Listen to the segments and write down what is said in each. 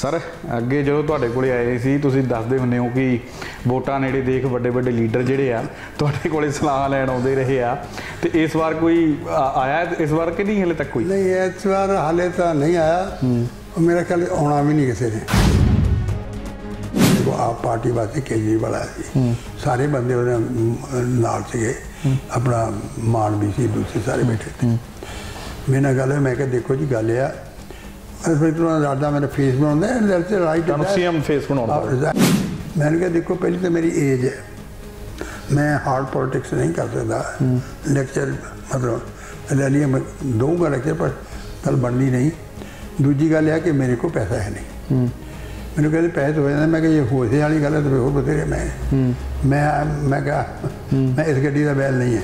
Sir ਅੱਗੇ ਜਦੋਂ ਤੁਹਾਡੇ ਕੋਲੇ ਆਏ ਸੀ ਤੁਸੀਂ ਦੱਸਦੇ ਹੁੰਦੇ ਹੋ ਕਿ ਵੋਟਾਂ ਨੇੜੇ ਦੇਖ ਵੱਡੇ ਵੱਡੇ ਲੀਡਰ ਜਿਹੜੇ ਆ ਤੁਹਾਡੇ ਕੋਲੇ ਸਲਾਹ ਲੈਣ ਆਉਂਦੇ ਰਹੇ ਆ। ਤੇ ਇਸ ਵਾਰ ਕੋਈ ਆਇਆ ਇਸ ਵਾਰ ਕਿ ਨਹੀਂ ਹਲੇ ਤੱਕ ਕੋਈ? ਨਹੀਂ ਇਸ ਵਾਰ ਹਾਲੇ ਤਾਂ ਨਹੀਂ ਆਇਆ। ਮੇਰਾ ਖਿਆਲ ਆਉਣਾ ਵੀ ਨਹੀਂ ਕਿਸੇ ਨੇ। ਆਪ ਪਾਰਟੀ ਵਾਸਤੇ ਕੇਜਰੀਵਾਲ ਆਇਆ ਸੀ ਸਾਰੇ ਬੰਦੇ ਉਹਦੇ ਨਾਲ ਸੀਗੇ। ਆਪਣਾ ਮਾਨ ਵੀ ਸੀ ਦੂਸਰੇ ਸਾਰੇ ਬੈਠੇ ਤੇ ਮੇਰੇ ਨਾਲ ਗੱਲ ਹੋਈ, ਮੈਂ ਕਿਹਾ ਦੇਖੋ ਜੀ ਗੱਲ ਆ ਤੁਹਾਨੂੰ ਰਾਦਾ ਮੇਰਾ ਫੇਸ ਬਣਾਉਂਦਾ ਹੈ ਦੈਟਸ ਰਾਈਟ ਤੁਹਾਨੂੰ ਸੀਐਮ ਫੇਸ ਬਣਾਉਣ ਦਾ ਮੈਂ ਕਿਹਾ ਦੇਖੋ ਪਹਿਲੀ ਤਾਂ ਮੇਰੀ ਏਜ ਹੈ। ਮੈਂ ਹਾਰਡ ਪੋਲਿਟਿਕਸ ਨਹੀਂ ਕਰ ਸਕਦਾ। ਲੈਕਚਰ ਮਤਲਬ ਰੈਲੀਆਂ ਮੈਂ ਦਊਂਗਾ ਲੈਕਚਰ ਪਰ ਗੱਲ ਬਣਨੀ ਨਹੀਂ। ਦੂਜੀ ਗੱਲ ਇਹ ਹੈ ਕਿ ਮੇਰੇ ਕੋਲ ਪੈਸਾ ਹੈ ਨਹੀਂ। ਮੈਨੂੰ ਕਹਿੰਦੇ ਪੈਸੇ ਤੋਂ ਜਾਂਦੇ ਮੈਂ ਕਿਹਾ ਇਹ ਹੋਸੇ ਵਾਲੀ ਗੱਲ ਹੈ ਤਾਂ ਹੋਰ ਬਥੇਰੇ ਮੈਂ। ਮੈਂ ਮੈਂ ਕਿਹਾ ਮੈਂ ਇਸ ਗੱਡੀ ਦਾ ਬੈਲ ਨਹੀਂ ਹੈ।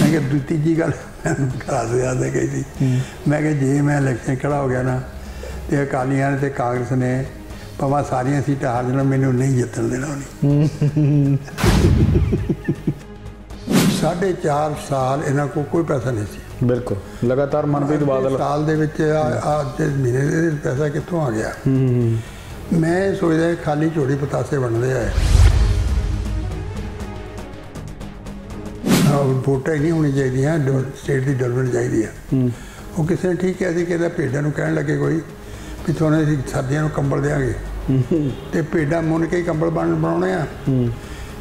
ਮੈਂ ਕਿਹਾ ਦੂ- ਤੀਜੀ ਗੱਲ ਕਰਾ ਦੇ ਆਦੇ ਗਈ ਸੀ ਮੈਂ ਕਿਹਾ ਜੇ ਮੈਂ ਇਲੈਕਸ਼ਨ ਖੜਾ ਹੋ ਗਿਆ ਨਾ ਤੇ ਅਕਾਲੀਆਂ ਨੇ ਤੇ ਕਾਂਗਰਸ ਨੇ ਭਾਵੇਂ ਸਾਰੀਆਂ ਸੀਟਾਂ ਹਾਰ ਜਾਣ ਮੈਨੂੰ ਨਹੀਂ ਜਿੱਤਣ ਦੇਣਾ ਉਹਨੇ। ਸਾਢੇ ਚਾਰ ਸਾਲ ਇਹਨਾਂ ਕੋਲ ਕੋਈ ਪੈਸਾ ਨਹੀਂ ਸੀ। ਬਿਲਕੁਲ। ਲਗਾਤਾਰ ਮਨਪ੍ਰੀਤ ਬਾਦਲ। ਸਾਲ ਦੇ ਵਿੱਚ ਆ ਅੱਜ ਮਹੀਨੇ ਦੇ ਵਿੱਚ ਪੈਸਾ ਕਿੱਥੋਂ ਆ ਗਿਆ? ਮੈਂ ਸੋਚਦਾ ਖਾਲੀ ਝੋੜੀ ਪਤਾਸੇ ਬਣਦੇ ਆ। ਵੋਟਾਂ ਹੀ ਨਹੀਂ ਹੋਣੀ ਚਾਹੀਦੀਆਂ ਸਟੇਟ ਦੀ ਡਿਵੈਲਪਮੈਂਟ ਚਾਹੀਦੀ ਆ। ਉਹ ਕਿਸੇ ਨੇ ਠੀਕ ਕਿਹਾ ਸੀ ਕਿ ਇਹਦਾ ਭੇਡਾਂ ਨੂੰ ਕਹਿਣ ਲੱਗੇ ਕੋਈ ਵੀ ਤੁਹਾਨੂੰ ਅਸੀਂ ਸਰਦੀਆਂ ਨੂੰ ਕੰਬਲ ਦੇਾਂਗੇ ਤੇ ਭੇਡਾਂ ਮੁੰਨ ਕੇ ਹੀ ਕੰਬਲ ਬਣ ਬਣਾਉਣੇ ਆ।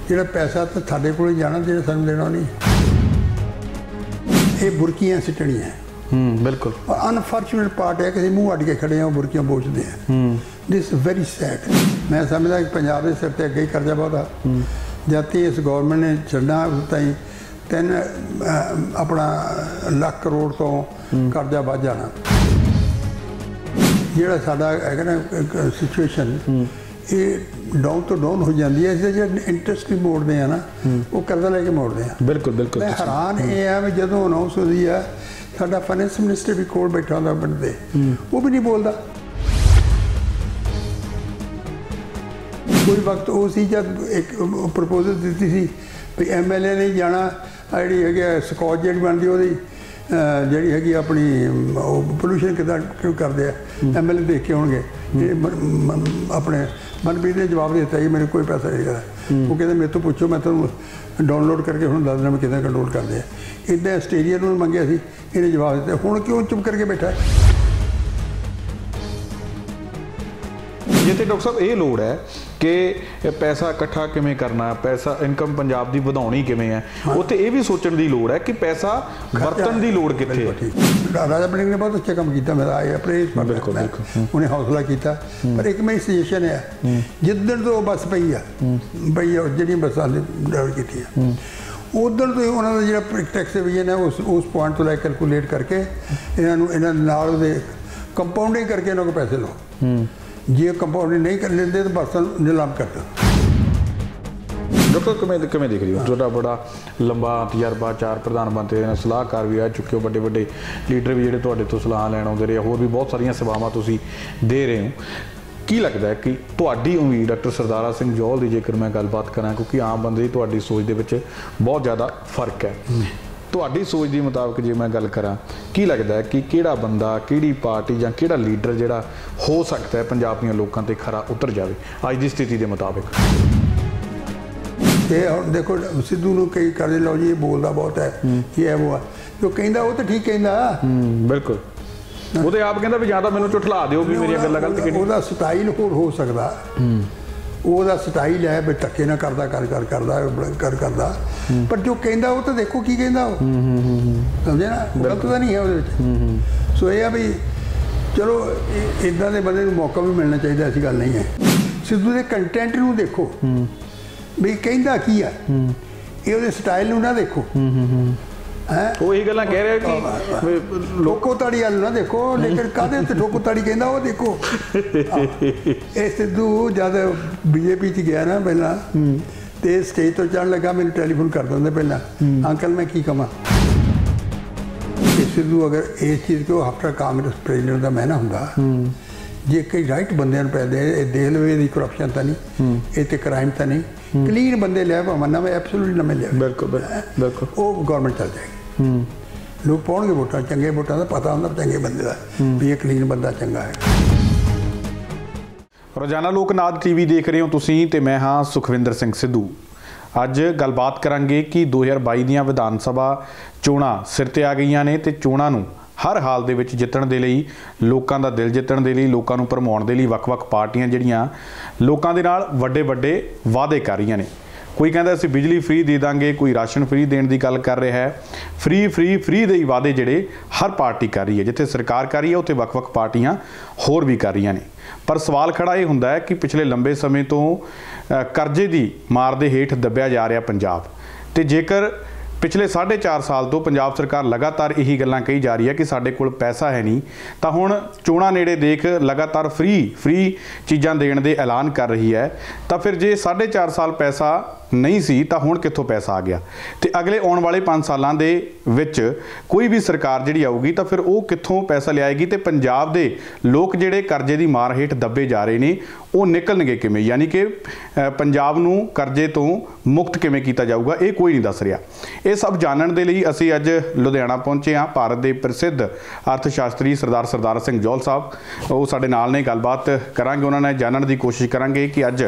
ਜਿਹੜਾ ਪੈਸਾ ਤਾਂ ਸਾਡੇ ਕੋਲ ਹੀ ਜਾਣਾ ਜਿਹੜਾ ਸਾਨੂੰ ਦੇਣਾ ਨਹੀਂ। ਇਹ ਬੁਰਕੀਆਂ ਸਿੱਟਣੀਆਂ ਹੂੰ। ਬਿਲਕੁਲ। ਅਨਫੋਰਚੂਨੇਟ ਪਾਰਟ ਹੈ ਕਿ ਅਸੀਂ ਮੂੰਹ ਅੱਡ ਕੇ ਖੜੇ ਹਾਂ ਉਹ ਬੁਰਕੀਆਂ ਬੋਚਦੇ ਆ। ਦਿਸ ਵੈਰੀ ਸੈਡ ਮੈਂ ਸਮਝਦਾ ਕਿ ਪੰਜਾਬ ਦੇ ਸਿਰ ਤੇ ਅੱਗੇ ਹੀ ਕਰਜ਼ਾ ਬਹੁਤਾ। ਜਦ ਤੇ ਇਸ ਗਵਰਨਮੈਂਟ ਨੇ ਛੱਡਣਾ ਤਾਈ ਤਿੰਨ ਆਪਣਾ ਲੱਖ ਕਰੋੜ ਤੋਂ ਕਰਜ਼ਾ ਵੱਧ ਜਾਣਾ। ਜਿਹੜਾ ਸਾਡਾ ਹੈਗਾ ਨਾ ਸਿਚੁਏਸ਼ਨ ਇਹ ਡਾਊਨ ਤੋਂ ਡਾਊਨ ਹੋ ਜਾਂਦੀ ਹੈ ਜਿਹੜੇ ਇੰਟਰਸਟ ਵੀ ਮੋੜਦੇ ਆ ਨਾ ਉਹ ਕਰਜ਼ਾ ਲੈ ਕੇ ਮੋੜਦੇ ਆ। ਬਿਲਕੁਲ ਬਿਲਕੁਲ ਮੈਂ ਹੈਰਾਨ ਇਹ ਆ ਵੀ ਜਦੋਂ ਅਨਾਉਂਸ ਹੋਈ ਆ ਸਾਡਾ ਫਾਈਨੈਂਸ ਮਿਨਿਸਟਰ ਵੀ ਕੋਲ ਬੈਠਾ ਹੁੰਦਾ ਬੰਦੇ ਉਹ ਵੀ ਨਹੀਂ ਬੋਲਦਾ। ਕੋਈ ਵਕਤ ਉਹ ਸੀ ਜਦ ਇੱਕ ਪ੍ਰਪੋਜ਼ਲ ਦਿੱਤੀ ਸੀ ਵੀ ਐਮਐਲਏ ਨੇ ਜਾਣਾ ਜਿਹੜੀ ਹੈਗੀ ਸਕਾਚ ਜਿਹੜੀ ਬਣਦੀ ਉਹਦੀ ਜਿਹੜੀ ਹੈਗੀ ਆਪਣੀ ਉਹ ਪੋਲੂਸ਼ਨ ਕਿਦਾਂ ਕਿਉਂ ਕਰਦੇ ਆ? ਐਮਐਲਏ ਦੇਖ ਕੇ ਆਉਣਗੇ। ਆਪਣੇ ਮਨਪ੍ਰੀਤ ਨੇ ਜਵਾਬ ਦਿੱਤਾ ਜੀ ਮੇਰੇ ਕੋਈ ਪੈਸਾ ਨਹੀਂ ਹੈਗਾ। ਉਹ ਕਹਿੰਦੇ ਮੇਰੇ ਤੋਂ ਪੁੱਛੋ ਮੈਂ ਤੁਹਾਨੂੰ ਡਾਊਨਲੋਡ ਕਰਕੇ ਹੁਣ ਦੱਸ ਦਿੰਦਾ ਮੈਂ ਕਿਦਾਂ ਕੰਟਰੋਲ ਕਰਦੇ ਆ। ਇਦਾਂ ਆਸਟ੍ਰੇਲੀਆ ਨੂੰ ਮੰਗਿਆ ਸੀ ਇਹਨੇ ਜਵਾਬ ਦਿੱਤਾ। ਹੁਣ ਕਿਉਂ ਚੁੱਪ ਕਰਕੇ ਬੈਠਾ? ਹੈ ਜਿੱਥੇ ਡਾਕਟਰ ਸਾਹਿਬ ਇਹ ਲੋੜ ਹੈ ਕਿ ਪੈਸਾ ਇਕੱਠਾ ਕਿਵੇਂ ਕਰਨਾ ਪੈਸਾ ਇਨਕਮ ਪੰਜਾਬ ਦੀ ਵਧਾਉਣੀ ਕਿਵੇਂ ਹੈ ਉੱਥੇ ਇਹ ਵੀ ਸੋਚਣ ਦੀ ਲੋੜ ਹੈ ਕਿ ਪੈਸਾ ਵਰਤਣ ਦੀ ਲੋੜ ਕਿੱਥੇ ਹੈ। ਰਾਜਾ ਬੜਿੰਗ ਨੇ ਬਹੁਤ ਅੱਛਾ ਕੰਮ ਕੀਤਾ ਮੇਰਾ ਆਏ ਅਪਰੇਜ ਬਿਲਕੁਲ, ਬਿਲਕੁਲ। ਉਹਨੇ ਹੌਸਲਾ ਕੀਤਾ। ਪਰ ਇੱਕ ਮੇਰੀ ਸਜੈਸ਼ਨ ਹੈ ਜਿੱਦਣ ਤੋਂ ਉਹ ਬੱਸ ਪਈ ਆ ਪਈ ਆ ਜਿਹੜੀਆਂ ਬੱਸਾਂ ਨੇ ਡਰਾਈਵ ਕੀਤੀਆਂ। ਉਦੋਂ ਤੋਂ ਹੀ ਉਹਨਾਂ ਦਾ ਜਿਹੜਾ ਟੈਕਸ ਵਿਜਨ ਹੈ ਉਸ ਉਸ ਪੁਆਇੰਟ ਤੋਂ ਲੈ ਕੇ ਕੈਲਕੂਲੇਟ ਕਰਕੇ ਇਹਨਾਂ ਨੂੰ ਇਹਨਾਂ ਨਾਲ ਉਹਦੇ ਕੰਪਾਊਂਡਿੰਗ ਕਰਕੇ ਇਹਨਾਂ ਕੋਲ ਪੈਸੇ ਲਓ। ਜੇ ਕੰਪਾਊਂਡਿੰਗ ਨਹੀਂ ਕਰ ਲੈਂਦੇ ਤਾਂ ਬੱਸਾਂ ਨੂੰ ਨਿਲਾਮ ਕਰ ਦਿਓ। ਡਾਕਟਰ, ਕਿਵੇਂ ਕਿਵੇਂ ਦੇਖ ਰਹੇ ਹੋ? ਤੁਹਾਡਾ ਬੜਾ ਲੰਬਾ ਤਜਰਬਾ, ਚਾਰ ਪ੍ਰਧਾਨ ਮੰਤਰੀ ਨਾਲ ਸਲਾਹਕਾਰ ਵੀ ਆ, ਚੁੱਕੇ ਹੋ ਵੱਡੇ ਵੱਡੇ ਲੀਡਰ ਵੀ ਜਿਹੜੇ ਤੁਹਾਡੇ ਤੋਂ ਸਲਾਹ ਲੈਣ ਆਉਂਦੇ ਰਹੇ, ਹੋਰ ਵੀ ਬਹੁਤ ਸਾਰੀਆਂ ਸੇਵਾਵਾਂ ਤੁਸੀਂ ਦੇ ਰਹੇ ਹੋ। ਕੀ ਲੱਗਦਾ ਹੈ ਕਿ ਤੁਹਾਡੀ ਉਮੀਦ, ਡਾਕਟਰ ਸਰਦਾਰਾ ਸਿੰਘ ਜੋਲ ਦੀ ਜੇਕਰ ਮੈਂ ਗੱਲਬਾਤ ਕਰਾਂ, ਕਿਉਂਕਿ ਆਮ ਬੰਦੇ ਦੀ ਤੁਹਾਡੀ ਸੋਚ ਦੇ ਵਿੱਚ ਬਹੁਤ ਜ਼ਿਆਦਾ ਫ਼ਰਕ ਹੈ। ਤੁਹਾਡੀ ਸੋਚ ਦੇ ਮੁਤਾਬਕ ਜੇ ਮੈਂ ਗੱਲ ਕਰਾਂ ਕੀ ਲੱਗਦਾ ਹੈ ਕਿ ਕਿਹੜਾ ਬੰਦਾ ਕਿਹੜੀ ਪਾਰਟੀ ਜਾਂ ਕਿਹੜਾ ਲੀਡਰ ਜਿਹੜਾ ਹੋ ਸਕਦਾ ਹੈ ਪੰਜਾਬ ਦੀਆਂ ਲੋਕਾਂ ਤੇ ਖਰਾ ਉਤਰ ਜਾਵੇ? ਅੱਜ ਦੀ ਸਥਿਤੀ ਦੇ ਮੁਤਾਬਕ। ਤੇ ਹੁਣ ਦੇਖੋ ਸਿੱਧੂ ਨੂੰ ਕਈ ਕਰਦੇ ਲਓ ਜੀ ਇਹ ਬੋਲਦਾ ਬਹੁਤ ਹੈ ਇਹ ਹੈ ਉਹ ਜੋ ਕਹਿੰਦਾ ਉਹ ਤਾਂ ਠੀਕ ਕਹਿੰਦਾ। ਬਿਲਕੁਲ। ਉਹਦੇ ਆਪ ਕਹਿੰਦਾ ਵੀ ਜਾਂ ਤਾਂ ਮੈਨੂੰ ਝੁਠਲਾ ਦਿਓ ਵੀ ਮੇਰੀਆਂ ਗੱਲਾਂ ਗਲਤ ਕਿਹੜੀ ਉਹਦਾ ਸਟਾਈਲ ਹੋਰ ਹੋ ਸਕਦਾ। ਉਹਦਾ ਸਟਾਈਲ ਹੈ ਵੀ ਧੱਕੇ ਨਾ ਕਰਦਾ ਕਰ ਕਰ ਕਰਦਾ ਕਰ ਕਰਦਾ। ਪਰ ਜੋ ਕਹਿੰਦਾ ਉਹ ਤਾਂ ਦੇਖੋ ਕੀ ਕਹਿੰਦਾ ਉਹ। ਸਮਝੇ ਨਾ? ਗਲਤ ਤਾਂ ਨਹੀਂ ਹੈ ਉਹਦੇ ਵਿੱਚ। ਸੋ ਇਹ ਆ ਵੀ ਚਲੋ ਇਦਾਂ ਦੇ ਬੰਦੇ ਨੂੰ ਮੌਕਾ ਵੀ ਮਿਲਣਾ ਚਾਹੀਦਾ ਐਸੀ ਗੱਲ ਨਹੀਂ ਹੈ। ਸਿੱਧੂ ਦੇ ਕੰਟੈਂਟ ਨੂੰ ਦੇਖੋ। ਵੀ ਕਹਿੰਦਾ ਕੀ ਆ? ਇਹ ਉਹਦੇ ਸਟਾਈਲ ਨੂੰ ਨਾ ਦੇਖੋ। ਹੈ। ਉਹ ਇਹੀ ਗੱਲਾਂ ਕਹਿ ਰਿਹਾ ਕਿ ਲੋਕ ਤਾੜੀ ਵਾਲ ਨਾ ਦੇਖੋ ਲੇਕਿਨ ਕਾਦੇ ਉੱਤੇ ਲੋਕੋ ਤਾੜੀ ਕਹਿੰਦਾ ਉਹ ਦੇਖੋ? ਇਹ ਸਿੱਧੂ ਜਦ ਬੀਜੇਪੀ ਚ ਗਿਆ ਨਾ ਪਹਿਲਾਂ ਤੇ ਸਟੇਜ ਤੋਂ ਚੜ੍ਹਨ ਲੱਗਾ ਮੈਨੂੰ ਟੈਲੀਫੋਨ ਕਰ ਦਿੰਦੇ ਪਹਿਲਾਂ। ਅੰਕਲ ਮੈਂ ਕੀ ਕਮਾਂ ਸਿੱਧੂ ਅਗਰ ਇਸ ਚੀਜ਼ ਕੋ ਆਫਟਰ ਕਾਂਗਰਸ ਪ੍ਰੈਜ਼ੀਡੈਂਟ ਦਾ ਮੈਂ ਨਾ ਹੁੰਦਾ ਜੇ ਕਈ ਰਾਈਟ ਬੰਦਿਆਂ ਨੂੰ ਪੈਦੇ ਇਹ ਦੇਖ ਲਵੇ ਦੀ ਕਰਪਸ਼ਨ ਤਾਂ ਨਹੀਂ ਇਹ ਤੇ ਕ੍ਰਾਈਮ ਤਾਂ ਨਹੀਂ। ਕਲੀਨ ਬੰਦੇ ਲਿਆ ਭਾਵੇਂ ਨਵੇਂ ਐਬਸੋਲੂਟਲੀ ਨਵੇਂ ਲਿਆ। ਬਿਲਕੁਲ ਬਿਲਕੁਲ, ਬਿਲਕੁਲ। ਉਹ ਗਵਰਨਮੈਂਟ ਚੱਲ ਜਾਏਗੀ। ਲੋਕ ਪਾਉਣਗੇ ਵੋਟਾਂ, ਚੰਗੇ ਵੋਟਾਂ ਦਾ ਪਤਾ ਹੁੰਦਾ, ਚੰਗੇ ਬੰਦੇ ਦਾ, ਵੀ ਇਹ ਕਲੀਨ ਬੰਦਾ ਚੰਗਾ ਹੈ। ਰੋਜ਼ਾਨਾ ਲੋਕਨਾਦ ਟੀਵੀ ਦੇਖ ਰਹੇ ਹੋ ਤੁਸੀਂ ਤੇ ਮੈਂ ਹਾਂ ਸੁਖਵਿੰਦਰ ਸਿੰਘ ਸਿੱਧੂ। ਅੱਜ ਗੱਲਬਾਤ ਕਰਾਂਗੇ ਕਿ 2022 ਦੀਆਂ ਵਿਧਾਨ ਸਭਾ ਚੋਣਾਂ ਸਿਰ ਤੇ ਆ ਗਈਆਂ ਨੇ ਤੇ ਚੋਣਾਂ ਨੂੰ ਹਰ ਹਾਲ ਦੇ ਵਿੱਚ ਜਿੱਤਣ ਦੇ ਲਈ, ਲੋਕਾਂ ਦਾ ਦਿਲ ਜਿੱਤਣ ਦੇ ਲਈ, ਲੋਕਾਂ ਨੂੰ ਭਰਮਾਉਣ ਦੇ ਲਈ ਵੱਖ-ਵੱਖ ਪਾਰਟੀਆਂ ਜਿਹੜੀਆਂ ਲੋਕਾਂ ਦੇ ਨਾਲ ਵੱਡੇ-ਵੱਡੇ ਵਾਅਦੇ ਕਰ ਰਹੀਆਂ ਨੇ। ਕੋਈ ਕਹਿੰਦਾ ਅਸੀਂ ਬਿਜਲੀ ਫ੍ਰੀ ਦੇ ਦਾਂਗੇ, ਕੋਈ ਰਾਸ਼ਨ ਫ੍ਰੀ ਦੇਣ ਦੀ ਗੱਲ ਕਰ ਰਿਹਾ ਹੈ। ਫ੍ਰੀ ਫ੍ਰੀ ਫ੍ਰੀ ਦੇ ਹੀ ਵਾਅਦੇ ਜਿਹੜੇ ਹਰ ਪਾਰਟੀ ਕਰ ਰਹੀ ਹੈ, ਜਿੱਥੇ ਸਰਕਾਰ ਕਰ ਰਹੀ ਹੈ, ਉੱਥੇ ਵੱਖ-ਵੱਖ ਪਾਰਟੀਆਂ ਹੋਰ ਵੀ ਕਰ ਰਹੀਆਂ ਨੇ। ਪਰ ਸਵਾਲ ਖੜਾ ਇਹ ਹੁੰਦਾ ਹੈ ਕਿ ਪਿਛਲੇ ਲੰਬੇ ਸਮੇਂ ਤੋਂ ਕਰਜ਼ੇ ਦੀ ਮਾਰ ਦੇ ਹੇਠ ਦੱਬਿਆ ਜਾ ਰਿਹਾ ਪੰਜਾਬ। ਤੇ ਜੇਕਰ ਪਿਛਲੇ 4.5 ਸਾਲ ਤੋਂ ਪੰਜਾਬ ਸਰਕਾਰ ਲਗਾਤਾਰ ਇਹੀ ਗੱਲਾਂ ਕਹੀ ਜਾ ਰਹੀ ਹੈ ਕਿ ਸਾਡੇ ਕੋਲ ਪੈਸਾ ਹੈ ਨਹੀਂ, ਤਾਂ ਹੁਣ ਚੋਣਾਂ ਨੇੜੇ ਦੇਖ ਲਗਾਤਾਰ ਫ੍ਰੀ ਫ੍ਰੀ ਚੀਜ਼ਾਂ ਦੇਣ ਦੇ ਐਲਾਨ ਕਰ ਰਹੀ ਹੈ। ਤਾਂ ਫਿਰ ਜੇ 4.5 ਸਾਲ ਪੈਸਾ ਨਹੀਂ ਸੀ, ਤਾਂ ਹੁਣ ਕਿੱਥੋਂ ਪੈਸਾ ਆ ਗਿਆ? ਤੇ ਅਗਲੇ ਆਉਣ ਵਾਲੇ 5 ਸਾਲਾਂ ਦੇ ਵਿੱਚ ਕੋਈ ਵੀ ਸਰਕਾਰ ਜਿਹੜੀ ਆਊਗੀ, ਤਾਂ ਫਿਰ ਉਹ ਕਿੱਥੋਂ ਪੈਸਾ ਲਿਆਏਗੀ? ਤੇ ਪੰਜਾਬ ਦੇ ਲੋਕ ਜਿਹੜੇ ਕਰਜ਼ੇ ਦੀ ਮਾਰ ਹੇਠ ਦੱਬੇ ਜਾ ਰਹੇ ਨੇ, ਉਹ ਨਿਕਲਣਗੇ ਕਿਵੇਂ? ਯਾਨੀ ਕਿ ਪੰਜਾਬ ਨੂੰ ਕਰਜ਼ੇ ਤੋਂ ਮੁਕਤ ਕਿਵੇਂ ਕੀਤਾ ਜਾਊਗਾ, ਇਹ ਕੋਈ ਨਹੀਂ ਦੱਸ ਰਿਹਾ। ਇਹ ਸਭ ਜਾਣਨ ਦੇ ਲਈ ਅਸੀਂ ਅੱਜ ਲੁਧਿਆਣਾ ਪਹੁੰਚੇ ਹਾਂ, ਭਾਰਤ ਦੇ ਪ੍ਰਸਿੱਧ ਅਰਥ ਸ਼ਾਸਤਰੀ ਸਰਦਾਰ ਸਰਦਾਰ ਸਿੰਘ ਜੋਲ ਸਾਹਿਬ। ਉਹ ਸਾਡੇ ਨਾਲ ਨੇ, ਗੱਲਬਾਤ ਕਰਾਂਗੇ ਉਹਨਾਂ ਨਾਲ, ਜਾਣਨ ਦੀ ਕੋਸ਼ਿਸ਼ ਕਰਾਂਗੇ ਕਿ ਅੱਜ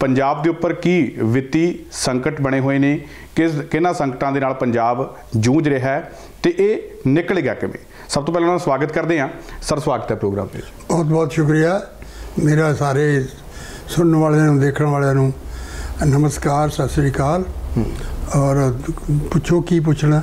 ਪੰਜਾਬ ਦੇ ਉੱਪਰ ਕੀ ਵਿੱਤੀ ਸੰਕਟ ਬਣੇ ਹੋਏ ਨੇ, ਕਿਸ ਕਿਹਨਾਂ ਸੰਕਟਾਂ ਦੇ ਨਾਲ ਪੰਜਾਬ ਜੂਝ ਰਿਹਾ ਹੈ ਤੇ ਇਹ ਨਿਕਲੇਗਾ ਕਿਵੇਂ? ਸਭ ਤੋਂ ਪਹਿਲਾਂ ਉਹਨਾਂ ਦਾ ਸਵਾਗਤ ਕਰਦੇ ਹਾਂ। ਸਰ, ਸਵਾਗਤ ਹੈ ਪ੍ਰੋਗਰਾਮ ਵਿੱਚ ਬਹੁਤ ਬਹੁਤ ਸ਼ੁਕਰੀਆ। ਮੇਰਾ ਸਾਰੇ ਸੁਣਨ ਵਾਲਿਆਂ ਨੂੰ, ਦੇਖਣ ਵਾਲਿਆਂ ਨੂੰ ਨਮਸਕਾਰ, ਸਤਿ ਸ੍ਰੀ ਅਕਾਲ। ਔਰ ਪੁੱਛੋ ਕੀ ਪੁੱਛਣਾ।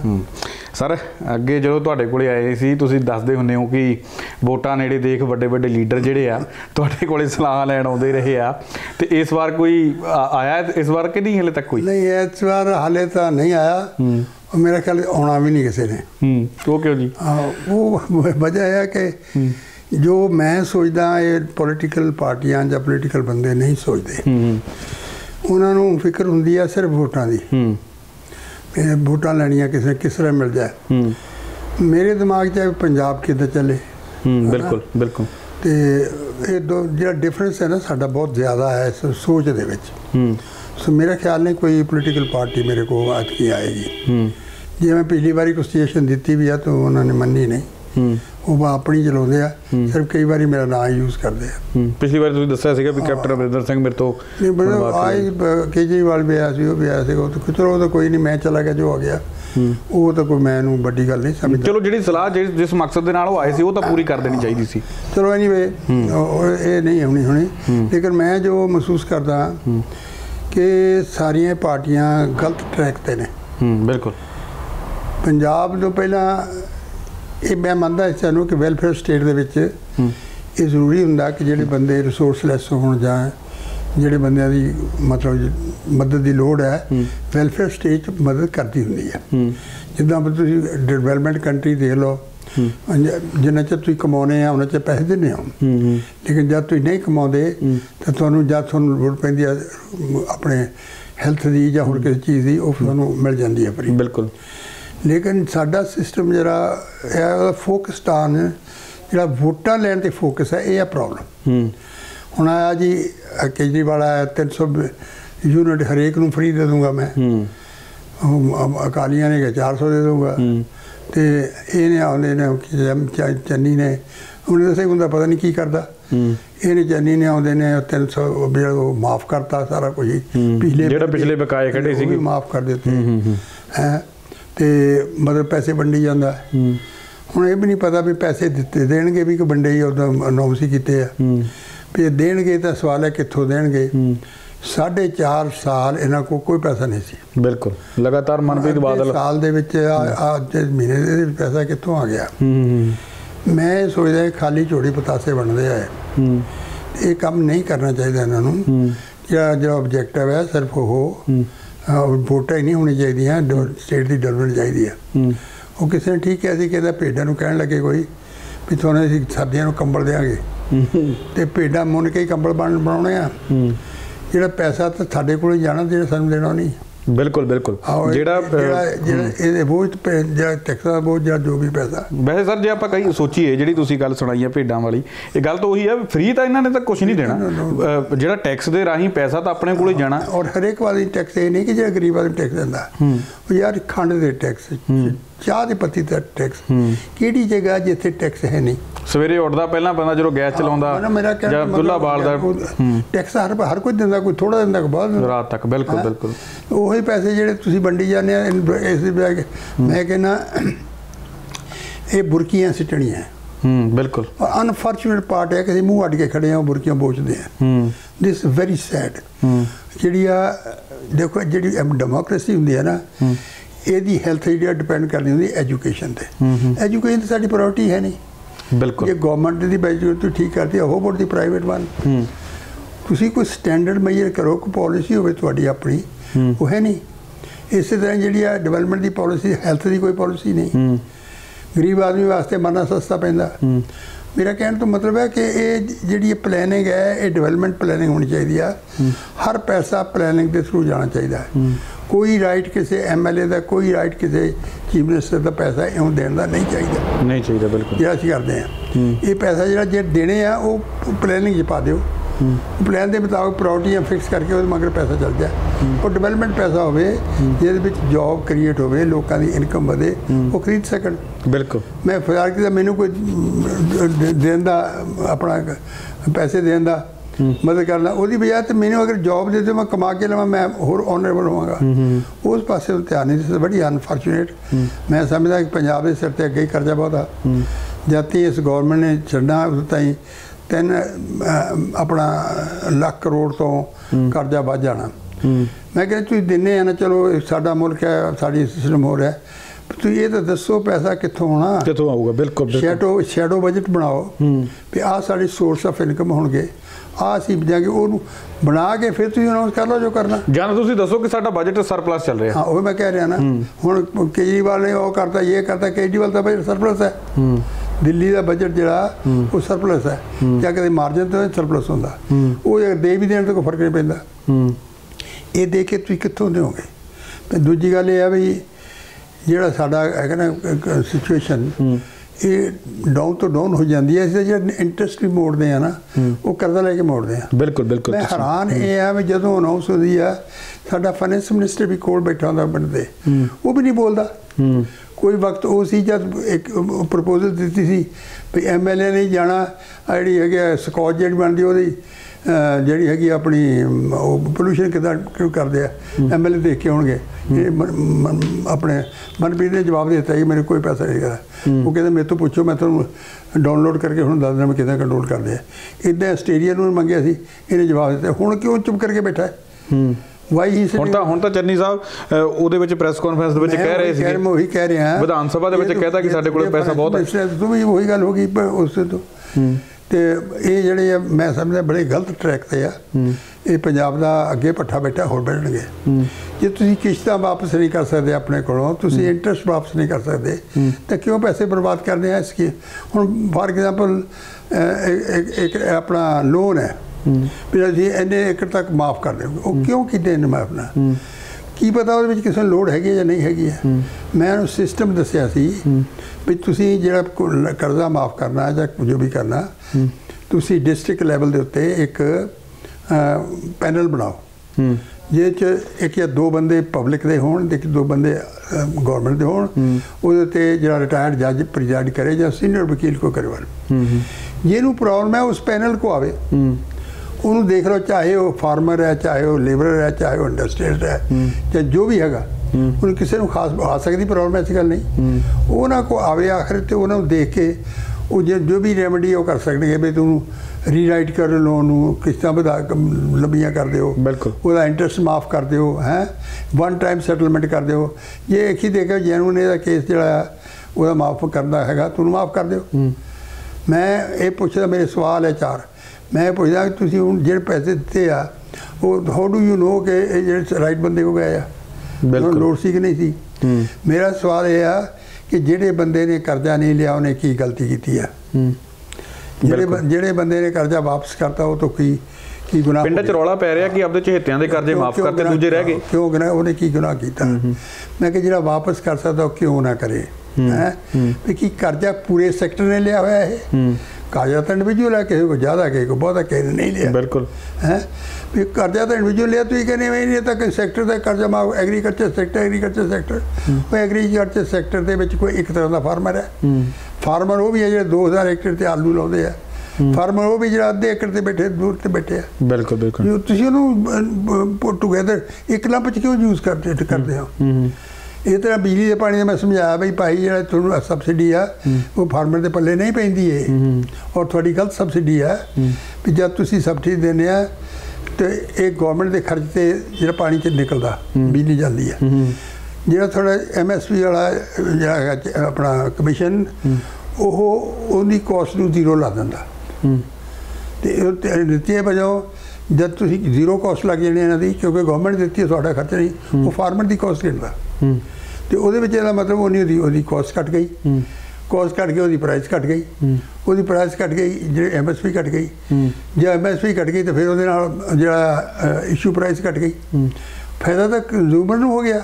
ਸਰ ਅੱਗੇ ਜਦੋਂ ਤੁਹਾਡੇ ਕੋਲੇ ਆਏ ਸੀ ਤੁਸੀਂ ਦੱਸਦੇ ਹੁੰਦੇ ਹੋ ਕਿ ਵੋਟਾਂ ਨੇੜੇ ਦੇਖ ਵੱਡੇ ਵੱਡੇ ਲੀਡਰ ਜਿਹੜੇ ਆ ਤੁਹਾਡੇ ਕੋਲੇ ਸਲਾਹ ਲੈਣ ਆਉਂਦੇ ਰਹੇ ਆ। ਤੇ ਇਸ ਵਾਰ ਕੋਈ ਆਇਆ ਇਸ ਵਾਰ ਕਿ ਨਹੀਂ ਹਲੇ ਤੱਕ ਕੋਈ? ਨਹੀਂ ਇਸ ਵਾਰ ਹਾਲੇ ਤਾਂ ਨਹੀਂ ਆਇਆ। ਉਹ ਮੇਰਾ ਖਿਆਲ ਆਉਣਾ ਵੀ ਨਹੀਂ ਕਿਸੇ ਨੇ। ਹੂੰ। ਉਹ ਕਿਉਂ ਜੀ? ਉਹ ਵਜ੍ਹਾ ਹੈ ਕਿ ਜੋ ਮੈਂ ਸੋਚਦਾ ਇਹ ਪੋਲੀਟੀਕਲ ਪਾਰਟੀਆਂ ਜਾਂ ਪੋਲੀਟੀਕਲ ਬੰਦੇ ਨਹੀਂ ਸੋਚਦੇ। ਹੂੰ। ਉਹਨਾਂ ਨੂੰ ਫਿਕਰ ਹੁੰਦੀ ਹੈ ਸਿਰਫ ਵੋਟਾਂ ਦੀ। ਹੂੰ। ਇਹ ਵੋਟਾਂ ਲੈਣੀਆਂ ਕਿਸੇ ਕਿਸ ਤਰ੍ਹਾਂ ਮਿਲ ਜਾਏ ਹੂੰ। ਮੇਰੇ ਦਿਮਾਗ 'ਚ ਹੈ ਪੰਜਾਬ ਕਿੱਦਾਂ ਚੱਲੇ? ਹੂੰ ਬਿਲਕੁਲ ਬਿਲਕੁਲ। ਤੇ ਇਹ ਦੋ ਜਿਹੜਾ ਡਿਫਰੈਂਸ ਹੈ ਨਾ ਸਾਡਾ ਬਹੁਤ ਜ਼ਿਆਦਾ ਹੈ ਇਸ ਸੋਚ ਦੇ ਵਿੱਚ। ਹੂੰ। ਸੋ ਮੇਰਾ ਖਿਆਲ ਨਹੀਂ ਕੋਈ ਪੋਲੀਟੀਕਲ ਪਾਰਟੀ ਮੇਰੇ ਕੋਲ ਆਤ ਕੀ ਆਏਗੀ। ਹੂੰ। ਜੇ ਮੈਂ ਪਿਛਲੀ ਵਾਰੀ ਕੋਈ ਸਟੇਸ਼ਨ ਦਿੱਤੀ ਵੀ ਆ ਤਾਂ ਉਹਨਾਂ ਨੇ ਮੰਨੀ ਨਹੀਂ। ਉਹ ਬਾ ਆਪਣੀ ਚਲਾਉਂਦੇ ਆ ਸਿਰਫ ਕਈ ਵਾਰੀ ਮੇਰਾ ਨਾਮ ਯੂਜ਼ ਕਰਦੇ ਆ। ਪਿਛਲੀ ਵਾਰ ਤੁਸੀਂ ਦੱਸਿਆ ਸੀਗਾ ਵੀ ਕੈਪਟਨ ਅਮਰਿੰਦਰ ਸਿੰਘ ਮੇਰੇ ਤੋਂ ਨਹੀਂ ਬੜਾ ਆਈ ਕੇਜਰੀਵਾਲ ਵੀ ਆਇਆ ਸੀ ਉਹ ਵੀ ਆਇਆ ਸੀ ਉਹ ਤਾਂ ਚਲੋ ਉਹ ਤਾਂ ਕੋਈ ਨਹੀਂ ਮੈਂ ਚਲਾ ਗਿਆ ਜੋ ਆ ਗਿਆ। ਉਹ ਤਾਂ ਕੋਈ ਮੈਨੂੰ ਵੱਡੀ ਗੱਲ ਨਹੀਂ ਸਮਝਦਾ। ਚਲੋ ਜਿਹੜੀ ਸਲਾਹ ਜਿਸ ਮਕਸਦ ਦੇ ਨਾਲ ਉਹ ਆਏ ਸੀ ਉਹ ਤਾਂ ਪੂਰੀ ਕਰ ਦੇਣੀ ਚਾਹੀਦੀ ਸੀ। ਚਲੋ ਐਨੀਵੇ ਇਹ ਨਹੀਂ ਹੋਣੀ ਹੋਣੀ। ਲੇਕਿਨ ਮੈਂ ਜੋ ਮਹਿਸੂਸ ਕਰਦਾ ਕਿ ਸਾਰੀਆਂ ਪਾਰਟੀਆਂ ਗਲਤ ਟਰੈਕ ਤੇ ਨੇ। ਹੂੰ ਬਿਲਕੁਲ। ਪੰਜਾਬ ਤੋਂ ਪਹਿਲਾਂ ਇਹ ਮੈਂ ਮੰਨਦਾ ਇਸ ਨੂੰ ਕਿ ਵੈਲਫੇਅਰ ਸਟੇਟ ਦੇ ਵਿੱਚ ਇਹ ਜ਼ਰੂਰੀ ਹੁੰਦਾ ਕਿ ਜਿਹੜੇ ਬੰਦੇ ਰਿਸੋਰਸਲੈਸ ਹੋਣ ਜਾਂ ਜਿਹੜੇ ਬੰਦਿਆਂ ਦੀ ਮਤਲਬ ਮਦਦ ਦੀ ਲੋੜ ਹੈ ਵੈਲਫੇਅਰ ਸਟੇਟ ਮਦਦ ਕਰਦੀ ਹੁੰਦੀ ਹੈ। ਜਿੱਦਾਂ ਤੁਸੀਂ ਡਿਵੈਲਪਮੈਂਟ ਕੰਟਰੀ ਦੇਖ ਲਓ ਜਿੰਨਾ ਚਿਰ ਤੁਸੀਂ ਕਮਾਉਨੇ ਆ ਉਹਨਾਂ ਚ ਪੈਸੇ ਦਿੰਦੇ ਹੋ ਲੇਕਿਨ ਜਦ ਤੁਸੀਂ ਨਹੀਂ ਕਮਾਉਂਦੇ ਤਾਂ ਤੁਹਾਨੂੰ ਜਦ ਤੁਹਾਨੂੰ ਲੋੜ ਪੈਂਦੀ ਹੈ ਆਪਣੇ ਹੈਲਥ ਦੀ ਜਾਂ ਹੋਰ ਕਿਸੇ ਚੀਜ਼ ਦੀ ਉਹ ਤੁਹਾਨੂੰ ਮਿਲ ਜਾਂਦੀ ਹੈ ਫਰੀ ਬਿਲਕੁਲ। ਲੇਕਿਨ ਸਾਡਾ ਸਿਸਟਮ ਜਿਹੜਾ ਹੈ ਉਹਦਾ ਫੋਕਸਡ ਆਨ ਜਿਹੜਾ ਵੋਟਾਂ ਲੈਣ ਤੇ ਫੋਕਸ ਹੈ ਇਹ ਆ ਪ੍ਰੋਬਲਮ ਹੂੰ। ਹੁਣ ਆਇਆ ਜੀ ਕੇਜਰੀਵਾਲ ਆਇਆ 300 ਯੂਨਿਟ ਹਰੇਕ ਨੂੰ ਫ੍ਰੀ ਦੇ ਦੂੰਗਾ ਮੈਂ। ਹੂੰ। ਅਕਾਲੀਆਂ ਨੇ ਕਿਹਾ 400 ਦੇ ਦੂੰਗਾ ਤੇ ਇਹਨੇ ਆਉਂਦੇ ਨੇ ਕਿ ਜਮ- ਚ- ਚੰਨੀ ਨੇ ਉਹਨੇ ਦੱਸਿਆ ਹੁੰਦਾ ਪਤਾ ਨਹੀਂ ਕੀ ਕਰਦਾ। ਇਹਨੇ ਚੰਨੀ ਨੇ ਆਉਂਦੇ ਨੇ ਉਹ 300 ਉਹ ਜਿਹੜਾ ਉਹ ਮਾਫ ਕਰਤਾ ਸਾਰਾ ਕੁਝ। ਪਿਛਲੇ ਜਿਹੜਾ ਪਿਛਲੇ ਬਕਾਏ ਖੜੇ ਸੀਗੇ। ਮਾਫ ਕਰ ਦਿੱਤੇ। ਹੈ? ਤੇ ਮਤਲਬ ਪੈਸੇ ਵੰਡੀ ਜਾਂਦਾ। ਹੁਣ ਇਹ ਵੀ ਨਹੀਂ ਪਤਾ ਵੀ ਪੈਸੇ ਦਿੱਤੇ ਦੇਣਗੇ ਵੀ ਕਿ ਵੰਡੇ ਹੀ ਉਹਦਾ ਅਨਾਉਂਸ ਕੀਤੇ ਆ। ਵੀ ਇਹ ਦੇਣਗੇ ਤਾਂ ਸਵਾਲ ਹੈ ਕਿੱਥੋਂ ਦੇਣਗੇ। ਹੂੰ। ਸਾਢੇ ਚਾਰ ਸਾਲ ਇਹਨਾਂ ਕੋਲ ਕੋਈ ਪੈਸਾ ਨਹੀਂ ਸੀ। ਬਿਲਕੁਲ। ਲਗਾਤਾਰ ਮਨਪ੍ਰੀਤ ਬਾਦਲ। ਸਾਲ ਦੇ ਵਿੱਚ ਆ ਆ ਜੇ ਮਹੀਨੇ ਦੇ ਵਿੱਚ ਪੈਸਾ ਕਿੱਥੋਂ ਆ ਗਿਆ। ਮੈਂ ਸੋਚਦਾ ਕਿ ਖਾਲੀ ਝੋੜੀ ਪਤਾਸੇ ਬਣਦੇ ਆ। ਹੂੰ। ਇਹ ਕੰਮ ਨਹੀਂ ਕਰਨਾ ਚਾਹੀਦਾ ਇਹਨਾਂ ਨੂੰ। ਜਿਹੜਾ ਜਿਹੜਾ ਆਬਜੈਕਟਿਵ ਹੈ ਸਿਰਫ ਉਹ। ਵੋਟਾਂ ਹੀ ਨਹੀਂ ਹੋਣੀ ਚਾਹੀਦੀਆਂ ਸਟੇਟ ਦੀ ਡਿਵੈਲਪਮੈਂਟ ਚਾਹੀਦੀ ਹੈ। ਉਹ ਕਿਸੇ ਨੇ ਠੀਕ ਕਿਹਾ ਸੀ ਕਿ ਇਹਦਾ ਭੇਡਾਂ ਨੂੰ ਕਹਿਣ ਲੱਗੇ ਕੋਈ ਵੀ ਤੁਹਾਨੂੰ ਅਸੀਂ ਸਰਦੀਆਂ ਨੂੰ ਕੰਬਲ ਦੇਵਾਂਗੇ ਹੂੰ। ਤੇ ਭੇਡਾਂ ਮੁੰਨ ਕੇ ਕੰਬਲ ਬਣ ਬਣਾਉਣੇ ਆ। ਜਿਹੜਾ ਪੈਸਾ ਤਾਂ ਸਾਡੇ ਕੋਲ ਜਾਣਾ ਜਿਹੜਾ ਸਾਨੂੰ ਦੇਣਾ ਨਹੀਂ। ਬਿਲਕੁਲ ਬਿਲਕੁਲ। ਜਿਹੜਾ ਜਿਹੜਾ ਇਹਦੇ ਬੋਝ ਜਿਹੜਾ ਟੈਕਸ ਦਾ ਬੋਝ ਜਾਂ ਜੋ ਵੀ ਪੈਸਾ। ਵੈਸੇ ਸਰ ਜੇ ਆਪਾਂ ਕਹੀ ਸੋਚੀਏ ਜਿਹੜੀ ਤੁਸੀਂ ਗੱਲ ਸੁਣਾਈ ਹੈ ਭੇਡਾਂ ਵਾਲੀ ਇਹ ਗੱਲ ਤਾਂ ਉਹੀ ਹੈ ਫ੍ਰੀ ਤਾਂ ਇਹਨਾਂ ਨੇ ਤਾਂ ਕੁਝ ਨਹੀਂ ਦੇਣਾ। ਜਿਹੜਾ ਟੈਕਸ ਦੇ ਰਾਹੀਂ ਪੈਸਾ ਤਾਂ ਆਪਣੇ ਕੋਲ ਜਾਣਾ। ਔਰ ਹਰੇਕ ਵਾਲੀ ਟੈਕਸ ਇਹ ਨਹੀਂ ਕਿ ਜਿਹੜਾ ਗਰੀਬ ਆਦਮੀ ਟੈਕਸ ਦਿੰਦਾ। ਉਹ ਯਾਰ ਖੰਡ ਦੇ ਟੈਕਸ ਚਾਹ ਦੀ ਪੱਤੀ ਦਾ ਟੈਕਸ ਕਿਹੜੀ ਜਗ੍ਹਾ ਜਿੱਥੇ ਟੈਕਸ ਹੈ ਨਹੀਂ? ਸਵੇਰੇ ਉੱਠਦਾ ਪਹਿਲਾਂ ਬੰਦਾ ਜਦੋਂ ਗੈਸ ਚਲਾਉਂਦਾ ਜਾਂ ਦਾ ਚੁੱਲ੍ਹਾ ਮਤਲਬ ਬਾਲਦਾ ਟੈਕਸ ਹਰ ਹਰ ਕੋਈ ਦਿੰਦਾ ਕੋਈ ਥੋੜਾ ਦਿੰਦਾ ਕੋਈ ਬਹੁਤ ਰਾਤ ਤੱਕ ਬਿਲਕੁਲ? ਬਿਲਕੁਲ। ਉਹੀ ਪੈਸੇ ਜਿਹੜੇ ਤੁਸੀਂ ਵੰਡੀ ਜਾਂਦੇ ਆ ਇਸ ਦੀ ਕਿ- ਮੈਂ ਕਹਿੰਦਾ ਇਹ ਬੁਰਕੀਆਂ ਸਿੱਟਣੀਆਂ। ਹੂੰ ਬਿਲਕੁਲ। ਅਨਫੋਰਚੂਨੇਟ ਪਾਰਟ ਹੈ ਕਿ ਅਸੀਂ ਮੂੰਹ ਅੱਡ ਕੇ ਖੜੇ ਆ ਉਹ ਬੁਰਕੀਆਂ ਬੋਚਦੇ ਆ। ਹੂੰ। ਦਿਸ ਵੈਰੀ ਸੈਡ ਹੂੰ। ਜਿਹੜੀ ਆ ਦੇਖੋ ਜਿਹੜੀ ਡੈਮੋਕ੍ਰੇਸੀ ਹੁੰਦੀ ਹੈ ਨਾ ਇਹਦੀ ਹੈਲਥ ਜਿਹੜੀ ਡਿਪੈਂਡ ਕਰਦੀ ਹੁੰਦੀ ਐਜੂਕੇਸ਼ਨ ਤੇ। ਐਜੂਕੇਸ਼ਨ ਤੇ ਸਾਡੀ ਪ੍ਰਾਇੋਰਟੀ ਹੈ ਨਹੀਂ। ਬਿਲਕੁਲ। ਜੇ ਗਵਰਨਮੈਂਟ ਦੀ ਬਜਟ ਤੋਂ ਠੀਕ ਕਰਦੀ ਹੈ ਉਹ ਬੋਰਡ ਦੀ ਪ੍ਰਾਈਵੇਟ ਵਨ ਤੁਸੀਂ ਕੋਈ ਸਟੈਂਡਰਡ ਮੇਜਰ ਕਰੋ ਕੋਈ ਪਾਲਿਸੀ ਹੋਵੇ ਤੁਹਾਡੀ ਆਪਣੀ ਉਹ ਹੈ ਨਹੀਂ। ਇਸੇ ਤਰ੍ਹਾਂ ਜਿਹੜੀ ਆ ਡਿਵੈਲਪਮੈਂਟ ਦੀ ਪਾਲਿਸੀ ਹੈਲਥ ਦੀ ਕੋਈ ਪਾਲਿਸੀ ਨਹੀਂ। ਗਰੀਬ ਆਦਮੀ ਵਾਸਤੇ ਮਰਨਾ ਸਸਤਾ ਪੈਂਦਾ। ਮੇਰਾ ਕਹਿਣ ਤੋਂ ਮਤਲਬ ਹੈ ਕਿ ਇਹ ਜਿਹੜੀ ਪਲੈਨਿੰਗ ਹੈ ਇਹ ਡਿਵੈਲਪਮੈਂਟ ਪਲੈਨਿੰਗ ਹੋਣੀ ਚਾਹੀਦੀ ਆ। ਹਰ ਪੈਸਾ ਪਲੈਨਿੰਗ ਦੇ ਥਰੂ ਜਾਣਾ ਚਾਹੀਦਾ ਹੈ। ਕੋਈ ਰਾਈਟ ਕਿਸੇ ਐਮਐਲਏ ਦਾ ਕੋਈ ਰਾਈਟ ਕਿਸੇ ਚੀਫ ਮਿਨਿਸਟਰ ਦਾ ਪੈਸਾ ਇਉਂ ਦੇਣ ਦਾ ਨਹੀਂ ਚਾਹੀਦਾ। ਨਹੀਂ ਚਾਹੀਦਾ ਬਿਲਕੁਲ। ਜਿਹੜਾ ਅਸੀਂ ਕਰਦੇ ਆ ਇਹ ਪੈਸਾ ਜਿਹੜਾ ਜੇ ਦੇਣੇ ਆ ਉਹ ਪਲੈਨਿੰਗ 'ਚ ਪਾ ਦਿਓ। ਪਲਾਨ ਦੇ ਮੁਤਾਬਕ ਪ੍ਰਾਇੋਰਟੀਆਂ ਫਿਕਸ ਕਰਕੇ ਉਹਦੇ ਮਗਰ ਪੈਸਾ ਚੱਲ ਜਾਏ ਉਹ ਡਿਵੈਲਪਮੈਂਟ ਪੈਸਾ ਹੋਵੇ ਜਿਹਦੇ ਵਿੱਚ ਜੌਬ ਕ੍ਰੀਏਟ ਹੋਵੇ ਲੋਕਾਂ ਦੀ ਇਨਕਮ ਵਧੇ ਉਹ ਖਰੀਦ ਸਕਣ। ਬਿਲਕੁਲ। ਮੈਂ ਫਿਲਹਾਲ ਕਿ ਮੈਨੂੰ ਕੋਈ ਦੇ- ਦੇਣ ਦਾ ਆਪਣਾ ਪੈਸੇ ਦੇਣ ਦਾ ਮਦਦ ਕਰਨਾ ਉਹਦੀ ਬਜਾਏ ਤੇ ਮੈਨੂੰ ਅਗਰ ਜੌਬ ਦੇ ਦਿਓ ਮੈਂ ਕਮਾ ਕੇ ਲਵਾਂ ਮੈਂ ਹੋਰ ਓਨਰੇਬਲ ਹੋਵਾਂਗਾ। ਉਸ ਪਾਸੇ ਤੋਂ ਧਿਆਨ ਨਹੀਂ ਦਿੱਤਾ ਬੜੀ ਅਨਫੋਰਚੂਨੇਟ ਮੈਂ ਸਮਝਦਾ ਕਿ ਪੰਜਾਬ ਦੇ ਸਿਰ ਤੇ ਅੱਗੇ ਹੀ ਕਰਜ਼ਾ ਬਹੁਤ ਆ। ਜਦ ਤੀ ਇਸ ਗਵਰਨਮੈਂਟ ਨੇ ਛੱਡਣਾ ਉਦੋਂ ਤਾਈਂ ਤਿੰਨ ਆਪਣਾ ਲੱਖ ਕਰੋੜ ਤੋਂ ਕਰਜ਼ਾ ਵੱਧ ਜਾਣਾ। ਮੈਂ ਕਹਿੰਦਾ ਤੁਸੀਂ ਦਿੰਨੇ ਆ ਨਾ ਚਲੋ ਸਾਡਾ ਮੁਲਕ ਹੈ ਸਾਡੀ ਸਿਸਟਮ ਹੋ। ਰਿਹਾ। ਤੁਸੀਂ ਇਹ ਤਾਂ ਦੱਸੋ ਪੈਸਾ ਕਿੱਥੋਂ ਆਉਣਾ? ਕਿੱਥੋਂ ਆਊਗਾ? ਬਿਲਕੁਲ ਬਿਲਕੁਲ। ਸ਼ੈਡੋ ਸ਼ੈਡੋ ਬਜਟ ਬਣਾਓ। ਵੀ ਆਹ ਸਾਡੇ ਸੋਰਸ ਆਫ ਇਨਕਮ ਹੋਣਗੇ। ਆਹ ਅਸੀਂ ਜਾ ਕੇ ਉਹਨੂੰ ਬਣਾ ਕੇ ਫਿਰ ਤੁਸੀਂ ਅਨਾਉਂਸ ਕਰ ਲਓ ਜੋ ਕਰਨਾ। ਜਾਂ ਤੁਸੀਂ ਦੱਸੋ ਕਿ ਸਾਡਾ ਬਜਟ ਸਰਪਲਸ ਚੱਲ ਰਿਹਾ। ਹਾਂ ਉਹ ਮੈਂ ਕਹਿ ਰਿਹਾ ਨਾ। ਹੁਣ ਕੇਜਰੀਵਾਲ ਨੇ ਉਹ ਕਰਤਾ ਇਹ ਕਰਤਾ ਕੇਜਰੀਵਾਲ ਦਾ ਬਜਟ ਸਰਪਲਸ ਹੈ। ਦਿੱਲੀ ਦਾ ਬਜਟ ਜਿਹੜਾ ਉਹ ਸਰਪਲਸ ਹੈ। ਜਾਂ ਕਦੇ ਮਾਰਜਨ ਤੋਂ ਸਰਪਲਸ ਹੁੰਦਾ। ਉਹ ਜੇ ਦੇ ਵੀ ਦੇਣ ਤਾਂ ਕੋਈ ਫ਼ਰਕ ਨਹੀਂ ਪੈਂਦਾ। ਇਹ ਦੇ ਕੇ ਤੁਸੀਂ ਕਿੱਥੋਂ ਦਿਓਗੇ ਤੇ ਦੂਜੀ ਗੱਲ ਇਹ ਆ ਵੀ ਜਿਹੜਾ ਸਾਡਾ ਹੈਗਾ ਨਾ ਸਿਚੁਏਸ਼ਨ ਇਹ ਡਾਊਨ ਤੋਂ ਡਾਊਨ ਹੋ ਜਾਂਦੀ ਹੈ। ਇਸ ਜਿਹੜਾ ਇੰਟਰਸਟ ਵੀ ਮੋੜਦੇ ਆ ਨਾ ਉਹ ਕਰਜ਼ਾ ਲੈ ਕੇ ਮੋੜਦੇ ਆ ਬਿਲਕੁਲ ਬਿਲਕੁਲ ਮੈਂ ਹੈਰਾਨ ਇਹ ਆ ਵੀ ਜਦੋਂ ਅਨਾਉਂਸ ਹੁੰਦੀ ਆ ਸਾਡਾ ਫਾਈਨੈਂਸ ਮਿਨਿਸਟਰ ਵੀ ਕੋਲ ਬੈਠਾ ਹੁੰਦਾ ਬਣਦੇ ਉਹ ਵੀ ਨਹੀਂ ਬੋਲਦਾ। ਕੋਈ ਵਕਤ ਉਹ ਸੀ ਜਦ ਇੱਕ ਪ੍ਰਪੋਜ਼ਲ ਦਿੱਤੀ ਸੀ ਵੀ ਐਮਐਲਏ ਨਹੀਂ ਜਾਣਾ ਜਿਹੜੀ ਹੈਗੀ ਸਕਾਚ ਜਿਹੜੀ ਬਣਦੀ ਉਹਦੀ ਜਿਹੜੀ ਹੈਗੀ ਆਪਣੀ ਉਹ ਪੋਲੂਸ਼ਨ ਕਿਦਾਂ ਕਿਉਂ ਕਰਦੇ ਆ? ਐਮਐਲਏ ਦੇਖ ਕੇ ਆਉਣਗੇ। ਆਪਣੇ ਮਨਪ੍ਰੀਤ ਨੇ ਜਵਾਬ ਦਿੱਤਾ ਕਿ ਮੇਰੇ ਕੋਈ ਪੈਸਾ ਨਹੀਂ ਹੈਗਾ। ਉਹ ਕਹਿੰਦੇ ਮੇਰੇ ਤੋਂ ਪੁੱਛੋ ਮੈਂ ਤੁਹਾਨੂੰ ਡਾਊਨਲੋਡ ਕਰਕੇ ਹੁਣ ਦੱਸ ਦਿੰਦਾ ਮੈਂ ਕਿਦਾਂ ਕੰਟਰੋਲ ਕਰਦੇ ਆ। ਇਦਾਂ ਆਸਟ੍ਰੇਲੀਆ ਨੂੰ ਮੰਗਿਆ ਸੀ ਇਹਨੇ ਜਵਾਬ ਦਿੱਤਾ। ਹੁਣ ਕਿਉਂ ਚੁੱਪ ਕਰਕੇ ਬੈਠਾ ਹੂੰ। ਵਾਈ ਹੀ ਹੁਣ ਤਾਂ ਹੁਣ ਤਾਂ ਚੰਨੀ ਸਾਹਿਬ ਉਹਦੇ ਵਿੱਚ ਪ੍ਰੈਸ ਕਾਨਫਰੰਸ ਦੇ ਵਿੱਚ ਕਹਿ ਰਹੇ ਸੀ ਮੈਂ ਉਹੀ ਕਹਿ ਰਿਹਾ। ਵਿਧਾਨ ਸਭਾ ਦੇ ਵਿੱਚ ਕਹਿਤਾ ਕਿ ਸਾਡੇ ਕੋਲ ਪੈਸਾ ਬਹੁਤ ਹੈ। ਤੋਂ ਵੀ ਉਹੀ ਗੱਲ ਹੋ ਗਈ ਉਸ ਤੋਂ। ਤੇ ਇਹ ਜਿਹੜੇ ਆ ਮੈਂ ਸਮਝਦਾ ਬੜੇ ਗਲਤ ਟਰੈਕ ਤੇ ਆ। ਇਹ ਪੰਜਾਬ ਦਾ ਅੱਗੇ ਪੱਠਾ ਬੈਠਾ ਹੋਰ ਬੈਠਣਗੇ। ਜੇ ਤੁਸੀਂ ਕਿਸ਼ਤਾਂ ਵਾਪਸ ਨਹੀਂ ਕਰ ਸਕਦੇ ਆਪਣੇ ਕੋਲੋਂ ਤੁਸੀਂ ਇੰਟਰਸਟ ਵਾਪਸ ਨਹੀਂ ਕਰ ਸਕਦੇ ਤਾਂ ਕਿਉਂ ਪੈਸੇ ਬਰਬਾਦ ਕਰਦੇ ਆ ਇਸ ਕੀ? ਹੁਣ ਫਾਰ ਐਗਜ਼ਾਮਪਲ ਇੱਕ ਆਪਣਾ ਲੋਨ ਹੈ। ਵੀ ਅਸੀਂ ਇੰਨੇ ਏਕੜ ਤੱਕ ਮਾਫ ਕਰ ਦੇਵਾਂਗੇ ਉਹ ਕਿਉਂ ਕੀਤੇ ਨੇ ਮਾਫ ਨਾ? ਕੀ ਪਤਾ ਉਹਦੇ ਵਿੱਚ ਕਿਸੇ ਨੂੰ ਲੋੜ ਹੈਗੀ ਹੈ ਜਾਂ ਨਹੀਂ ਹੈਗੀ ਹੈ? ਮੈਂ ਉਹਨੂੰ ਸਿਸਟਮ ਦੱਸਿਆ ਸੀ ਵੀ ਤੁਸੀਂ ਜਿਹੜਾ ਕਰਜ਼ਾ ਮਾਫ ਕਰਨਾ ਜਾਂ ਜੋ ਵੀ ਕਰਨਾ ਤੁਸੀਂ ਡਿਸਟ੍ਰਿਕਟ ਲੈਵਲ ਦੇ ਉੱਤੇ ਇੱਕ ਪੈਨਲ ਬਣਾਓ। ਜਿਹਦੇ ਚ ਇੱਕ ਜਾਂ ਦੋ ਬੰਦੇ ਪਬਲਿਕ ਦੇ ਹੋਣ ਤੇ ਦੋ ਬੰਦੇ ਗਵਰਨਮੈਂਟ ਦੇ ਹੋਣ ਉਹਦੇ ਤੇ ਜਿਹੜਾ ਰਿਟਾਇਰਡ ਜੱਜ ਪ੍ਰੀਜ਼ਾਈਡ ਕਰੇ ਜਾਂ ਸੀਨੀਅਰ ਵਕੀਲ ਕੋ ਕਰੇ। ਵਾਲ ਹੂੰ ਹੂੰ। ਜਿਹਨੂੰ ਪ੍ਰੋਬਲਮ ਹੈ ਉਸ ਪੈਨਲ ਕੋ ਆਵੇ। ਉਹਨੂੰ ਦੇਖ ਲਓ ਚਾਹੇ ਉਹ ਫਾਰਮਰ ਹੈ ਚਾਹੇ ਉਹ ਲੇਬਰਰ ਹੈ ਚਾਹੇ ਉਹ ਇੰਡਸਟਰੀਅਲ ਹੈ ਚਾਹੇ ਜੋ ਵੀ ਹੈਗਾ ਉਹਨੂੰ ਕਿਸੇ ਨੂੰ ਖਾਸ ਆ ਸਕਦੀ ਪ੍ਰੋਬਲਮ ਐਸੀ ਗੱਲ ਨਹੀਂ। ਉਹਨਾਂ ਕੋ ਆਵੇ ਆਖਰ ਤੇ ਉਹਨਾਂ ਨੂੰ ਦੇਖ ਕੇ ਉਹ ਜੇ ਜੋ ਵੀ ਰੈਮਡੀ ਉਹ ਕਰ ਸਕਣਗੇ ਵੀ ਤੂੰ ਰੀਰਾਈਟ ਕਰ ਲੋਨ ਨੂੰ ਕਿਸ਼ਤਾਂ ਵਧਾ ਲੰਬੀਆਂ ਕਰ ਦਿਓ। ਉਹਦਾ ਇੰਟਰਸਟ ਮਾਫ ਕਰ ਦਿਓ ਹੈ। ਵਨ ਟਾਈਮ ਸੈਟਲਮੈਂਟ ਕਰ ਦਿਓ। ਜੇ ਇੱਕ ਹੀ ਦੇਖੋ ਜੈਨੂਨ ਇਹਦਾ ਕੇਸ ਜਿਹੜਾ ਉਹਦਾ ਮਾਫ ਕਰਦਾ ਹੈਗਾ ਤੁਹਾਨੂੰ ਮਾਫ ਕਰ ਦਿਓ। ਮੈਂ ਇਹ ਪੁੱਛਦਾ ਮੇਰੇ ਸਵਾਲ ਹੈ ਚਾਰ। ਮੈਂ ਪੁੱਛਦਾ ਤੁਸੀਂ ਹੁਣ ਜਿਹੜੇ ਪੈਸੇ ਦਿੱਤੇ ਆ ਉਹ ਹਾਊ ਡੂ ਯੂ ਨੋ ਕਿ ਇਹ ਜਿਹੜੇ ਰਾਈਟ ਬੰਦੇ ਕੋ ਗਏ ਆ? ਬਿਲਕੁਲ। ਲੋੜ ਸੀ ਕਿ ਨਹੀਂ ਸੀ? ਹੂੰ। ਮੇਰਾ ਸਵਾਲ ਇਹ ਆ ਕਿ ਜਿਹੜੇ ਬੰਦੇ ਨੇ ਕਰਜ਼ਾ ਨਹੀਂ ਲਿਆ ਉਹਨੇ ਕੀ ਗਲਤੀ ਕੀਤੀ ਆ? ਹੂੰ। ਜਿਹੜੇ ਜਿਹੜੇ ਬੰਦੇ ਨੇ ਕਰਜ਼ਾ ਵਾਪਸ ਕਰਤਾ ਉਹ ਤੋਂ ਕੀ ਕੀ ਗੁਨਾਹ ਪਿੰਡਾਂ 'ਚ ਰੌਲਾ ਪੈ ਰਿਹਾ ਕਿ ਆਪਦੇ ਚਹੇਤਿਆਂ ਦੇ ਕਰਜ਼ੇ ਮਾਫ ਕਰਤੇ ਦੂਜੇ ਰਹਿ ਗਏ? ਕਿਉਂ ਗੁਨਾਹ ਉਹਨੇ ਕੀ ਗੁਨਾਹ ਕੀਤਾ? ਮੈਂ ਕਿ ਜਿਹੜਾ ਵਾਪਸ ਕਰ ਸਕਦਾ ਉਹ ਕਿਉਂ ਨਾ ਕਰੇ? ਹੈ ਕੀ ਕਰਜ਼ਾ ਪੂਰੇ ਸੈਕਟਰ ਨੇ ਲਿਆ ਹੋਇਆ ਹੈ। ਕਰਜ਼ਾ ਤਾਂ ਇੰਡੀਵਿਜੂਅਲ ਹੈ ਕਿਸੇ ਕੋ ਜ਼ਿਆਦਾ ਕਿਸੇ ਕੋ ਬਹੁਤਾ ਕਿਸੇ ਨੇ ਨਹੀਂ ਲਿਆ। ਬਿਲਕੁਲ। ਹੈ? ਵੀ ਕਰਜ਼ਾ ਤਾਂ ਇੰਡੀਵਿਜੂਅਲ ਲਿਆ ਤੁਸੀਂ ਕਹਿੰਦੇ ਮੈਂ ਨਹੀਂ ਤਾਂ ਕਿ ਸੈਕਟਰ ਦਾ ਕਰਜ਼ਾ ਮਾ ਐਗਰੀਕਲਚਰ ਸੈਕਟਰ ਐਗਰੀਕਲਚਰ ਸੈਕਟਰ ਉਹ ਐਗਰੀਕਲਚਰ ਸੈਕਟਰ ਦੇ ਵਿੱਚ ਕੋਈ ਇੱਕ ਤਰ੍ਹਾਂ ਦਾ ਫਾਰਮਰ ਹੈ। ਫਾਰਮਰ ਉਹ ਵੀ ਹੈ ਜਿਹੜੇ 2000 ਏਕੜ ਤੇ ਆਲੂ ਲਾਉਂਦੇ ਆ। ਫਾਰਮਰ ਉਹ ਵੀ ਜਿਹੜਾ ਅੱਧੇ ਏਕੜ ਤੇ ਬੈਠੇ ਦੂਰ ਤੇ ਬੈਠੇ ਆ। ਬਿਲਕੁਲ ਬਿਲਕੁਲ। ਤੁਸੀਂ ਉਹਨੂੰ ਪੁੱਟ ਟੂਗੇਦਰ ਇੱਕ ਲੰਪ ਚ ਕਿਉਂ ਯੂਜ਼ ਕਰਦੇ ਕਰਦੇ ਹੋ। ਇਹ ਤਰ੍ਹਾਂ ਬਿਜਲੀ ਦੇ ਪਾਣੀ ਦਾ ਮੈਂ ਸਮਝਾਇਆ ਬਈ ਭਾਈ ਜਿਹੜਾ ਤੁਹਾਨੂੰ ਸਬਸਿਡੀ ਆ ਉਹ ਫਾਰਮਰ ਦੇ ਪੱਲੇ ਨਹੀਂ ਪੈਂਦੀ ਏ ਔਰ ਤੁਹਾਡੀ ਗਲਤ ਸਬਸਿਡੀ ਆ। ਵੀ ਜਦ ਤੁਸੀਂ ਸਬਸਿਡੀ ਦਿੰਦੇ ਆ ਤੇ ਇਹ ਗਵਰਨਮੈਂਟ ਦੇ ਖਰਚ ਤੇ ਜਿਹੜਾ ਪਾਣੀ ਚ ਨਿਕਲਦਾ ਬਿਜਲੀ ਜਾਂਦੀ ਆ। ਜਿਹੜਾ ਤੁਹਾਡਾ ਐਮਐਸਪੀ ਵਾਲਾ ਜਿਹੜਾ ਆਪਣਾ ਕਮਿਸ਼ਨ ਉਹ ਉਹਦੀ ਕਾਸਟ ਨੂੰ ਜ਼ੀਰੋ ਲਾ ਦਿੰਦਾ। ਤੇ ਉਹ ਤੇ ਦਿੱਤੀ ਹੈ ਵਜੋਂ ਜਦ ਤੁਸੀਂ ਜ਼ੀਰੋ ਕਾਸਟ ਲੱਗ ਜਾਣੀ ਇਹਨਾਂ ਦੀ ਕਿਉਂਕਿ ਗਵਰਨਮੈਂਟ ਦਿੱਤੀ ਹੈ ਤੁਹਾਡਾ ਖਰਚ ਨਹੀਂ। ਉਹ ਫਾਰਮਰ ਦੀ ਕਾਸਟ ਲੈਂਦਾ ਤੇ ਉਹਦੇ ਵਿੱਚ ਇਹਦਾ ਮਤਲਬ ਉਹ ਨਹੀਂ ਉਹਦੀ ਉਹਦੀ ਕਾਸਟ ਘਟ ਗਈ। ਕਾਸਟ ਘਟ ਗਈ ਉਹਦੀ ਪ੍ਰਾਈਸ ਘਟ ਗਈ। ਉਹਦੀ ਪ੍ਰਾਈਸ ਘਟ ਗਈ ਜਿਹੜੇ ਐਮਐਸਪੀ ਘਟ ਗਈ। ਜੇ ਐਮਐਸਪੀ ਘਟ ਗਈ ਤਾਂ ਫਿਰ ਉਹਦੇ ਨਾਲ ਜਿਹੜਾ ਇਸ਼ੂ ਪ੍ਰਾਈਸ ਘਟ ਗਈ। ਫਾਇਦਾ ਤਾਂ ਕੰਜ਼ੂਮਰ ਨੂੰ ਹੋ ਗਿਆ।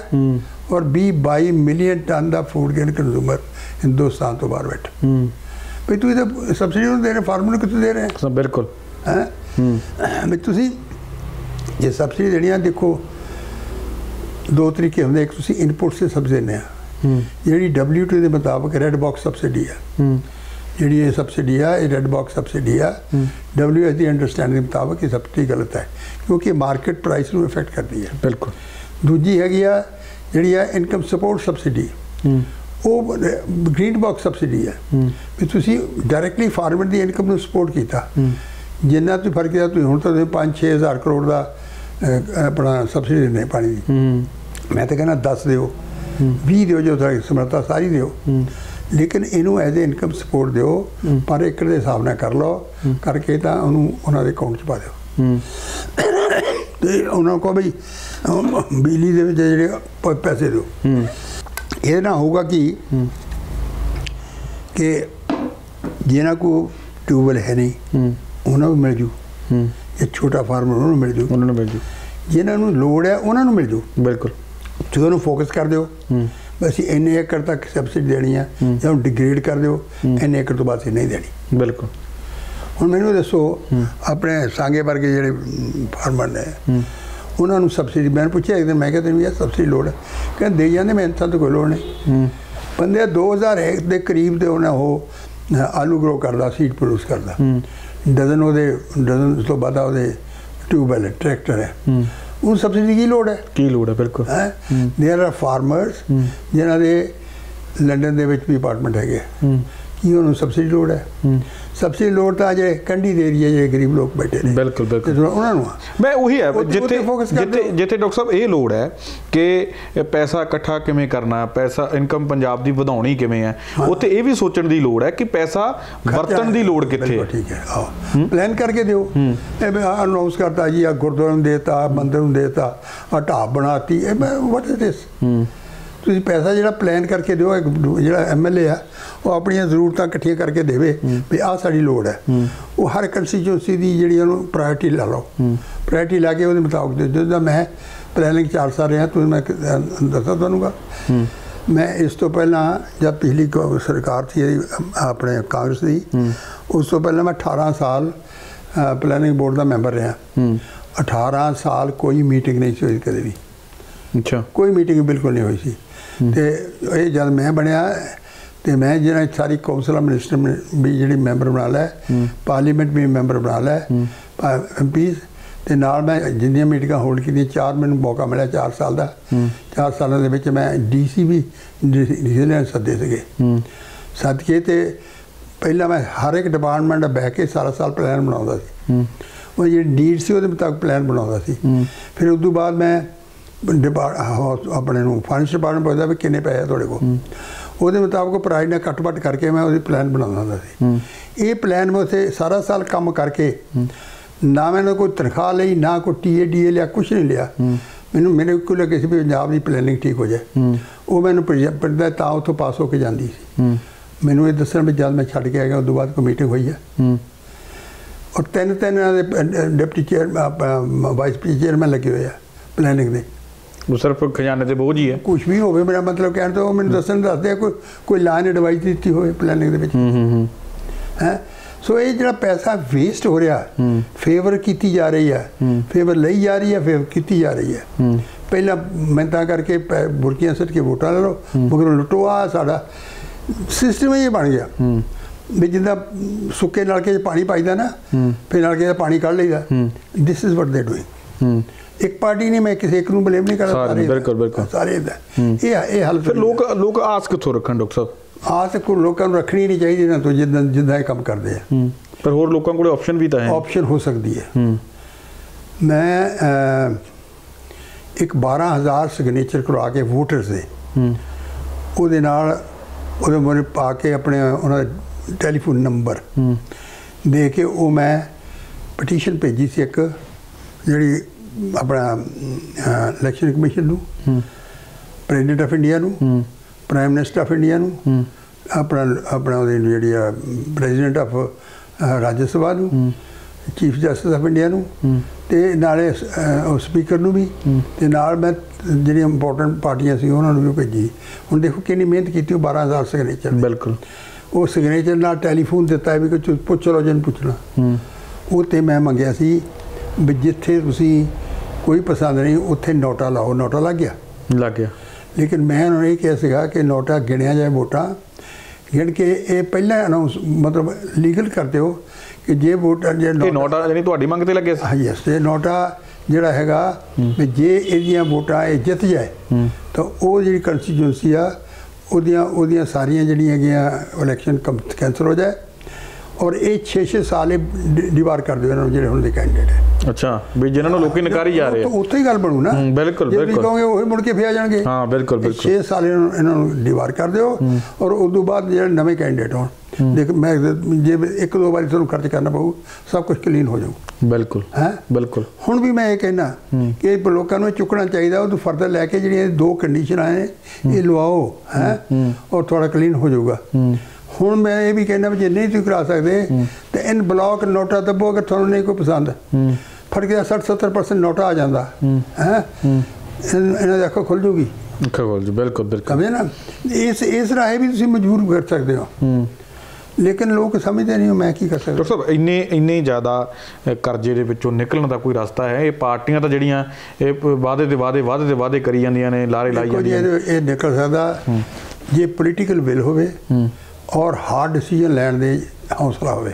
ਔਰ 20 22 ਮਿਲੀਅਨ ਟਨ ਦਾ ਫੂਡ ਗੇਨ ਕੰਜ਼ੂਮਰ ਹਿੰਦੁਸਤਾਨ ਤੋਂ ਬਾਹਰ ਬੈਠਾ। ਵੀ ਤੁਸੀਂ ਤਾਂ ਸਬਸਿਡੀ ਨੂੰ ਦੇ ਰਹੇ ਫਾਰਮਰ ਨੂੰ ਕਿੱਥੋਂ ਦੇ ਰਹੇ? ਬਿਲਕੁਲ। ਹੈ? ਵੀ ਤੁਸੀਂ ਜੇ ਸਬਸਿਡੀ ਦੇਣੀ ਆ ਦੇਖੋ ਦੋ ਤਰੀਕੇ ਹੁੰਦੇ ਇੱਕ ਤੁਸੀਂ ਇਨਪੁਟ ਸੇ ਸਬਸਿਡੀ ਦਿੰਦੇ ਆ। ਜਿਹੜੀ WTO ਦੇ ਮੁਤਾਬਕ ਰੈੱਡ ਬਾਕਸ ਸਬਸਿਡੀ ਆ। ਜਿਹੜੀ ਇਹ ਸਬਸਿਡੀ ਆ ਇਹ ਰੈੱਡ ਬਾਕਸ ਸਬਸਿਡੀ ਆ। WTO ਦੀ ਅੰਡਰਸਟੈਂਡਿੰਗ ਦੇ ਮੁਤਾਬਕ ਇਹ ਸਬਸਿਡੀ ਗਲਤ ਹੈ ਕਿਉਂਕਿ ਮਾਰਕੀਟ ਪ੍ਰਾਈਸ ਨੂੰ ਇਫੈਕਟ ਕਰਦੀ ਹੈ। ਬਿਲਕੁਲ। ਦੂਜੀ ਹੈਗੀ ਆ ਜਿਹੜੀ ਆ ਇਨਕਮ ਸਪੋਰਟ ਸਬਸਿਡੀ ਉਹ ਗ੍ਰੀਨ ਬਾਕਸ ਸਬਸਿਡੀ ਹੈ। ਵੀ ਤੁਸੀਂ ਡਾਇਰੈਕਟਲੀ ਫਾਰਮਰ ਦੀ ਇਨਕਮ ਨੂੰ ਸਪੋਰਟ ਕੀਤਾ। ਜਿੰਨਾ ਤੁਸੀਂ ਫ਼ਰਕ ਕੀਤਾ ਤੁਸੀਂ ਹੁਣ ਤਾਂ 5-6000 ਕਰੋੜ ਦਾ ਆਪਣਾ ਸਬਸਿਡੀ ਦਿੰਦੇ ਪਾਣੀ ਦੀ। ਮੈਂ ਤਾਂ ਕਹਿੰਦਾ 10 ਦਿਓ। 20 ਦਿਓ ਜੋ ਤੁਹਾਡੀ ਸਮਰੱਥਾ ਸਾਰੀ ਦਿਓ। ਲੇਕਿਨ ਇਹਨੂੰ ਐਜ਼ ਅ ਇਨਕਮ ਸਪੋਰਟ ਦਿਓ ਪਰ ਏਕੜ ਦੇ ਹਿਸਾਬ ਨਾਲ ਕਰ ਲਓ। ਕਰਕੇ ਤਾਂ ਉਹਨੂੰ ਉਹਨਾਂ ਦੇ ਅਕਾਊਂਟ 'ਚ ਪਾ ਦਿਓ। ਤੇ ਉਹਨਾਂ ਕੋ ਵੀ ਬਿਜਲੀ ਦੇ ਵਿੱਚ ਜਿਹੜੇ ਪੈਸੇ ਦਿਓ। ਇਹਦੇ ਨਾਲ ਹੋਊਗਾ ਕਿ ਕਿ ਜਿਹਨਾਂ ਕੋ ਟਿਊਬਵੈਲ ਹੈ ਨਹੀਂ ਉਹਨਾਂ ਨੂੰ ਮਿਲ ਜੂ। ਇਹ ਛੋਟਾ ਫਾਰਮਰ ਉਹਨਾਂ ਨੂੰ ਮਿਲ ਜੂ। ਉਹਨਾਂ ਨੂੰ ਮਿਲ ਜੂ। ਜਿਨ੍ਹਾਂ ਨੂੰ ਲੋੜ ਹੈ ਉਹਨਾਂ ਨੂੰ ਮਿਲ ਜੂ। ਬਿਲਕੁਲ। ਤੁਸੀਂ ਉਹਨੂੰ ਫੋਕਸ ਕਰ ਦਿਓ। ਅਸੀਂ ਇੰਨੇ ਏਕੜ ਤੱਕ ਸਬਸਿਡੀ ਦੇਣੀ ਆ ਜਾਂ ਡਿਗਰੇਡ ਕਰ ਦਿਓ ਇੰਨੇ ਏਕੜ ਤੋਂ ਬਾਅਦ ਨਹੀਂ ਦੇਣੀ। ਬਿਲਕੁਲ। ਹੁਣ ਮੈਨੂੰ ਦੱਸੋ ਆਪਣੇ ਸਾਂਗੇ ਵਰਗੇ ਜਿਹੜੇ ਫਾਰਮਰ ਨੇ ਉਹਨਾਂ ਨੂੰ ਸਬਸਿਡੀ ਮੈਂ ਪੁੱਛਿਆ ਇੱਕ ਦਿਨ ਮੈਂ ਕਿਹਾ ਤੈਨੂੰ ਇਹ ਸਬਸਿਡੀ ਲੋੜ ਹੈ ਕਹਿੰਦੇ ਦੇ ਜਾਂਦੇ ਮੈਂ ਤਾਂ ਕੋਈ ਲੋੜ ਨਹੀਂ। ਬੰਦੇ 2001 ਦੇ ਕਰੀਬ ਦੇ ਉਹਨਾਂ ਉਹ ਆਲੂ ਗਰੋ ਕਰਦਾ ਸੀਡ ਪ੍ਰੋਡਿਊਸ ਕਰਦਾ। ਡਜ਼ਨ ਉਹਦੇ ਡਜ਼ਨ ਤੋਂ ਬਾਅਦ ਉਹਦੇ ਟਿਊਬਵੈਲ ਹੈ। ਟਰੈਕਟਰ ਹੈ। ਉਹ ਸਬਸਿਡੀ ਦੀ ਕੀ ਲੋੜ ਹੈ ਕੀ ਲੋੜ ਹੈ ਬਿਲਕੁਲ ਹੈ देयर ਆਰ ਫਾਰਮਰਸ ਜਿਨ੍ਹਾਂ ਦੇ ਲੰਡਨ ਦੇ ਵਿੱਚ ਵੀ ਅਪਾਰਟਮੈਂਟ ਹੈਗੇ ਆ। ਕੀ ਉਹਨੂੰ ਸਬਸਿਡੀ ਲੋੜ ਹੈ ਸਬਸਿਡੀ ਲੋੜ ਤਾਂ ਜਿਹੜੇ ਕੰਢੀ ਦੇ ਏਰੀਆ ਜਿਹੜੇ ਗਰੀਬ ਲੋਕ ਬੈਠੇ ਨੇ। ਬਿਲਕੁਲ, ਬਿਲਕੁਲ। ਉਹਨਾਂ ਨੂੰ। ਮੈਂ ਉਹੀ ਹੈ ਜਿੱਥੇ ਜਿੱਥੇ। ਜਿੱਥੇ ਡਾਕਟਰ ਸਾਹਿਬ ਇਹ ਲੋੜ ਹੈ ਕਿ ਪੈਸਾ ਇਕੱਠਾ ਕਿਵੇਂ ਕਰਨਾ ਪੈਸਾ ਇਨਕਮ ਪੰਜਾਬ ਦੀ ਵਧਾਉਣੀ ਕਿਵੇਂ ਹੈ ਉੱਥੇ ਇਹ ਵੀ ਸੋਚਣ ਦੀ ਲੋੜ ਹੈ ਕਿ ਪੈਸਾ ਵਰਤਣ ਦੀ ਲੋੜ ਕਿੱਥੇ ਹੈ। ਠੀਕ ਹੈ ਆਓ। ਪਲਾਨ ਕਰਕੇ ਦਿਓ। ਇਹ ਮੈਂ ਅਨਾਉਂਸ ਕਰਤਾ ਜੀ ਆ ਗੁਰਦੁਆਰੇ ਨੂੰ ਦੇਤਾ ਮੰਦਿਰ ਨੂੰ ਦੇਤਾ ਆ ਢਾਬ ਬਣਾਤੀ ਇਹ ਮੈਂ ਵਾਟ ਇਜ਼ ਦਿਸ ਤੁਸੀਂ ਪੈਸਾ ਜਿਹੜਾ ਪਲਾਨ ਕਰਕੇ ਦਿਓ ਇੱਕ ਜਿਹੜਾ ਐਮਐਲਏ ਆ ਉਹ ਆਪਣੀਆਂ ਜ਼ਰੂਰਤਾਂ ਇਕੱਠੀਆਂ ਕਰਕੇ ਦੇਵੇ ਵੀ ਆਹ ਸਾਡੀ ਲੋੜ ਹੈ। ਉਹ ਹਰ ਕੰਸਟੀਚੁਐਂਸੀ ਦੀ ਜਿਹੜੀ ਉਹਨੂੰ ਪ੍ਰਾਇੋਰਟੀ ਲਾ ਲਓ। ਪ੍ਰਾਇੋਰਟੀ ਲਾ ਕੇ ਉਹਦੇ ਮੁਤਾਬਕ ਦੇ ਦਿਓ। ਜਿੱਦਾਂ ਮੈਂ ਪਲੈਨਿੰਗ ਚਾਰ ਸਾਲ ਰਿਹਾ ਤੁਸੀਂ ਮੈਂ ਦੱਸਾਂ ਤੁਹਾਨੂੰ ਮੈਂ ਇਸ ਤੋਂ ਪਹਿਲਾਂ ਜਦ ਪਿਛਲੀ ਸਰਕਾਰ ਸੀ ਆਪਣੇ ਕਾਂਗਰਸ ਦੀ ਉਸ ਤੋਂ ਪਹਿਲਾਂ ਮੈਂ 18 ਸਾਲ ਪਲੈਨਿੰਗ ਬੋਰਡ ਦਾ ਮੈਂਬਰ ਰਿਹਾ। 18 ਸਾਲ ਕੋਈ ਮੀਟਿੰਗ ਨਹੀਂ ਹੋਈ ਕਦੇ ਵੀ। ਅੱਛਾ। ਕੋਈ ਮੀਟਿੰਗ ਬਿਲਕੁਲ ਨਹੀਂ ਹੋਈ ਸੀ। ਤੇ ਇਹ ਜਦ ਮੈਂ ਬਣਿਆ ਤੇ ਮੈਂ ਜਿਹੜਾ ਸਾਰੀ ਕੌਂਸਲ ਮਿਨਿਸਟਰ ਵੀ ਜਿਹੜੀ ਮੈਂਬਰ ਬਣਾ ਲੈ ਪਾਰਲੀਮੈਂਟ ਵੀ ਮੈਂਬਰ ਬਣਾ ਲੈ ਐਮਪੀਸ ਤੇ ਨਾਲ ਮੈਂ ਜਿੰਨੀਆਂ ਮੀਟਿੰਗਾਂ ਹੋਲਡ ਕੀਤੀਆਂ ਚਾਰ ਮੈਨੂੰ ਮੌਕਾ ਮਿਲਿਆ 4 ਸਾਲ ਦਾ। 4 ਸਾਲਾਂ ਦੇ ਵਿੱਚ ਮੈਂ ਡੀਸੀ ਵੀ ਨਿਊਜ਼ੀਲੈਂਡ ਸੱਦੇ ਸੀਗੇ। ਸੱਦ ਕੇ ਤੇ ਪਹਿਲਾਂ ਮੈਂ ਹਰ ਇੱਕ ਡਿਪਾਰਟਮੈਂਟ ਦਾ ਬਹਿ ਕੇ ਸਾਰਾ ਸਾਲ ਪਲਾਨ ਬਣਾਉਂਦਾ ਸੀ। ਉਹ ਜਿਹੜੀ ਨੀਡ ਸੀ ਉਹਦੇ ਮੁਤਾਬਕ ਪਲਾਨ ਬਣਾਉਂਦਾ ਸੀ। ਫਿਰ ਉਸ ਤੋਂ ਬਾਅਦ ਮੈਂ ਡਿਪਾਰਟ ਆਪਣੇ ਨੂੰ ਫਾਈਨੈਂਸ ਡਿਪਾਰਟਮੈਂਟ ਪੁੱਛਦਾ ਵੀ ਕਿੰਨੇ ਪੈਸੇ ਤੁਹਾਡੇ ਕੋਲ। ਉਹਦੇ ਮੁਤਾਬਕ ਪ੍ਰਾਈਜ਼ ਨਾਲ ਕੱਟ-ਵੱਟ ਕਰਕੇ ਮੈਂ ਉਹਦੀ ਪਲਾਨ ਬਣਾਉਂਦਾ ਹੁੰਦਾ ਸੀ। ਇਹ ਪਲਾਨ ਮੈਂ ਉੱਥੇ ਸਾਰਾ ਸਾਲ ਕੰਮ ਕਰਕੇ ਨਾ ਮੈਨੂੰ ਕੋਈ ਤਨਖਾਹ ਲਈ ਨਾ ਕੋਈ ਟੀਏਡੀਏ ਲਿਆ ਕੁਝ ਨਹੀਂ ਲਿਆ। ਮੈਨੂੰ ਮੇਰੇ ਕੋਲ ਲੱਗੇ ਸੀ ਵੀ ਪੰਜਾਬ ਦੀ ਪਲੈਨਿੰਗ ਠੀਕ ਹੋ ਜਾਏ। ਉਹ ਮੈਨੂੰ ਪੜਦਾ ਤਾਂ ਉੱਥੋਂ ਪਾਸ ਹੋ ਕੇ ਜਾਂਦੀ ਸੀ। ਮੈਨੂੰ ਇਹ ਦੱਸਣ ਵੀ ਜਦ ਮੈਂ ਛੱਡ ਕੇ ਆ ਗਿਆ ਉਸ ਤੋਂ ਬਾਅਦ ਕੋਈ ਮੀਟਿੰਗ ਹੋਈ ਹੈ। ਔਰ ਤਿੰਨ ਤਿੰਨ ਦੇ ਡਿਪਟੀ ਚੇਅਰ ਵਾਈਸ ਚੇਅਰਮੈਨ ਲੱਗੇ ਹੋਏ ਆ ਪਲੈਨਿੰਗ ਦੇ। ਉਹ ਸਿਰਫ ਖਜ਼ਾਨੇ ਦੇ ਬੋਝ ਹੀ ਹੈ। ਕੁਝ ਵੀ ਹੋਵੇ ਮੇਰਾ ਮਤਲਬ ਕਹਿਣ ਤੋਂ ਮੈਨੂੰ ਦੱਸਣ ਦੱਸਦੇ ਕੋਈ ਕੋਈ ਲਾਈਨ ਐਡਵਾਈਸ ਦਿੱਤੀ ਹੋਵੇ ਪਲੈਨਿੰਗ ਦੇ ਵਿੱਚ। ਹੂੰ ਹੂੰ ਹੂੰ। ਹੈ? ਸੋ ਇਹ ਜਿਹੜਾ ਪੈਸਾ ਵੇਸਟ ਹੋ ਰਿਹਾ। ਫੇਵਰ ਕੀਤੀ ਜਾ ਰਹੀ ਹੈ। ਫੇਵਰ ਲਈ ਜਾ ਰਹੀ ਹੈ ਫੇਵਰ ਕੀਤੀ ਜਾ ਰਹੀ ਹੈ। ਪਹਿਲਾਂ ਮਿਹਨਤਾਂ ਕਰਕੇ ਬੁਰਕੀਆਂ ਸੱਟ ਕੇ ਵੋਟਾਂ ਲੈ ਲਓ ਮਗਰ ਲੁੱਟੋ ਆ ਸਾਡਾ। ਸਿਸਟਮ ਇਹ ਬਣ ਗਿਆ। ਵੀ ਜਿੱਦਾਂ ਸੁੱਕੇ ਨਲਕੇ 'ਚ ਪਾਣੀ ਪਾਈਦਾ ਨਾ। ਫਿਰ ਨਲਕੇ ਦਾ ਪਾਣੀ ਕੱਢ ਲਈਦਾ। This is what they doing ਇੱਕ ਪਾਰਟੀ ਨਹੀਂ ਮੈਂ ਕਿਸੇ ਇੱਕ ਨੂੰ ਬਲੇਮ ਨਹੀਂ ਕਰਦਾ ਸਾਰੇ, ਬਿਲਕੁਲ, ਬਿਲਕੁਲ। ਸਾਰੇ ਇਹਦਾ ਇਹ ਇਹ ਹਾਲਤ ਫਿਰ ਲੋਕ ਲੋਕ ਆਸ ਕਿੱਥੋਂ ਰੱਖਣ ਡਾਕਟਰ ਸਾਹਿਬ? ਆਸ ਕੋ ਲੋਕਾਂ ਨੂੰ ਰੱਖਣੀ ਨਹੀਂ ਚਾਹੀਦੀ ਨਾ ਤੋਂ ਜਿੱਦਾਂ ਜਿੱਦਾਂ ਇਹ ਕੰਮ ਕਰਦੇ ਆ। ਪਰ ਹੋਰ ਲੋਕਾਂ ਕੋਲ ਆਪਸ਼ਨ ਵੀ ਤਾਂ ਹੈ। ਆਪਸ਼ਨ ਹੋ ਸਕਦੀ ਹੈ। ਮੈਂ ਇੱਕ 12000 ਸਿਗਨੇਚਰ ਕਰਵਾ ਕੇ ਵੋਟਰਸ ਦੇ। ਉਹਦੇ ਨਾਲ ਉਹਦੇ ਮੋਰੇ ਪਾ ਕੇ ਆਪਣੇ ਉਹਨਾਂ ਦਾ ਟੈਲੀਫੋਨ ਨੰਬਰ ਦੇ ਕੇ ਉਹ ਮੈਂ ਪਟੀਸ਼ਨ ਭੇਜੀ ਸੀ ਇੱਕ ਜਿਹੜੀ ਆਪਣਾ ਇਲੈਕਸ਼ਨ ਕਮਿਸ਼ਨ ਨੂੰ ਪ੍ਰੈਜ਼ੀਡੈਂਟ ਆਫ ਇੰਡੀਆ ਨੂੰ ਪ੍ਰਾਈਮ ਮਿਨਿਸਟਰ ਆਫ ਇੰਡੀਆ ਨੂੰ ਆਪਣਾ ਆਪਣਾ ਉਹਦੀ ਜਿਹੜੀ ਆ ਪ੍ਰੈਜ਼ੀਡੈਂਟ ਆਫ ਰਾਜ ਸਭਾ ਨੂੰ ਚੀਫ ਜਸਟਿਸ ਆਫ ਇੰਡੀਆ ਨੂੰ ਤੇ ਨਾਲੇ ਸਪੀਕਰ ਨੂੰ ਵੀ। ਤੇ ਨਾਲ ਮੈਂ ਜਿਹੜੀਆਂ ਇੰਪੋਰਟੈਂਟ ਪਾਰਟੀਆਂ ਸੀ ਉਹਨਾਂ ਨੂੰ ਵੀ ਭੇਜੀ। ਹੁਣ ਦੇਖੋ ਕਿੰਨੀ ਮਿਹਨਤ ਕੀਤੀ ਉਹ 12000 ਸਿਗਨੇਚਰ ਬਿਲਕੁਲ। ਉਹ ਸਿਗਨੇਚਰ ਨਾਲ ਟੈਲੀਫੋਨ ਦਿੱਤਾ ਵੀ ਕਿ ਪੁੱਛ ਲਓ ਜਿਹਨੂੰ ਪੁੱਛਣਾ। ਉਹ ਤੇ ਮੈਂ ਮੰਗਿਆ ਸੀ ਵੀ ਜਿੱਥੇ ਤੁਸੀਂ ਕੋਈ ਪਸੰਦ ਨਹੀਂ ਉੱਥੇ ਨੋਟਾ ਲਾਓ। ਨੋਟਾ ਲੱਗ ਗਿਆ। ਲੱਗ ਗਿਆ। ਲੇਕਿਨ ਮੈਂ ਉਹਨਾਂ ਨੂੰ ਇਹ ਕਿਹਾ ਸੀਗਾ ਕਿ ਨੋਟਾ ਗਿਣਿਆ ਜਾਏ ਵੋਟਾਂ ਗਿਣ ਕੇ ਇਹ ਪਹਿਲਾਂ ਅਨਾਉਂਸ ਮਤਲਬ ਲੀਗਲ ਕਰ ਦਿਓ ਕਿ ਜੇ ਵੋਟਰ ਜੇ ਇਹ ਨੋਟਾ ਯਾਨੀ ਤੁਹਾਡੀ ਮੰਗ ਤੇ ਲੱਗਿਆ ਸੀ? ਹਾਂ ਯੈਸ ਇਹ ਨੋਟਾ ਜਿਹੜਾ ਹੈਗਾ ਵੀ ਜੇ ਇਹਦੀਆਂ ਵੋਟਾਂ ਇਹ ਜਿੱਤ ਜਾਏ ਤਾਂ ਉਹ ਜਿਹੜੀ ਕੰਸਟੀਚੁਐਂਸੀ ਆ ਉਹਦੀਆਂ ਉਹਦੀਆਂ ਸਾਰੀਆਂ ਜਿਹੜੀਆਂ ਹੈਗੀਆਂ ਇਲੈਕਸ਼ਨ ਕੈਂਸਲ ਹੋ ਜਾਏ। ਔਰ ਇਹ 6-6 ਸਾਲ ਇਹ ਡਿਵਾਰ ਕਰ ਦਿਓ ਇਹਨਾਂ ਨੂੰ ਜਿਹੜੇ ਹੁਣ ਦੇ ਕੈਂਡੀਡੇਟ ਹੈ। ਅੱਛਾ ਵੀ ਜਿਨ੍ਹਾਂ ਨੂੰ ਲੋਕੀ ਨਕਾਰੀ ਜਾ ਰਹੇ ਆ। ਉੱਥੇ ਹੀ ਗੱਲ ਬਣੂ ਨਾ। ਹੂੰ, ਬਿਲਕੁਲ, ਜੇ ਬਿਲਕੁਲ। ਕਹੋਗੇ ਉਹ ਮੁੜ ਕੇ ਫੇਰ ਆ ਜਾਣਗੇ। ਹਾਂ ਬਿਲਕੁਲ ਬਿਲਕੁਲ। 6 ਸਾਲ ਇਹਨਾਂ ਨੂੰ- ਨੂੰ ਡਿਵਾਰ ਕਰ ਦਿਓ ਔਰ ਉਸ ਤੋਂ ਬਾਅਦ ਜਿਹੜੇ ਨਵੇਂ ਕੈਂਡੀਡੇਟ ਹੋਣ ਦੇਖ ਮੈਂ ਜੇ ਇੱਕ ਦੋ ਵਾਰੀ ਤੁਹਾਨੂੰ ਖਰਚ ਕਰਨਾ ਪਊ ਸਭ ਕੁਝ ਕਲੀਨ ਹੋ ਜਾਊ। ਬਿਲਕੁਲ ਹੈ? ਬਿਲਕੁਲ। ਹੁਣ ਵੀ ਮੈਂ ਇਹ ਕਹਿਣਾ ਕਿ ਲੋਕਾਂ ਨੂੰ ਚੁੱਕਣਾ ਚਾਹੀਦਾ ਉਹ ਤੋਂ ਫਰਦਰ ਲੈ ਕੇ ਜਿਹੜੀਆਂ ਦੋ ਕੰਡੀਸ਼ਨਾਂ ਹੈ ਇਹ ਲਵਾਓ ਹੈ? ਔਰ ਥੋੜਾ ਕਲੀਨ ਹੋ ਜਾਊਗਾ। ਹੁਣ ਮੈਂ ਇਹ ਵੀ ਕਹਿਣਾ ਵੀ ਜੇ ਨਹੀਂ ਤੁਸੀਂ ਕਰਾ ਸਕਦੇ ਤੇ ਇਨ ਬਲੌਕ ਨੋਟਾ ਦੱਬੋ ਅਗਰ ਤੁਹਾਨੂੰ ਨਹੀਂ ਕੋਈ ਪਸੰਦ। ਹੂੰ। ਫੜ ਕੇ 60 70% ਨੋਟਾ ਆ ਜਾਂਦਾ। ਹੈ। ਇਹਨਾਂ ਦੀ ਅੱਖ ਖੁੱਲ ਜੂਗੀ। ਅੱਖਾਂ ਖੋਲ ਜੀ ਬਿਲਕੁਲ ਬਿਲਕੁਲ। ਕਮੇ ਨਾ? ਇਸ ਇਸ ਰਾਹੇ ਵੀ ਤੁਸੀਂ ਮਜਬੂਰ ਕਰ ਸਕਦੇ ਹੋ। ਲੇਕਿਨ ਲੋਕ ਸਮਝਦੇ ਨਹੀਂ ਮੈਂ ਕੀ ਕਰ ਸਕਦਾ। ਡਾਕਟਰ ਸਾਹਿਬ ਇੰਨੇ ਇੰਨੇ ਜ਼ਿਆਦਾ ਕਰਜ਼ੇ ਦੇ ਵਿੱਚੋਂ ਨਿਕਲਣ ਦਾ ਕੋਈ ਰਸਤਾ ਹੈ? ਇਹ ਪਾਰਟੀਆਂ ਤਾਂ ਜਿਹੜੀਆਂ ਇਹ ਵਾਅਦੇ ਤੇ ਵਾਅਦੇ ਵਾਅਦੇ ਤੇ ਵਾਅਦੇ ਕਰੀ ਜਾਂਦੀਆਂ ਨੇ ਲਾਰੇ ਲਾਈ ਜਾਂਦੀਆਂ ਨੇ। ਇਹ ਨਿਕਲ ਸਕਦਾ। ਜੇ ਪੋਲੀਟੀਕਲ ਵਿਲ ਹੋਵੇ ਔਰ ਹਾਰਡ ਡਿਸੀਜਨ ਲੈਣ ਦੇ ਹੌਸਲਾ ਹੋਵੇ।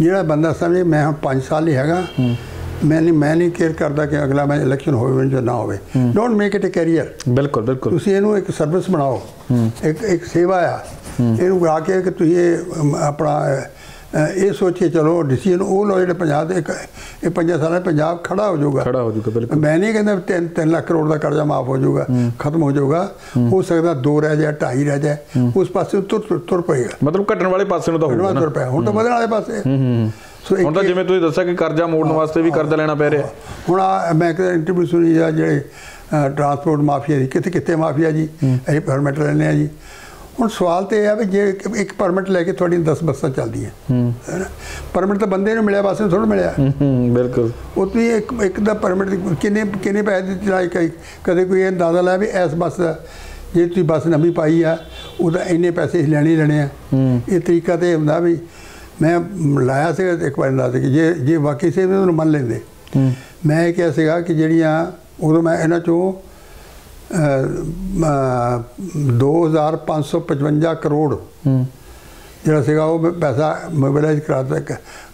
ਜਿਹੜਾ ਬੰਦਾ ਸਮਝੇ ਮੈਂ ਹੁਣ 5 ਸਾਲ ਹੀ ਹੈਗਾ। ਮੈਂ ਨਹੀਂ ਮੈਂ ਨਹੀਂ ਕੇਅਰ ਕਰਦਾ ਕਿ ਅਗਲਾ ਮੈਂ ਇਲੈਕਸ਼ਨ ਹੋਵੇ ਜਾਂ ਨਾ ਹੋਵੇ। Don't make it a career ਬਿਲਕੁਲ ਬਿਲਕੁਲ। ਤੁਸੀਂ ਇਹਨੂੰ ਇੱਕ ਸਰਵਿਸ ਬਣਾਓ। ਇੱਕ ਇੱਕ ਸੇਵਾ ਆ। ਇਹਨੂੰ ਆ ਕੇ ਕਿ ਤੁਸੀਂ ਇਹ ਆਪਣਾ ਇਹ ਸੋਚ ਚਲੋ ਡਿਸੀਜਨ ਉਹ ਲਓ ਜਿਹੜੇ ਪੰਜਾਬ ਦੇ ਇੱਕ ਇਹ ਪੰਜਾਂ ਸਾਲਾਂ ਪੰਜਾਬ ਖੜਾ ਹੋ ਜਾਊਗਾ। ਖੜਾ ਹੋ ਜਾਊਗਾ ਬਿਲਕੁਲ। ਮੈਂ ਨਹੀਂ ਕਹਿੰਦਾ 3 3 ਲੱਖ ਕਰੋੜ ਦਾ ਕਰਜ਼ਾ ਮਾਫ ਹੋ ਜਾਊਗਾ ਖਤਮ ਹੋ ਜਾਊਗਾ ਹੋ। ਸਕਦਾ 2 ਰਹਿ ਜਾਏ 2.5 ਰਹਿ ਜਾਏ ਉਸ ਪਾਸੇ ਤੁਰ ਤੁਰ- ਪਏਗਾ। ਮਤਲਬ ਘਟਣ ਵਾਲੇ ਪਾਸੇ ਨੂੰ ਤਾਂ ਹੋਊਗਾ ਨਾ। ਤੁਰ ਪਿਆ ਹੁਣ ਤਾਂ ਵਧਣ ਵਾਲੇ ਪਾਸੇ। ਹੂੰ ਹੂੰ ਹੁਣ ਤਾਂ ਜਿਵੇਂ ਤੁਸੀਂ ਦੱਸਿਆ ਕਿ ਕਰਜ਼ਾ ਮੋੜਨ ਵਾਸਤੇ ਵੀ ਕਰਜ਼ਾ ਲੈਣਾ ਪੈ ਰਿਹਾ। ਹੁਣ ਆ ਮੈਂ ਕਿਹਾ ਇੰਟਰਵਿਊ ਸੁਣੀ ਆ ਜਿਹੜੇ ਟਰਾਂਸਪੋਰਟ ਮਾਫੀਆ ਦੀ ਕਿੱਥੇ ਕਿੱਥੇ ਮਾਫੀਆ ਜੀ? ਅਸੀਂ ਪਰਮਿਟ ਲੈਣੇ ਆ ਜੀ। ਹੁਣ ਸਵਾਲ ਤੇ ਇਹ ਆ ਵੀ ਜੇ ਇੱਕ- ਪਰਮਿਟ ਲੈ ਕੇ ਤੁਹਾਡੀ 10 ਬੱਸਾਂ ਚੱਲਦੀਆਂ ਹੂੰ। ਪਰਮਿਟ ਤਾਂ ਬੰਦੇ ਨੂੰ ਮਿਲਿਆ ਬੱਸ ਨੂੰ ਥੋੜਾ ਮਿਲਿਆ। ਹੂੰ, ਹੂੰ ਬਿਲਕੁਲ। ਉਹ ਤੁਸੀਂ ਇੱਕ ਇੱਕ ਦਾ ਪਰਮਿਟ ਕਿੰਨੇ ਕਿੰਨੇ ਪੈਸੇ ਦੀ ਚਲਾਈ ਕਈ ਕਦੇ ਕੋਈ ਇਹ ਅੰਦਾਜ਼ਾ ਲਾਇਆ ਵੀ ਇਸ ਬੱਸ ਦਾ ਜੇ ਤੁਸੀਂ ਬੱਸ ਨਵੀਂ ਪਾਈ ਆ ਉਹਦਾ ਇੰਨੇ ਪੈਸੇ ਲੈਣੇ ਲੈਣੇ ਆ। ਹੂੰ। ਇਹ ਤਰੀਕਾ ਤੇ ਹੁੰਦਾ ਵੀ ਮੈਂ ਲਾਇਆ ਸੀ ਇੱਕ ਵਾਰ ਅੰਦਾਜ਼ਾ ਕਿ ਜੇ ਜੇ ਵਾਕਈ ਸੇ ਉਹਨੂੰ ਮੰਨ ਲੈਂਦੇ। ਹੂੰ। ਮੈਂ ਇਹ ਕਿਹਾ ਸੀਗਾ ਕਿ ਜਿਹੜੀਆਂ ਉਦੋਂ ਮੈਂ ਇਹਨਾਂ ਚੋਂ 2555 ਕਰੋੜ ਜਿਹੜਾ ਸੀਗਾ ਉਹ ਪੈਸਾ ਮੋਬਿਲਾਈਜ਼ ਕਰਾ ਤਾ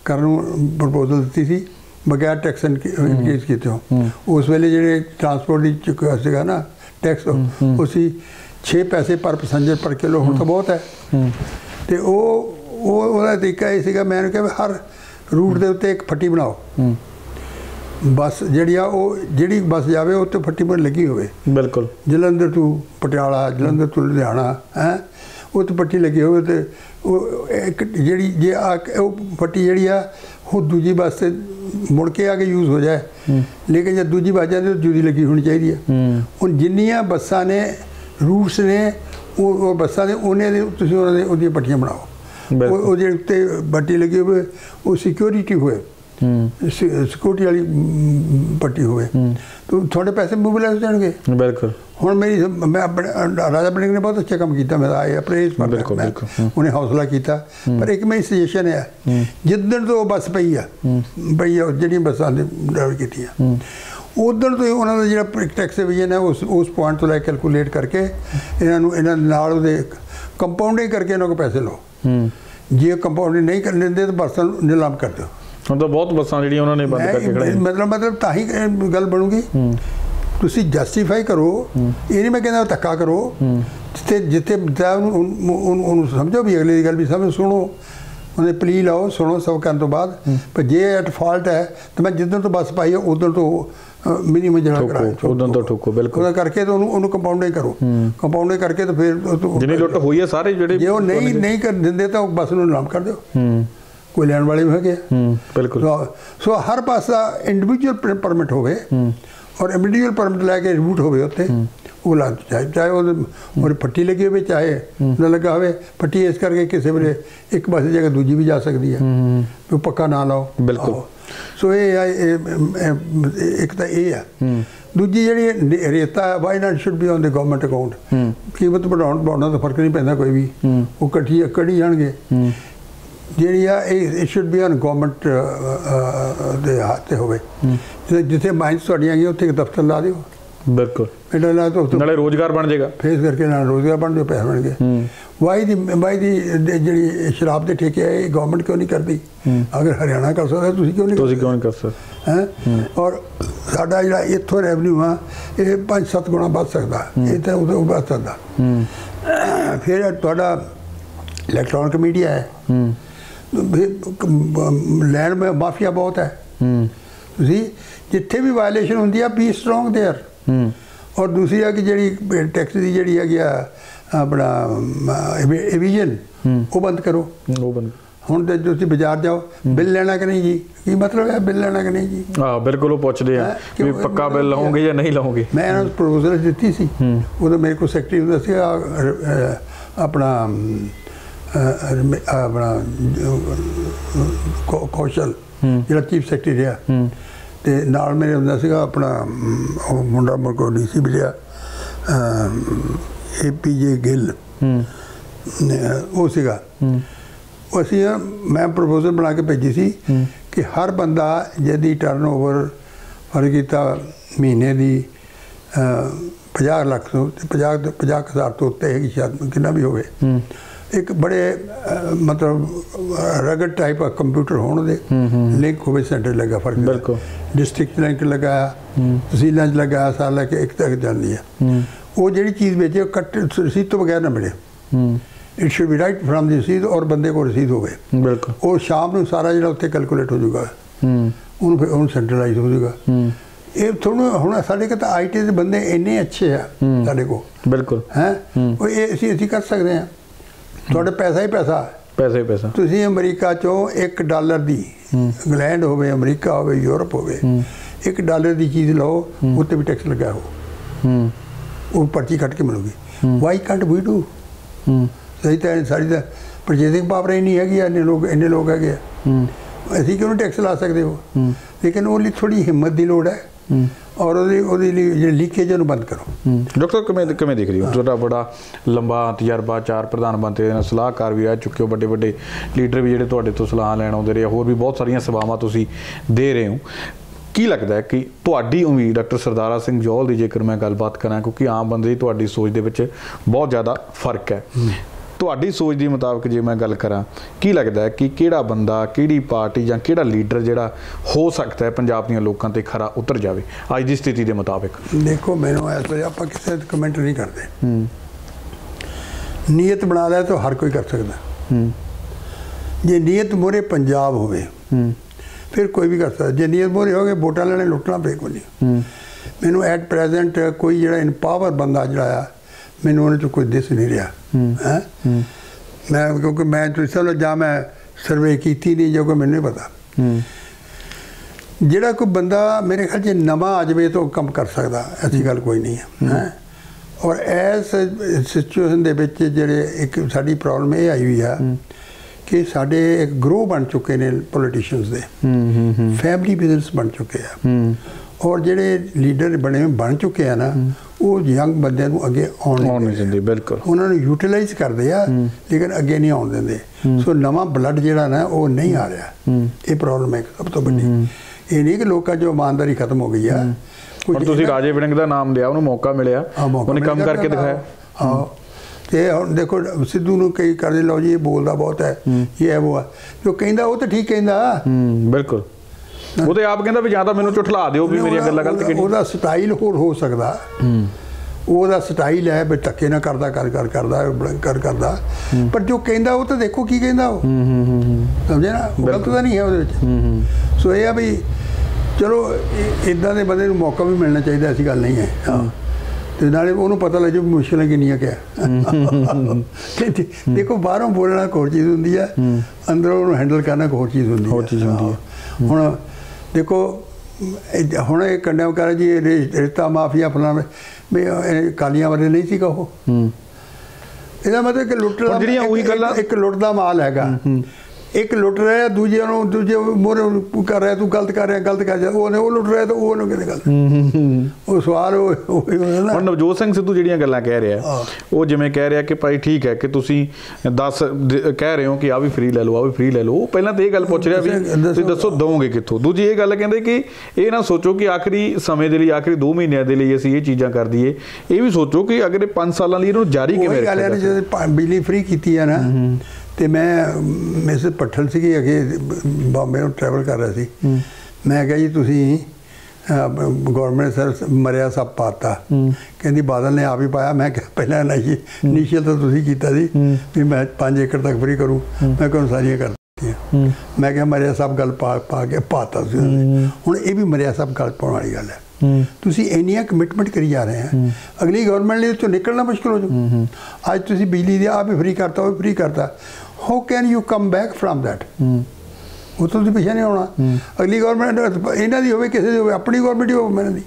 ਕਰਨ ਨੂੰ ਪ੍ਰਪੋਜ਼ਲ ਦਿੱਤੀ ਸੀ ਬਗੈਰ ਟੈਕਸ ਇਨਕਰੀਜ਼ ਕੀਤੇ ਹੋ। ਉਸ ਵੇਲੇ ਜਿਹੜੇ ਟਰਾਂਸਪੋਰਟ ਦੀ ਚੁੱਕਿਆ ਸੀਗਾ ਨਾ ਟੈਕਸ ਉਹ ਸੀ 6 ਪੈਸੇ ਪਰ ਪੈਸੇਂਜਰ ਪਰ ਕਿਲੋ ਹੁਣ ਤਾਂ ਬਹੁਤ ਹੈ। ਤੇ ਉਹ ਉਹ ਉਹਦਾ ਤਰੀਕਾ ਇਹ ਸੀਗਾ ਮੈਂ ਉਹਨੂੰ ਕਿਹਾ ਹਰ ਰੂਟ ਦੇ ਉੱਤੇ ਇੱਕ ਫੱਟੀ ਬਣਾਓ। ਬੱਸ ਜਿਹੜੀ ਆ ਉਹ ਜਿਹੜੀ ਬੱਸ ਜਾਵੇ ਉੱਤੇ ਫੱਟੀ ਪਰ ਲੱਗੀ ਹੋਵੇ। ਬਿਲਕੁਲ। ਜਲੰਧਰ ਤੋਂ ਪਟਿਆਲਾ ਜਲੰਧਰ ਤੋਂ ਲੁਧਿਆਣਾ ਹੈ? ਉਹ ਤੇ ਪੱਟੀ ਲੱਗੀ ਹੋਵੇ ਤੇ ਉਹ ਇੱਕ ਜਿਹੜੀ ਜੇ ਆ ਉਹ ਪੱਟੀ ਜਿਹੜੀ ਆ ਉਹ ਦੂਜੀ ਬੱਸ ਤੇ ਮੁੜ ਕੇ ਆ ਕੇ ਯੂਜ਼ ਹੋ ਜਾਏ। ਲੇਕਿਨ ਜੇ ਦੂਜੀ ਬੱਸ ਜਾਂਦੀ ਤਾਂ ਦੂਜੀ ਲੱਗੀ ਹੋਣੀ ਚਾਹੀਦੀ ਹੈ ਹੂੰ। ਹੁਣ ਜਿੰਨੀਆਂ ਬੱਸਾਂ ਨੇ ਰੂਟਸ ਨੇ ਉਹ ਉਹ ਬੱਸਾਂ ਦੇ ਉਹਨੇ ਦੇ ਤੁਸੀਂ ਉਹਨਾਂ ਦੇ ਉਹਦੀਆਂ ਪੱਟੀਆਂ ਬਣਾਓ। ਉਹ। ਉਹ ਜਿਹੜੇ ਉੱਤੇ ਬੱਟੀ ਲੱਗੀ ਹੋਵੇ ਉਹ ਸਿਕਿਉਰਿਟੀ ਹੋਵੇ ਸਿਕਿਉਰਿਟੀ ਵਾਲੀ ਮ, ਪੱਟੀ ਹੋਵੇ। ਤਾਂ ਤੁਹਾਡੇ ਪੈਸੇ ਮੋਬਿਲਾਈਜ਼ ਜਾਣਗੇ ਬਿਲਕੁਲ। ਹੁਣ ਮੇਰੀ ਮੈਂ ਆਪਣੇ ਰਾਜਾ ਬੜਿੰਗ ਨੇ ਬਹੁਤ ਅੱਛਾ ਕੰਮ ਕੀਤਾ ਮੇਰਾ ਆਏ ਅਪਰੇਸ ਪਰ ਬਿਲਕੁਲ, ਮੈਂ- ਬਿਲਕੁਲ। ਉਹਨੇ ਹੌਸਲਾ ਕੀਤਾ। ਪਰ ਇੱਕ ਮੇਰੀ ਸੁਜੈਸ਼ਨ ਹੈ। ਜਿੱਦਣ ਤੋਂ ਉਹ ਬੱਸ ਪਈ ਆ ਪਈ ਆ ਉਹ ਜਿਹੜੀਆਂ ਬੱਸਾਂ ਨੇ ਡਰਾਈਵ ਕੀਤੀਆਂ ਉਦੋਂ ਤੋਂ ਉਹਨਾਂ ਦਾ ਜਿਹੜਾ ਟੈਕਸ ਡਿਵੀਜ਼ਨ ਹੈ ਉਸ ਉਸ ਪੁਆਇੰਟ ਤੋਂ ਲੈ ਕੇ ਕੈਲਕੂਲੇਟ ਕਰਕੇ ਇਹਨਾਂ ਨੂੰ ਇਹਨਾਂ ਨਾਲ ਉਹਦੇ ਕੰਪਾਊਂਡਿੰਗ ਕਰਕੇ ਇਹਨਾਂ ਕੋਲ ਪੈਸੇ ਲਓ। ਜੇ ਕੰਪਾਊਂਡਿੰਗ ਨਹੀਂ ਕਰਨ ਦਿੰਦੇ ਤਾਂ ਬੱਸਾਂ ਨੂੰ ਨਿਲਾਮ ਕਰ ਦਿਓ। ਹੁਣ ਤਾਂ ਬਹੁਤ ਬੱਸਾਂ ਜਿਹੜੀਆਂ ਉਹਨਾਂ ਨੇ ਬੰਦ ਕਰਕੇ ਖੜਾਈਆਂ ਮਤਲਬ ਮਤਲਬ ਤਾਂ ਹੀ ਗੱਲ ਬਣੂਗੀ। ਤੁਸੀਂ ਜਸਟੀਫਾਈ ਕਰੋ। ਇਹ ਨਹੀਂ ਮੈਂ ਕਹਿੰਦਾ ਧੱਕਾ ਕਰੋ। ਜਿੱਥੇ ਬਤਾ ਉਹਨੂੰ ਸਮਝੋ ਵੀ ਅਗਲੇ ਦੀ ਗੱਲ ਵੀ ਸਮਝ ਸੁਣੋ। ਉਹਨੇ ਪਲੀ ਲਾਓ ਸੁਣੋ ਸਭ ਕਰਨ ਤੋਂ ਬਾਅਦ। ਪਰ ਜੇ ਐਟ ਫਾਲਟ ਹੈ ਤਾਂ ਮੈਂ ਜਿੱਦਣ ਤੋਂ ਬੱਸ ਪਾਈ ਉਦੋਂ ਤੋਂ ਮਿਨੀਮਮ ਜਿਹੜਾ ਕਰਾਇਆ ਉਦੋਂ ਤੋਂ ਠੋਕੋ, ਬਿਲਕੁਲ। ਉਹਦਾ ਕਰਕੇ ਤਾਂ ਉਹਨੂੰ ਉਹਨੂੰ ਕੰਪਾਊਂਡਿੰਗ ਕਰੋ। ਕੰਪਾਊਂਡਿੰਗ ਕਰਕੇ ਤਾਂ ਫਿਰ ਜਿੰਨੀ ਲੁੱਟ ਹੋਈ ਹੈ ਸਾਰੇ ਜਿਹੜੇ ਜੇ ਉਹ ਨਹੀਂ ਨਹੀਂ ਕਰ ਦਿੰਦੇ ਤਾਂ ਉਹ ਬੱਸ ਨੂੰ ਨਿਲਾਮ ਕਰ ਦਿਓ। ਹੂੰ। ਕੋਈ ਲੈਣ ਵਾਲੇ ਵੀ ਹੈਗੇ ਹੂੰ ਬਿਲਕੁਲ। ਸੋ ਹਰ ਪਾਸਾ ਇੰਡੀਵਿਜੂਅਲ ਪਰਮਿਟ ਹੋਵੇ ਔਰ ਇੰਡੀਵਿਜੂਅਲ ਪਰਮਿਟ ਲੈ ਕੇ ਰੂਟ ਹੋਵੇ ਉੱਤੇ ਉਹ ਲਾ ਚਾਹੇ ਚਾਹੇ ਉਹ ਔਰ ਪੱਟੀ ਲੱਗੀ ਹੋਵੇ ਚਾਹੇ ਨਾ ਲੱਗਾ ਹੋਵੇ ਪੱਟੀ ਇਸ ਕਰਕੇ ਕਿਸੇ ਵੇਲੇ ਇੱਕ ਪਾਸੇ ਜਗ੍ਹਾ ਦੂਜੀ ਵੀ ਜਾ ਸਕਦੀ ਹੈ ਉਹ ਪੱਕਾ ਨਾ ਲਾਓ। ਬਿਲਕੁਲ। ਸੋ ਇਹ ਇੱਕ ਤਾਂ ਇਹ ਆ। ਦੂਜੀ ਜਿਹੜੀ ਰੇਤਾ why not should be on the government account ਕੀਮਤ ਵਧਾਉਣ ਵਧਾਉਣ ਦਾ ਫ਼ਰਕ ਨਹੀਂ ਪੈਂਦਾ ਕੋਈ ਵੀ। ਉਹ ਇਕੱਠੀ ਕੜੀ ਜਾਣਗੇ। ਜਿਹੜੀ ਆ ਇਹ ਸ਼ੁੱਡ ਬੀ ਔਨ ਗਵਰਨਮੈਂਟ ਦੇ ਹੱਥ ਹੋਵੇ। ਜਿੱਥੇ ਜਿੱਥੇ ਮਾਈਨਸ ਤੁਹਾਡੀਆਂ ਗਈਆਂ ਉੱਥੇ ਇੱਕ ਦਫ਼ਤਰ ਲਾ ਦਿਓ। ਬਿਲਕੁਲ। ਇਹਦਾ ਲਾ ਤੋਂ ਨਾਲੇ ਰੋਜ਼ਗਾਰ ਬਣ ਜਾਏਗਾ। ਫੇਸ ਕਰਕੇ ਨਾਲ ਰੋਜ਼ਗਾਰ ਬਣ ਜਾਓ ਪੈਸੇ ਬਣਗੇ ਵਾਈ ਦੀ ਵਾਈ ਦੀ ਜਿਹੜੀ ਸ਼ਰਾਬ ਦੇ ਠੇਕੇ ਇਹ ਗਵਰਨਮੈਂਟ ਕਿਉਂ ਨਹੀਂ ਕਰਦੀ? ਅਗਰ ਹਰਿਆਣਾ ਕਰ ਸਕਦਾ ਤੁਸੀਂ ਕਿਉਂ ਨਹੀਂ ਤੁਸੀਂ ਕਿਉਂ ਨਹੀਂ ਕਰ ਸਕਦੇ? ਹੈ? ਔਰ ਸਾਡਾ ਜਿਹੜਾ ਇੱਥੋਂ ਰੈਵਨਿਊ ਆ ਇਹ 5-7 ਗੁਣਾ ਵੱਧ ਸਕਦਾ। ਇਹ ਤਾਂ ਉਦੋਂ ਵੱਧ ਸਕਦਾ। ਫਿਰ ਤੁਹਾਡਾ ਇਲੈਕਟ੍ਰੋਨਿਕ ਮੀਡੀਆ ਹੈ। ਹੂੰ। ਲੈਂਡ ਮੇ ਮਾਫੀਆ ਬਹੁਤ ਹੈ ਹੂੰ ਤੁਸੀਂ ਜਿੱਥੇ ਵੀ ਵਾਇਲੇਸ਼ਨ ਹੁੰਦੀ ਆ ਬੀ ਸਟਰੋਂਗ देयर ਹੂੰ ਔਰ ਦੂਸਰੀ ਆ ਕਿ ਜਿਹੜੀ ਟੈਕਸ ਦੀ ਜਿਹੜੀ ਹੈਗੀ ਆ ਆਪਣਾ ਐਵੀਜ਼ਨ ਉਹ ਬੰਦ ਕਰੋ ਉਹ ਬਣ ਹੁਣ ਤੇ ਤੁਸੀਂ ਬਾਜ਼ਾਰ ਜਾਓ ਬਿੱਲ ਲੈਣਾ ਕਿ ਨਹੀਂ ਜੀ ਕੀ ਮਤਲਬ ਹੈ ਬਿੱਲ ਲੈਣਾ ਕਿ ਨਹੀਂ ਜੀ ਹਾਂ ਬਿਲਕੁਲ ਉਹ ਪੁੱਛਦੇ ਆ ਹੈਂ? ਵੀ ਕਿਉਂ- ਪੱਕਾ ਬਿੱਲ ਲਾਉਂਗੇ ਜਾਂ ਨਹੀਂ ਲਾਉਂਗੇ ਮੈਂ ਇਹਨਾਂ ਨੂੰ ਪ੍ਰਪੋਜ਼ਲ ਦਿੱਤੀ ਸੀ ਉਦੋਂ ਮੇਰੇ ਕੋਲ ਸੈਕਟਰੀ ਹੁੰਦਾ ਸੀ ਆ, ਅਹ, ਆਪਣਾ ਅਮ, ਅਹ, ਰਮੇ- ਆਪਣਾ ਕੌਸ਼ਲ ਜਿਹੜਾ ਚੀਫ ਸੈਕਟਰੀ ਰਿਹਾ। ਤੇ ਨਾਲ ਮੇਰੇ ਹੁੰਦਾ ਸੀਗਾ ਆਪਣਾ ਉਹ ਮੁੰਡਾ ਮੇਰੇ ਕੋਲ ਡੀਸੀ ਵੀ ਰਿਹਾ ਏਪੀਜੇ ਗਿੱਲ। ਉਹ ਸੀਗਾ। ਉਹ ਅਸੀਂ ਮੈਂ ਪ੍ਰਪੋਜ਼ਲ ਬਣਾ ਕੇ ਭੇਜੀ ਸੀ ਕਿ ਹਰ ਬੰਦਾ ਜਿਹਦੀ ਟਰਨਓਵਰ ਫਰ ਕੀਤਾ ਮਹੀਨੇ ਦੀ ਅਹ, 50 ਲੱਖ ਤੋਂ ਤੇ 50 ਤੋਂ 50 ਹਜ਼ਾਰ ਤੋਂ ਉੱਤੇ ਹੈਗੀ ਸ਼ਾਇਦ ਕਿੰਨਾ ਵੀ ਹੋਵੇ। ਇੱਕ ਬੜੇ ਮਤਲਬ ਰਗਡ ਟਾਈਪ ਆ ਕੰਪਿਊਟਰ ਹੋਣ ਦੇ। ਲਿੰਕ ਹੋਵੇ ਸੈਂਟਰ ਲੱਗਾ ਫ਼ਰਕ। ਬਿਲਕੁਲ। ਡਿਸਟ੍ਰਿਕਟ ਲਿੰਕ ਲਗਾਇਆ ਤਹਿਸੀਲਾਂ 'ਚ ਲਗਾਇਆ ਸਾਰ ਲੈ ਕੇ ਇੱਕ ਤੱਕ ਜਾਂਦੀ ਹੈ। ਉਹ ਜਿਹੜੀ ਚੀਜ਼ ਵੇਚੇ ਕੱਟ ਰਸੀਦ ਤੋਂ ਬਗੈਰ ਨਾ ਮਿਲੇ। It should be right firm ਦੀ ਰਸੀਦ ਔਰ ਬੰਦੇ ਕੋਲ ਰਸੀਦ ਹੋਵੇ। ਬਿਲਕੁਲ। ਉਹ ਸ਼ਾਮ ਨੂੰ ਸਾਰਾ ਜਿਹੜਾ ਉੱਥੇ ਕੈਲਕੂਲੇਟ ਹੋ ਜਾਊਗਾ। ਉਹਨੂੰ ਫਿਰ ਉਹਨੂੰ ਸੈਂਟਰਲਾਈਜ਼ ਹੋ ਜਾਊਗਾ। ਇਹ ਤੁਹਾਨੂੰ ਹੁਣ ਸਾਡੇ ਕੋਲ ਤਾਂ ਆਈਟੀ ਦੇ ਬੰਦੇ ਇੰਨੇ ਅੱਛੇ ਆ ਸਾਡੇ ਕੋਲ। ਬਿਲਕੁਲ। ਹੈ। ਉਹ ਇਹ ਅਸੀਂ ਅਸੀਂ ਕਰ ਸਕਦੇ ਹਾਂ। ਤੁਹਾਡਾ ਪੈਸਾ ਹੀ ਪੈਸਾ। ਪੈਸੇ ਹੀ ਪੈਸਾ। ਤੁਸੀਂ ਅਮਰੀਕਾ ਚੋਂ 1 ਡਾਲਰ ਦੀ ਇੰਗਲੈਂਡ ਹੋਵੇ ਅਮਰੀਕਾ ਹੋਵੇ ਯੂਰਪ ਹੋਵੇ 1 ਡਾਲਰ ਦੀ ਚੀਜ਼ ਲਓ ਉੱਤੇ ਵੀ ਟੈਕਸ ਲੱਗਾ ਹੋ। ਹੂੰ। ਉਹ ਪਰਚੀ ਕੱਟ ਕੇ ਮਿਲੂਗੀ। ਵਾਈ ਕੰਟ ਵੀ ਡੂ ਹੂੰ। ਸਹੀ ਤਾਂ ਸਾਡੀ ਤਾਂ ਪਰਚੇਸਿੰਗ ਪਾਵਰ ਹੀ ਨਹੀਂ ਹੈਗੀ ਇੰਨੇ ਲੋਕ ਇੰਨੇ ਲੋਕ ਹੈਗੇ ਹੂੰ। ਅਸੀਂ ਕਿਉਂ ਟੈਕਸ ਲਾ ਸਕਦੇ ਹੋ। ਲੇਕਿਨ ਉਹ ਲਈ ਥੋੜੀ ਹਿੰਮਤ ਦੀ ਲੋੜ ਹੈ। ਔਰ ਉਹਦੀ ਉਹਦੇ ਲਈ ਜਿਹੜੀ ਲੀਕੇਜ ਨੂੰ ਬੰਦ ਕਰੋ। ਡਾਕਟਰ ਕਿਵੇਂ ਕਿਵੇਂ ਦੇਖ ਰਹੀ ਹੋ? ਤੁਹਾਡਾ ਬੜਾ ਲੰਬਾ ਤਜਰਬਾ ਚਾਰ ਪ੍ਰਧਾਨ ਮੰਤਰੀ ਨਾਲ ਸਲਾਹਕਾਰ ਵੀ ਆ ਚੁੱਕੇ ਹੋ ਵੱਡੇ ਵੱਡੇ ਲੀਡਰ ਵੀ ਜਿਹੜੇ ਤੁਹਾਡੇ ਤੋਂ ਸਲਾਹ ਲੈਣ ਆਉਂਦੇ ਰਹੇ ਹੋਰ ਵੀ ਬਹੁਤ ਸਾਰੀਆਂ ਸੇਵਾਵਾਂ ਤੁਸੀਂ ਦੇ ਰਹੇ ਹੋ। ਕੀ ਲੱਗਦਾ ਹੈ ਕਿ ਤੁਹਾਡੀ ਉਮੀਦ ਡਾਕਟਰ ਸਰਦਾਰਾ ਸਿੰਘ ਜੋਹਲ ਦੀ ਜੇਕਰ ਮੈਂ ਗੱਲਬਾਤ ਕਰਾਂ ਕਿਉਂਕਿ ਆਮ ਬੰਦੇ ਦੀ ਤੁਹਾਡੀ ਸੋਚ ਦੇ ਵਿੱਚ ਬਹੁਤ ਜ਼ਿਆਦਾ ਫ਼ਰਕ ਹੈ। ਤੁਹਾਡੀ ਸੋਚ ਦੇ ਮੁਤਾਬਕ ਜੇ ਮੈਂ ਗੱਲ ਕਰਾਂ ਕੀ ਲੱਗਦਾ ਹੈ ਕਿ ਕਿਹੜਾ ਬੰਦਾ ਕਿਹੜੀ ਪਾਰਟੀ ਜਾਂ ਕਿਹੜਾ ਲੀਡਰ ਜਿਹੜਾ ਹੋ ਸਕਦਾ ਹੈ ਪੰਜਾਬ ਦੀਆਂ ਲੋਕਾਂ ਤੇ ਖਰਾ ਉਤਰ ਜਾਵੇ ਅੱਜ ਦੀ ਸਥਿਤੀ ਦੇ ਮੁਤਾਬਕ? ਦੇਖੋ ਮੈਨੂੰ ਇਸ ਵੇਲੇ ਆਪਾਂ ਕਿਸੇ ਤੇ ਕਮੈਂਟ ਨਹੀਂ ਕਰਦੇ। ਨੀਅਤ ਬਣਾ ਲਿਆ ਤਾਂ ਹਰ ਕੋਈ ਕਰ ਸਕਦਾ। ਹੂੰ। ਜੇ ਨੀਅਤ ਮੋਰੇ ਪੰਜਾਬ ਹੋਵੇ ਹੂੰ। ਫਿਰ ਕੋਈ ਵੀ ਕਰ ਸਕਦਾ। ਜੇ ਨੀਅਤ ਮੋਰੇ ਹੋਵੇ ਵੋਟਾਂ ਲੈਣੇ ਲੁੱਟਣਾ ਪਏ ਕੋਈ ਨਹੀਂ ਹੂੰ। ਮੈਨੂੰ ਐਟ ਪ੍ਰੈਜ਼ੈਂਟ ਕੋਈ ਜਿਹੜਾ ਇਨ ਪਾਵਰ ਬੰਦਾ ਜਿਹੜਾ ਆ ਮੈਨੂੰ ਉਹਨੇ ਚ ਕੋਈ ਦਿਸ ਨਹੀਂ ਰਿਹਾ। ਹੈ ਮੈਂ ਕਿਉਂਕਿ ਮੈਂ ਤੁਸੀਂ ਸਮਝੋ ਜਾਂ ਮੈਂ ਸਰਵੇ ਕੀਤੀ ਨਹੀਂ ਜੋ ਕਿ ਮੈਨੂੰ ਨਹੀਂ ਪਤਾ। ਜਿਹੜਾ ਕੋਈ ਬੰਦਾ ਮੇਰੇ ਖਿਆਲ 'ਚ ਨਵਾਂ ਆ ਜਾਵੇ ਤਾਂ ਉਹ ਕੰਮ ਕਰ ਸਕਦਾ ਐਸੀ ਗੱਲ ਕੋਈ ਨਹੀਂ ਹੈ। ਹੈਂ। ਔਰ ਐਸ ਸਿਚੁਏਸ਼ਨ ਦੇ ਵਿੱਚ ਜਿਹੜੇ ਇੱਕ ਸਾਡੀ ਪ੍ਰੋਬਲਮ ਇਹ ਆਈ ਹੋਈ ਆ ਕਿ ਸਾਡੇ ਇੱਕ ਗਰੋਹ ਬਣ ਚੁੱਕੇ ਨੇ ਪੋਲੀਟੀਸ਼ੀਅਨਸ ਦੇ। ਹੂੰ ਹੂੰ ਹੂੰ। ਫੈਮਿਲੀ ਬਿਜ਼ਨਸ ਬਣ ਚੁੱਕੇ ਆ। ਹੂੰ। ਔਰ ਜਿਹੜੇ ਲੀਡਰ ਬਣੇ ਬਣ ਚੁੱਕੇ ਆ ਨਾ ਉਹ ਯੰਗ ਬੰਦਿਆਂ ਨੂੰ ਅੱਗੇ ਆਉਣ ਨਹੀਂ ਦਿੰਦੇ। ਬਿਲਕੁਲ। ਉਹਨਾਂ ਨੂੰ ਯੂਟਿਲਾਈਜ਼ ਕਰਦੇ ਆ ਲੇਕਿਨ ਅੱਗੇ ਨਹੀਂ ਆਉਣ ਦਿੰਦੇ। ਸੋ ਨਵਾਂ ਬਲੱਡ ਜਿਹੜਾ ਨਾ ਉਹ ਨਹੀਂ ਆ ਰਿਹਾ। ਇਹ ਪ੍ਰੋਬਲਮ ਹੈ ਸਭ ਤੋਂ ਵੱਡੀ। ਇਹ ਨਹੀਂ ਕਿ ਲੋਕਾਂ 'ਚ ਇਮਾਨਦਾਰੀ ਖਤਮ ਹੋ ਗਈ ਆ। ਹੁਣ ਤੁਸੀਂ ਰਾਜੇ ਵੜਿੰਗ ਦਾ ਨਾਮ ਲਿਆ ਉਹਨੂੰ ਮੌਕਾ ਮਿਲਿਆ। ਉਹਨੇ ਕੰਮ ਕਰਕੇ। ਦਿਖਾਇਆ। ਹਾਂ। ਤੇ ਹੁਣ ਦੇਖੋ ਸਿੱਧੂ ਨੂੰ ਕਈ ਕਰਦੇ ਲਓ ਜੀ ਇਹ ਬੋਲਦਾ ਬਹੁਤ ਹੈ ਇਹ ਹੈ ਉਹ ਜੋ ਕਹਿੰਦਾ ਉਹ ਤਾਂ ਠੀਕ ਕਹਿੰਦਾ। ਹੂੰ ਬਿਲਕੁਲ। ਉਹ ਤੇ ਆਪ ਕਹਿੰਦਾ ਵੀ ਜਾਂ ਤਾਂ ਮੈਨੂੰ ਝੁਠਲਾ ਦਿਓ ਵੀ ਮੇਰੀਆਂ ਗੱਲਾਂ ਗਲਤ ਕਿਹੜੀ ਉਹਦਾ ਸਟਾਈਲ ਹੋਰ ਹੋ ਸਕਦਾ। ਹੂੰ। ਉਹਦਾ ਸਟਾਈਲ ਹੈ ਵੀ ਧੱਕੇ ਨਾ ਕਰਦਾ ਕਰ ਕਰ ਕਰਦਾ ਕਰ ਕਰਦਾ। ਪਰ ਜੋ ਕਹਿੰਦਾ ਉਹ ਤਾਂ ਦੇਖੋ ਕੀ ਕਹਿੰਦਾ ਉਹ। ਹੂੰ ਹੂੰ ਹੂੰ ਹੂੰ। ਸਮਝੇ ਨਾ? ਗਲਤ ਤਾਂ ਨਹੀਂ ਹੈ ਉਹਦੇ ਵਿੱਚ। ਹੂੰ ਹੂੰ। ਸੋ ਇਹ ਆ ਵੀ ਚਲੋ ਇਦਾਂ ਦੇ ਬੰਦੇ ਨੂੰ ਮੌਕਾ ਵੀ ਮਿਲਣਾ ਚਾਹੀਦਾ ਐਸੀ ਗੱਲ ਨਹੀਂ ਹੈ। ਹਾਂ। ਤੇ ਨਾਲੇ ਉਹਨੂੰ ਪਤਾ ਲੱਗ ਵੀ ਮੁਸ਼ਕਿਲਾਂ ਕਿੰਨੀਆਂ ਕਿਆ। ਦੇਖੋ ਬਾਹਰੋਂ ਬੋਲਣਾ ਹੋਰ ਚੀਜ਼ ਹੁੰਦੀ ਹੈ ਅੰਦਰੋਂ ਉਹਨੂੰ ਹੈਂਡਲ ਕਰਨਾ ਹੋਰ ਚੀਜ਼ ਹੁੰਦੀ ਹੈ। ਹੋਰ ਚੀਜ਼ ਹੁੰਦੀ। ਹਾਂ। ਹੁਣ ਦੇਖੋ ਹੁਣ ਇਹ ਕੰਡਿਆਂ ਕਰ ਜੀ ਰੇਤਾ ਮਾਫੀਆ ਫਲਾਣਾ ਵੀ ਇਹ ਕਾਲੀਆਂ ਵਾਲੇ ਨਹੀਂ ਸੀਗਾ ਉਹ। ਹੂੰ। ਇਹਦਾ ਮਤਲਬ ਕਿ ਲੁੱਟ ਜਿਹੜੀਆਂ ਉਹੀ ਗੱਲਾਂ- ਇੱਕ ਲੁੱਟ ਦਾ ਮਾਲ ਹੈਗਾ। ਇੱਕ ਲੁੱਟ ਰਿਹਾ ਦੂਜੇ ਨੂੰ ਦੂਜੇ ਮੋਰੇ ਕਰ ਰਿਹਾ ਤੂੰ ਗਲਤ ਕਰ ਰਿਹਾ ਗਲਤ ਕਰ ਰਿਹਾ ਉਹਨੇ ਉਹ ਲੁੱਟ ਰਿਹਾ ਤਾਂ ਉਹ ਉਹਨੂੰ ਕਿਹਦੇ ਗੱਲ ਉਹ ਸਵਾਲ ਉਹ ਹੋਇਆ ਨਾ। ਹੁਣ ਨਵਜੋਤ ਸਿੰਘ ਸਿੱਧੂ ਜਿਹੜੀਆਂ ਗੱਲਾਂ ਕਹਿ ਰਿਹਾ। ਉਹ ਜਿਵੇਂ ਕਹਿ ਰਿਹਾ ਕਿ ਭਾਈ ਠੀਕ ਹੈ ਕਿ ਤੁਸੀਂ 10 ਕਹਿ ਰਹੇ ਹੋ ਕਿ ਆ ਵੀ ਫ੍ਰੀ ਲੈ ਲਓ ਆ ਵੀ ਫ੍ਰੀ ਲੈ ਲਓ। ਉਹ ਪਹਿਲਾਂ ਤਾਂ ਇਹ ਗੱਲ ਪੁੱਛ ਰਿਹਾ ਵੀ ਤੁਸੀਂ ਦੱਸੋ ਦਵੋਗੇ ਕਿੱਥੋਂ? ਦੂਜੀ ਇਹ ਗੱਲ ਕਹਿੰਦੇ ਕਿ ਇਹ ਨਾ ਸੋਚੋ ਕਿ ਆਖਰੀ ਸਮੇਂ ਦੇ ਲਈ ਆਖਰੀ 2 ਮਹੀਨਿਆਂ ਦੇ ਲਈ ਅਸੀਂ ਇਹ ਚੀਜ਼ਾਂ ਕਰ ਦਈਏ। ਇਹ ਵੀ ਸੋਚੋ ਕਿ ਅਗਲੇ 5 ਸਾਲਾਂ ਲਈ ਇਹਨੂੰ ਜਾਰੀ ਕਿਵੇਂ ਹੈ ਨਾ ਪਾ- ਬਿਜਲੀ ਫ੍ਰੀ ਕੀਤੀ ਹੈ ਨਾ ਤੇ ਮੈਂ ਮਿਸ ਪੱਠਲ ਸੀਗੀ ਅਗੇ ਬੰਬੇ ਨੂੰ ਟਰੈਵਲ ਕਰ ਰਿਹਾ ਸੀ। ਮੈਂ ਕਿਹਾ ਜੀ ਤੁਸੀਂ ਗਵਰਨਮੈਂਟ ਸਰ ਮਰਿਆ ਸਭ ਪਾਤਾ। ਕਹਿੰਦੀ ਬਾਦਲ ਨੇ ਆਪ ਹੀ ਪਾਇਆ। ਮੈਂ ਕਿਹਾ ਪਹਿਲਾਂ ਨਹੀਂ ਇਨੀਸ਼ੀਅਲ ਤਾਂ ਤੁਸੀਂ ਕੀਤਾ ਸੀ ਵੀ ਮੈਂ 5 ਏਕੜ ਤੱਕ ਫ੍ਰੀ ਕਰੂੰ। ਮੈਂ ਕਿਹਾ ਸਾਰੀਆਂ ਕਰ ਮੈਂ ਕਿਹਾ ਮਰਿਆ ਸਭ ਗੱਲ ਪਾ ਪਾ ਕੇ ਪਾਤਾ ਸੀ। ਹੁਣ ਇਹ ਵੀ ਮਰਿਆ ਸਭ ਗੱਲ ਪਾਉਣ ਵਾਲੀ ਗੱਲ ਹੈ। ਤੁਸੀਂ ਇੰਨੀਆਂ ਕਮਿਟਮੈਂਟ ਕਰੀ ਜਾ ਰਹੇ ਹੋ। ਅਗਲੀ ਗਵਰਨਮੈਂਟ ਲਈ ਤੋਂ ਨਿਕਲਣਾ ਮੁਸ਼ਕਲ ਹੋ ਜਾਊ। ਅੱਜ ਤੁਸੀਂ ਬਿਜਲੀ ਦੀ ਆਪ ਹੀ ਫ੍ਰੀ ਕਰਤਾ ਉਹ ਫ੍ਰੀ ਕਰਤਾ। How can you come back from that ਉਹ ਤੋਂ ਤੁਸੀਂ ਪਿੱਛੇ ਨਹੀਂ ਆਉਣਾ। ਅਗਲੀ ਗਵਰਨਮੈਂਟ ਇਹਨਾਂ ਦੀ ਹੋਵੇ ਕਿਸੇ ਦੀ ਹੋਵੇ ਆਪਣੀ ਗਵਰਨਮੈਂਟ ਹੀ ਹੋਵੇ ਮੈਨੂੰ ਦੀ।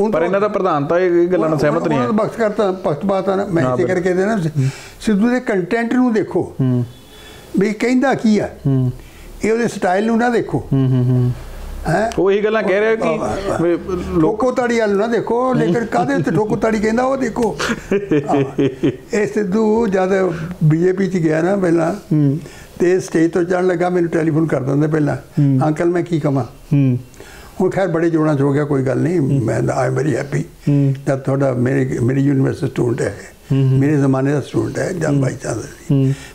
ਹੁਣ ਪਰ ਇਹਨਾਂ ਦਾ ਪ੍ਰਧਾਨ ਤਾਂ ਇਹ ਗੱਲਾਂ ਨਾਲ ਸਹਿਮਤ ਨਹੀਂ ਹੈ। ਬਖਸ਼ ਕਰਤਾ ਪਖਤਬਾਤ ਆ ਨਾ ਮੈਂ ਇਸੇ ਕਰਕੇ ਦੇਣਾ ਸਿੱਧੂ ਦੇ ਕੰਟੈਂਟ ਨੂੰ ਦੇਖੋ। ਵੀ ਕਹਿੰਦਾ ਕੀ ਆ? ਇਹ ਉਹਦੇ ਸਟਾਈਲ ਨੂੰ ਨਾ ਦੇਖੋ। ਹੂੰ? ਉਹ ਇਹੀ ਗੱਲਾਂ ਕਹਿ ਰਿਹਾ ਕਿ ਲੋਕ ਤਾੜੀ ਵਾਲ ਨਾ ਦੇਖੋ ਲੇਕਿਨ ਕਾਦੇ ਉੱਤੇ ਠੋਕੋ ਤਾੜੀ ਕਹਿੰਦਾ ਉਹ ਦੇਖੋ। ਇਹ ਸਿੱਧੂ ਜਦ ਬੀਜੇਪੀ ਚ ਗਿਆ ਨਾ ਪਹਿਲਾਂ ਤੇ ਸਟੇਜ ਤੋਂ ਚੜ੍ਹਨ ਲੱਗਾ ਮੈਨੂੰ ਟੈਲੀਫੋਨ ਕਰ ਦਿੰਦੇ ਪਹਿਲਾਂ। ਅੰਕਲ ਮੈਂ ਕੀ ਕਵਾਂ? ਹੂੰ। ਹੁਣ ਖੈਰ ਬੜੇ ਜੋੜਾਂ ਚ ਹੋ ਗਿਆ ਕੋਈ ਗੱਲ ਨਹੀਂ ਮੈਂ ਆਈ ਐਮ ਵੈਰੀ ਹੈਪੀ ਜਦ ਤੁਹਾਡਾ ਮੇਰੇ ਮੇਰੀ ਯੂਨੀਵਰਸਿਟੀ ਸਟੂਡੈਂਟ ਹੈ। ਮੇਰੇ ਜ਼ਮਾਨੇ ਦਾ ਸਟੂਡੈਂਟ ਹੈ ਜਨ ਬਾਈ ਚਾਂਸ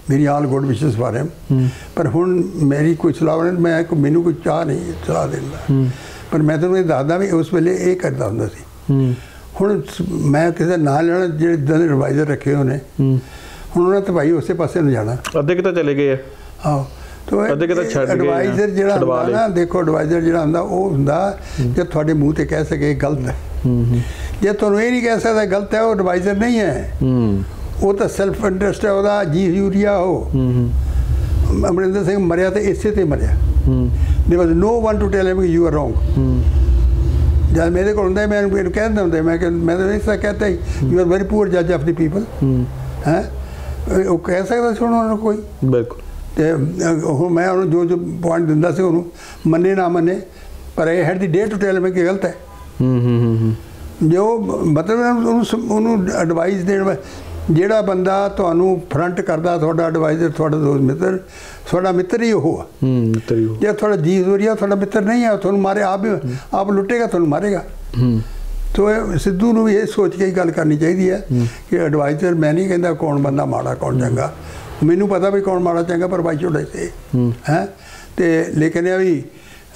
ਮੇਰੀ all good wishes for him ਪਰ ਹੁਣ ਮੇਰੀ ਕੋਈ ਸਲਾਹ ਨਹੀਂ ਮੈਂ ਮੈਨੂੰ ਕੋਈ ਚਾਹ ਨਹੀਂ ਸਲਾਹ ਦੇਣ ਦਾ। ਪਰ ਮੈਂ ਤੁਹਾਨੂੰ ਇਹ ਦੱਸਦਾ ਵੀ ਉਸ ਵੇਲੇ ਇਹ ਕਰਦਾ ਹੁੰਦਾ ਸੀ। ਹੁਣ ਮੈਂ ਕਿਸੇ ਨਾਲ ਲੈਣਾ ਜਿਹੜੇ ਇਦਾਂ ਦੇ ਰਿਵਾਈਜ਼ਰ ਰੱਖੇ ਹੋਣੇ ਹੁਣ ਉਹਨਾਂ ਤੇ ਭਾਈ ਉਸੇ ਪਾਸੇ ਨੂੰ ਜਾਣਾ। ਅੱਧੇ ਕਿਤੇ ਚਲੇ ਗਏ ਆ। ਆਹੋ। ਤੋ ਅੱਧੇ ਕਿਤੇ ਛੱਡ ਗਏ ਐਡਵਾਈਜ਼ਰ ਜਿਹੜਾ ਹੁੰਦਾ। ਨਾ ਦੇਖੋ ਐਡਵਾਈਜ਼ਰ ਜਿਹੜਾ ਹੁੰਦਾ ਉਹ ਹੁੰਦਾ ਜੇ ਤੁਹਾਡੇ ਮੂੰਹ ਤੇ ਕਹਿ ਸਕੇ ਗਲਤ ਹੂੰ। ਜੇ ਤੁਹਾਨੂੰ ਇਹ ਨਹੀਂ ਕਹਿ ਸਕਦਾ ਗਲਤ ਹੈ ਉਹ ਐਡਵਾਈਜ਼ਰ ਨਹੀਂ ਹੈ। ਹੂੰ। ਉਹ ਤਾਂ ਸੈਲਫ ਇੰਟਰਸਟ ਹੈ ਉਹਦਾ ਜੀ ਯੂਰੀਆ ਹੂੰ ਅਮਰਿੰਦਰ ਸਿੰਘ ਮਰਿਆ ਤੇ ਇਸੇ ਤੇ ਮਰਿਆ। ਹੂੰ। There was no one to tell him you are wrong ਹੂੰ। ਜਦ ਮੇਰੇ ਕੋਲ ਹੁੰਦਾ ਮੈਂ ਇਹਨੂੰ ਕਹਿ ਦਿੰਦਾ ਹੁੰਦਾ ਮੈਂ ਕਿ ਮੈਂ ਤਾਂ ਇਸ ਤਰ੍ਹਾਂ ਕਹਤਾ ਹੀ ਯੂ ਆਰ ਵੈਰੀ ਪੂਅਰ ਜੱਜ ਆਫ ਦੀ ਪੀਪਲ ਹੂੰ। ਹੈ? ਉਹ ਕਹਿ ਸਕਦਾ ਸੀ ਉਹਨਾਂ ਨੂੰ ਕੋਈ? ਬਿਲਕੁਲ। ਤੇ ਉਹ ਮੈਂ ਉਹਨੂੰ ਜੋ ਜੋ ਪੁਆਇੰਟ ਦਿੰਦਾ ਸੀ ਉਹਨੂੰ ਮੰਨੇ ਨਾ ਮੰਨੇ ਪਰ ਇਹ had the day to tell ਮੈਂ ਕਿ ਗਲਤ ਹੈ। ਹੂੰ ਹੂੰ ਹੂੰ ਹੂੰ। ਜੋ ਮਤਲਬ ਉਹਨੂੰ ਉਹਨੂੰ ਐਡਵਾਈਸ ਦੇਣ ਜਿਹੜਾ ਬੰਦਾ ਤੁਹਾਨੂੰ ਫਰੰਟ ਕਰਦਾ ਤੁਹਾਡਾ ਐਡਵਾਈਜ਼ਰ ਤੁਹਾਡਾ ਦੋਸਤ ਮਿੱਤਰ ਤੁਹਾਡਾ ਮਿੱਤਰ ਹੀ ਉਹ ਆ। ਹੂੰ ਤੇਰੀ ਉਹ। ਜੇ ਤੁਹਾਡਾ ਜੀ ਜ਼ੋਰੀਆ ਤੁਹਾਡਾ ਮਿੱਤਰ ਨਹੀਂ ਹੈ ਤੁਹਾਨੂੰ ਮਾਰੇ ਆਪ ਵੀ ਆਪ ਲੁੱਟੇਗਾ ਤੁਹਾਨੂੰ ਮਾਰੇਗਾ। ਹੂੰ। ਤੋ ਸਿੱਧੂ ਨੂੰ ਵੀ ਇਹ ਸੋਚ ਕੇ ਹੀ ਗੱਲ ਕਰਨੀ ਚਾਹੀਦੀ ਹੈ ਕਿ ਐਡਵਾਈਜ਼ਰ ਮੈਂ ਨਹੀਂ ਕਹਿੰਦਾ ਕੌਣ ਬੰਦਾ ਮਾੜਾ ਕੌਣ ਚੰਗਾ। ਮੈਨੂੰ ਪਤਾ ਵੀ ਕੌਣ ਮਾੜਾ ਚੰਗਾ ਪਰ ਬਾਈ ਛੋੜੇ ਸੇ ਹੈ। ਤੇ ਲੇਕਿਨ ਇਹ ਵੀ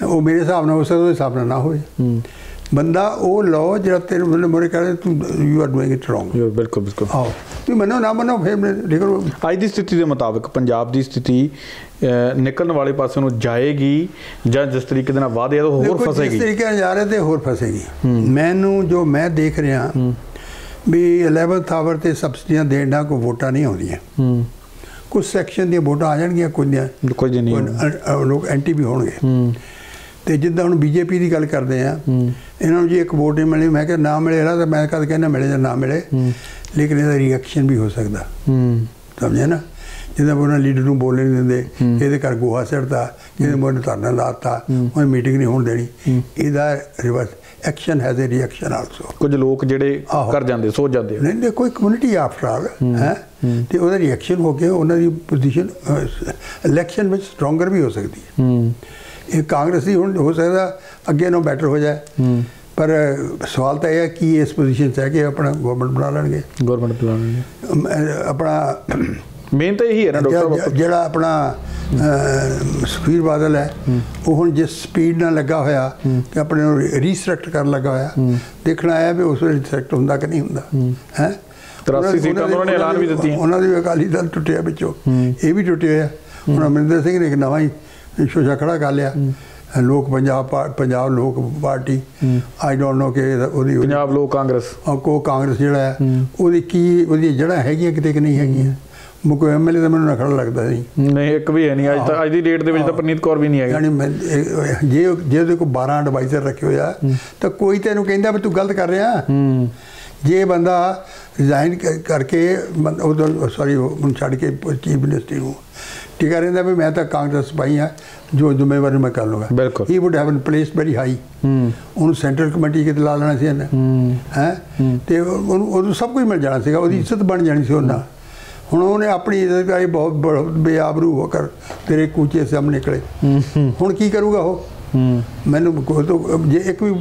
ਉਹ ਮੇਰੇ ਹਿਸਾਬ ਨਾਲ ਉਸ ਦੇ ਹਿਸਾਬ ਨਾਲ ਨਾ ਹੋਵੇ। ਹੂੰ। ਬੰਦਾ ਉਹ ਲਓ ਜਿਹੜਾ ਤੇਰੇ ਮਤਲਬ ਮੋਰੇ ਕਰੇ ਤੂੰ you are doing it wrong ਯੋ ਬਿਲਕੁਲ ਬਿਲਕੁਲ। ਆਓ। ਤੂੰ ਮੰਨੋ ਨਾ ਮੰਨੋ ਫਿਰ ਲੇਕਿਨ ਅੱਜ ਦੀ ਸਥਿਤੀ ਦੇ ਮੁਤਾਬਕ ਪੰਜਾਬ ਦੀ ਸਥਿਤੀ ਨਿਕਲਣ ਵਾਲੇ ਪਾਸੇ ਨੂੰ ਜਾਏਗੀ ਜਾਂ ਜਿਸ ਤਰੀਕੇ ਦੇ ਨਾਲ ਵਾਅਦੇ ਆ ਉਹ ਹੋਰ ਦੇਖੋ, ਜਿਸ ਫਸੇਗੀ। ਤਰੀਕੇ ਨਾਲ ਜਾ ਰਹੇ ਤੇ ਹੋਰ ਫਸੇਗੀ। ਮੈਨੂੰ ਜੋ ਮੈਂ ਦੇਖ ਰਿਹਾ ਵੀ 11th ਆਵਰ ਤੇ ਸਬਸਿਡੀਆਂ ਦੇਣ ਨਾਲ ਕੋਈ ਵੋਟਾਂ ਨਹੀਂ ਆਉਂਦੀਆਂ। ਹੂੰ। ਕੁਝ ਸੈਕਸ਼ਨ ਦੀਆਂ ਵੋਟਾਂ ਆ ਜਾਣਗੀਆਂ ਕੁਝ ਦੀਆਂ ਕੋਈ ਜੀ ਨਹੀਂ ਲੋਕ ਐਂਟੀ ਵੀ ਹੋਣਗੇ। ਹੂੰ। ਤੇ ਜਿੱਦਾਂ ਹੁਣ ਬੀਜੇਪੀ ਦੀ ਗੱਲ ਕਰਦੇ ਆ ਇਹਨਾਂ ਨੂੰ ਜੀ ਇੱਕ ਵੋਟ ਨਹੀਂ ਮਿਲੀ ਮੈਂ ਕਿਹਾ ਨਾ ਮਿਲੇ ਤਾਂ ਮੈਂ ਕਦ ਕਹਿੰਦਾ ਮਿਲੇ ਜਾਂ ਨਾ ਮਿਲੇ ਲੇਕਿਨ ਇਹਦਾ ਰਿਐਕਸ਼ਨ ਵੀ ਹੋ ਸਕਦਾ। ਹੂੰ। ਸਮਝੇ ਨਾ? ਜਿਹਦਾ ਉਹਨਾਂ ਲੀਡਰ ਨੂੰ ਬੋਲਣ ਨਹੀਂ ਦਿੰਦੇ ਇਹਦੇ ਘਰ ਗੋਹਾ ਸਿੱਟਦਾ ਇਹਦੇ ਮੂੰਹ ਨੂੰ ਧਰਨਾ ਲਾਤਾ ਉਹ ਮੀਟਿੰਗ ਨਹੀਂ ਹੋਣ ਦੇਣੀ। ਇਹਦਾ reverse action has a reaction also ਕੁਝ ਲੋਕ ਜਿਹੜੇ। ਕਰ ਜਾਂਦੇ ਸੋਚ ਜਾਂਦੇ। ਨਹੀਂ ਨਹੀਂ ਕੋਈ ਕਮਿਊਨਿਟੀ ਆਫਟਰ ਆਲ ਹੈ ਤੇ ਉਹਦਾ ਰਿਐਕਸ਼ਨ ਹੋ ਕੇ ਉਹਨਾਂ ਦੀ ਪੋਜੀਸ਼ਨ ਇਲੈਕਸ਼ਨ ਵਿੱਚ ਸਟਰੋਂਗਰ ਵੀ ਹੋ ਸਕਦੀ ਹੈ। ਹੂੰ। ਇਹ ਕਾਂਗਰਸੀ ਹੁਣ ਹੋ ਸਕਦਾ ਅੱਗੇ ਨੂੰ ਬੈਟਰ ਹੋ ਜਾਏ। ਪਰ ਸਵਾਲ ਤਾਂ ਇਹ ਹੈ ਕਿ ਇਸ ਪੋਜੀਸ਼ਨ 'ਚ ਹੈ ਕਿ ਆਪਣਾ ਗਵਰਨਮੈਂਟ ਬਣਾ ਲੈਣਗੇ। ਗਵਰਨਮੈਂਟ ਅਹ, ਆਪਣਾ ਮੇਨ ਤਾਂ ਇਹੀ ਹੈ ਨਾ ਡਾਕਟਰ ਜਿਹੜਾ- ਆਪਣਾ ਅਹ, ਸੁਖਬੀਰ ਬਾਦਲ ਹੈ ਉਹ ਹੁਣ ਜਿਸ ਸਪੀਡ ਨਾਲ ਲੱਗਾ ਹੋਇਆ ਕਿ ਆਪਣੇ ਨੂੰ ਰੀਸਟਰਕਟ ਕਰਨ ਲੱਗਾ ਹੋਇਆ ਦੇਖਣਾ ਆਇਆ ਵੀ ਉਸ ਵੇਲੇ ਰੀਸਟਰਕਟ ਹੁੰਦਾ ਕਿ ਨਹੀਂ ਹੁੰਦਾ। ਹੈ। 83 ਸੀਟਾਂ ਤੋਂ ਉਹਨਾਂ ਨੇ ਐਲਾਨ ਵੀ ਦਿੱਤੀਆਂ। ਉਹਨਾਂ ਦੀ ਅਕਾਲੀ ਦਲ ਟੁੱਟਿਆ ਵਿੱਚੋਂ। ਇਹ ਵੀ ਟੁੱਟੇ ਹੋਇਆ ਹੁਣ ਅਮਰਿੰਦਰ ਸਿੰਘ ਨੇ ਇੱਕ ਨਵਾਂ ਹੀ ਸ਼ੋਸ਼ਾ ਖੜਾ ਕਰ ਲਿਆ। ਲੋਕ ਪੰਜਾਬ ਪਾ- ਪੰਜਾਬ ਲੋਕ ਪਾਰਟੀ ਆਈ ਡੋਨਟ ਨੋ ਕਿ ਉਹਦੀ ਪੰਜਾਬ ਲੋਕ ਕਾਂਗਰਸ। ਕੋ ਕਾਂਗਰਸ ਜਿਹੜਾ ਹੈ ਉਹਦੀ ਕੀ ਉਹਦੀ ਜੜ੍ਹਾਂ ਹੈਗੀਆਂ ਕਿਤੇ ਕਿ ਨਹੀਂ ਹੈਗੀਆਂ? ਮੁਕੋ ਐਮਐਲਏ ਤਾਂ ਮੈਨੂੰ ਨਖੜਾ ਲੱਗਦਾ ਸੀ। ਨਹੀਂ ਇੱਕ ਵੀ ਹੈ ਨਹੀਂ। ਅੱਜ ਤਾਂ ਅੱਜ ਦੀ ਡੇਟ ਦੇ ਵਿੱਚ ਤਾਂ ਪਰਨੀਤ ਕੌਰ ਵੀ ਨਹੀਂ ਹੈਗੀ। ਯਾਨੀ ਮੈਂ ਇਹ- ਜੇ ਜੇ ਉਹਦੇ ਕੋਲ 12 ਐਡਵਾਈਜ਼ਰ ਰੱਖੇ ਹੋਇਆ ਤਾਂ ਕੋਈ ਤੈਨੂੰ ਕਹਿੰਦਾ ਵੀ ਤੂੰ ਗਲਤ ਕਰ ਰਿਹਾ। ਹੂੰ। ਜੇ ਬੰਦਾ ਰਿਜ਼ਾਈਨ ਕਰਕੇ ਉਦੋਂ ਸੌਰੀ ਹੁਣ ਛੱਡ ਕੇ ਚੀਫ ਮਿਨਿਸਟਰ ਨੂੰ ਟਿਕਾ ਰਹਿੰਦਾ ਵੀ ਮੈਂ ਤਾਂ ਕਾਂਗਰਸ ਪਾਈ ਆ ਜੋ ਜ਼ਿੰਮੇਵਾਰੀ ਮੈਂ ਕਰ ਲੂੰਗਾ ਬਿਲਕੁਲ। He would have place very high ਹੂੰ। ਉਹਨੂੰ ਸੈਂਟਰਲ ਕਮੇਟੀ ਕਿਤੇ ਲਾ ਲੈਣਾ ਸੀ ਇਹਨੇ। ਹੂੰ। ਹੈ? ਤੇ ਉਹਨੂੰ ਉਹਨੂੰ ਸਭ ਕੁਝ ਮਿਲ ਜਾਣਾ ਸੀਗਾ ਉਹਦੀ ਇੱਜ਼ਤ ਬਣ ਜਾਣੀ ਸੀ ਉਹਨਾਂ ਹੁਣ ਉਹਨੇ ਆਪਣੀ ਇੱਜ਼ਤ ਕਰਾਈ ਬਹੁਤ ਬੇਆਬਰੂ ਹੋ ਕਰ ਤੇਰੇ ਕੂਚੇ ਸਾਹਮਣੇ ਨਿਕਲੇ। ਹੁਣ ਕੀ ਕਰੂਗਾ ਉਹ? ਹੂੰ ਮੈਨੂੰ ਕੋਈ ਤੋਂ ਜੇ ਇੱਕ ਵੀ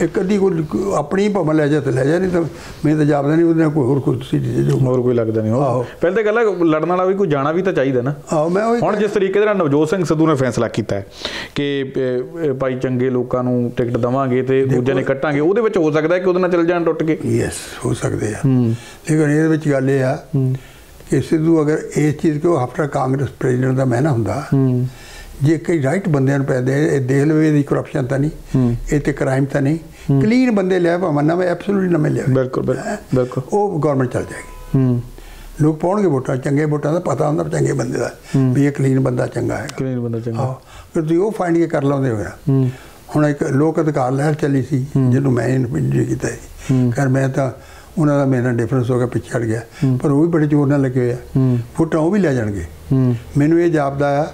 ਇੱਕ ਅੱਧੀ ਕੋਈ ਆਪਣੀ ਭਾਵੇਂ ਲੈ ਜਾ ਤੇ ਲੈ ਜਾ ਨਹੀਂ ਤਾਂ ਮੈਨੂੰ ਤਾਂ ਜਾਪਦਾ ਨਹੀਂ ਉਹਦੇ ਨਾਲ ਕੋਈ ਹੋਰ ਕੋਈ ਦੇ ਜੋ ਹੋਰ ਕੋਈ ਲੱਗਦਾ ਨਹੀਂ ਆਹੋ। ਉਹ ਪਹਿਲੇ ਤਾਂ ਗੱਲ ਹੈ ਲੜਨ ਵਾਲਾ ਵੀ ਕੋਈ ਜਾਣਾ ਵੀ ਤਾਂ ਚਾਹੀਦਾ ਨਾ। ਆਹੋ ਮੈਂ ਹੁਣ ਜਿਸ ਤਰੀਕੇ ਦੇ ਨਾਲ ਨਵਜੋਤ ਸਿੰਘ ਸਿੱਧੂ ਨੇ ਫੈਸਲਾ ਕੀਤਾ ਹੈ ਕਿ ਭਾਈ ਚੰਗੇ ਲੋਕਾਂ ਨੂੰ ਟਿਕਟ ਦਵਾਂਗੇ ਤੇ ਦੂਜੇ ਨੇ ਕੱਟਾਂਗੇ ਉਹਦੇ ਵਿੱਚ ਹੋ ਸਕਦਾ ਹੈ ਕਿ ਉਹਦੇ ਨਾਲ ਚੱਲ ਜਾਣ ਟੁੱਟ ਕੇ। ਯੈਸ ਹੋ ਸਕਦੇ ਆ। ਲੇਕਿਨ ਇਹਦੇ ਵਿੱਚ ਗੱਲ ਇਹ ਆ ਕਿ ਸਿੱਧੂ ਅਗਰ ਇਸ ਚੀਜ਼ ਕੋ ਆਫਟਰ ਕਾਂਗਰਸ ਪ੍ਰੈਜ਼ੀਡੈਂਟ ਦਾ ਮਹਿਨਾ ਹੁੰਦਾ ਜੇ ਕਈ ਰਾਈਟ ਬੰਦਿਆਂ ਨੂੰ ਪੈਦੇ ਇਹ ਦੇਖ ਲਵੇ ਦੀ ਕਰਪਸ਼ਨ ਤਾਂ ਨਹੀਂ ਇਹ ਤੇ ਕ੍ਰਾਈਮ ਤਾਂ ਨਹੀਂ। ਕਲੀਨ ਬੰਦੇ ਲੈ ਭਾਵੇਂ ਨਵੇਂ ਐਬਸੋਲੂਟਲੀ ਨਵੇਂ ਲਿਆਵੇ ਬਿਲਕੁਲ ਬਿਲਕੁਲ ਬਿਲਕੁਲ। ਉਹ ਗਵਰਨਮੈਂਟ ਚੱਲ ਜਾਏਗੀ। ਹੂੰ। ਲੋਕ ਪਾਉਣਗੇ ਵੋਟਾਂ ਚੰਗੇ ਵੋਟਾਂ ਦਾ ਪਤਾ ਹੁੰਦਾ ਚੰਗੇ ਬੰਦੇ ਦਾ ਵੀ ਇਹ ਕਲੀਨ ਬੰਦਾ ਚੰਗਾ ਹੈਗਾ। ਕਲੀਨ ਬੰਦਾ ਚੰਗਾ। ਫਿਰ ਤੁਸੀਂ ਉਹ ਫਾਈਂਡ ਕੇ ਕਰ ਲਾਉਂਦੇ ਹੋ ਹੂੰ। ਹੁਣ ਇੱਕ ਲੋਕ ਅਧਿਕਾਰ ਲਹਿਰ ਚੱਲੀ ਸੀ ਜਿਹਨੂੰ ਮੈਂ ਇਨਵੈਂਟਰੀ ਕੀਤਾ ਸੀ। ਕਰ ਮੈਂ ਤਾਂ ਉਹਨਾਂ ਦਾ ਮੇਰੇ ਡਿਫਰੈਂਸ ਹੋ ਗਿਆ ਪਿੱਛੇ ਹਟ ਗਿਆ। ਪਰ ਉਹ ਵੀ ਬੜੇ ਜ਼ੋਰ ਨਾਲ ਲੱਗੇ ਹੋਏ ਆ। ਫੋਟੋਆਂ ਉਹ ਵੀ ਲੈ ਜਾਣਗੇ। ਹੂੰ। ਮੈਨੂੰ ਇਹ ਜਾਪਦਾ ਆ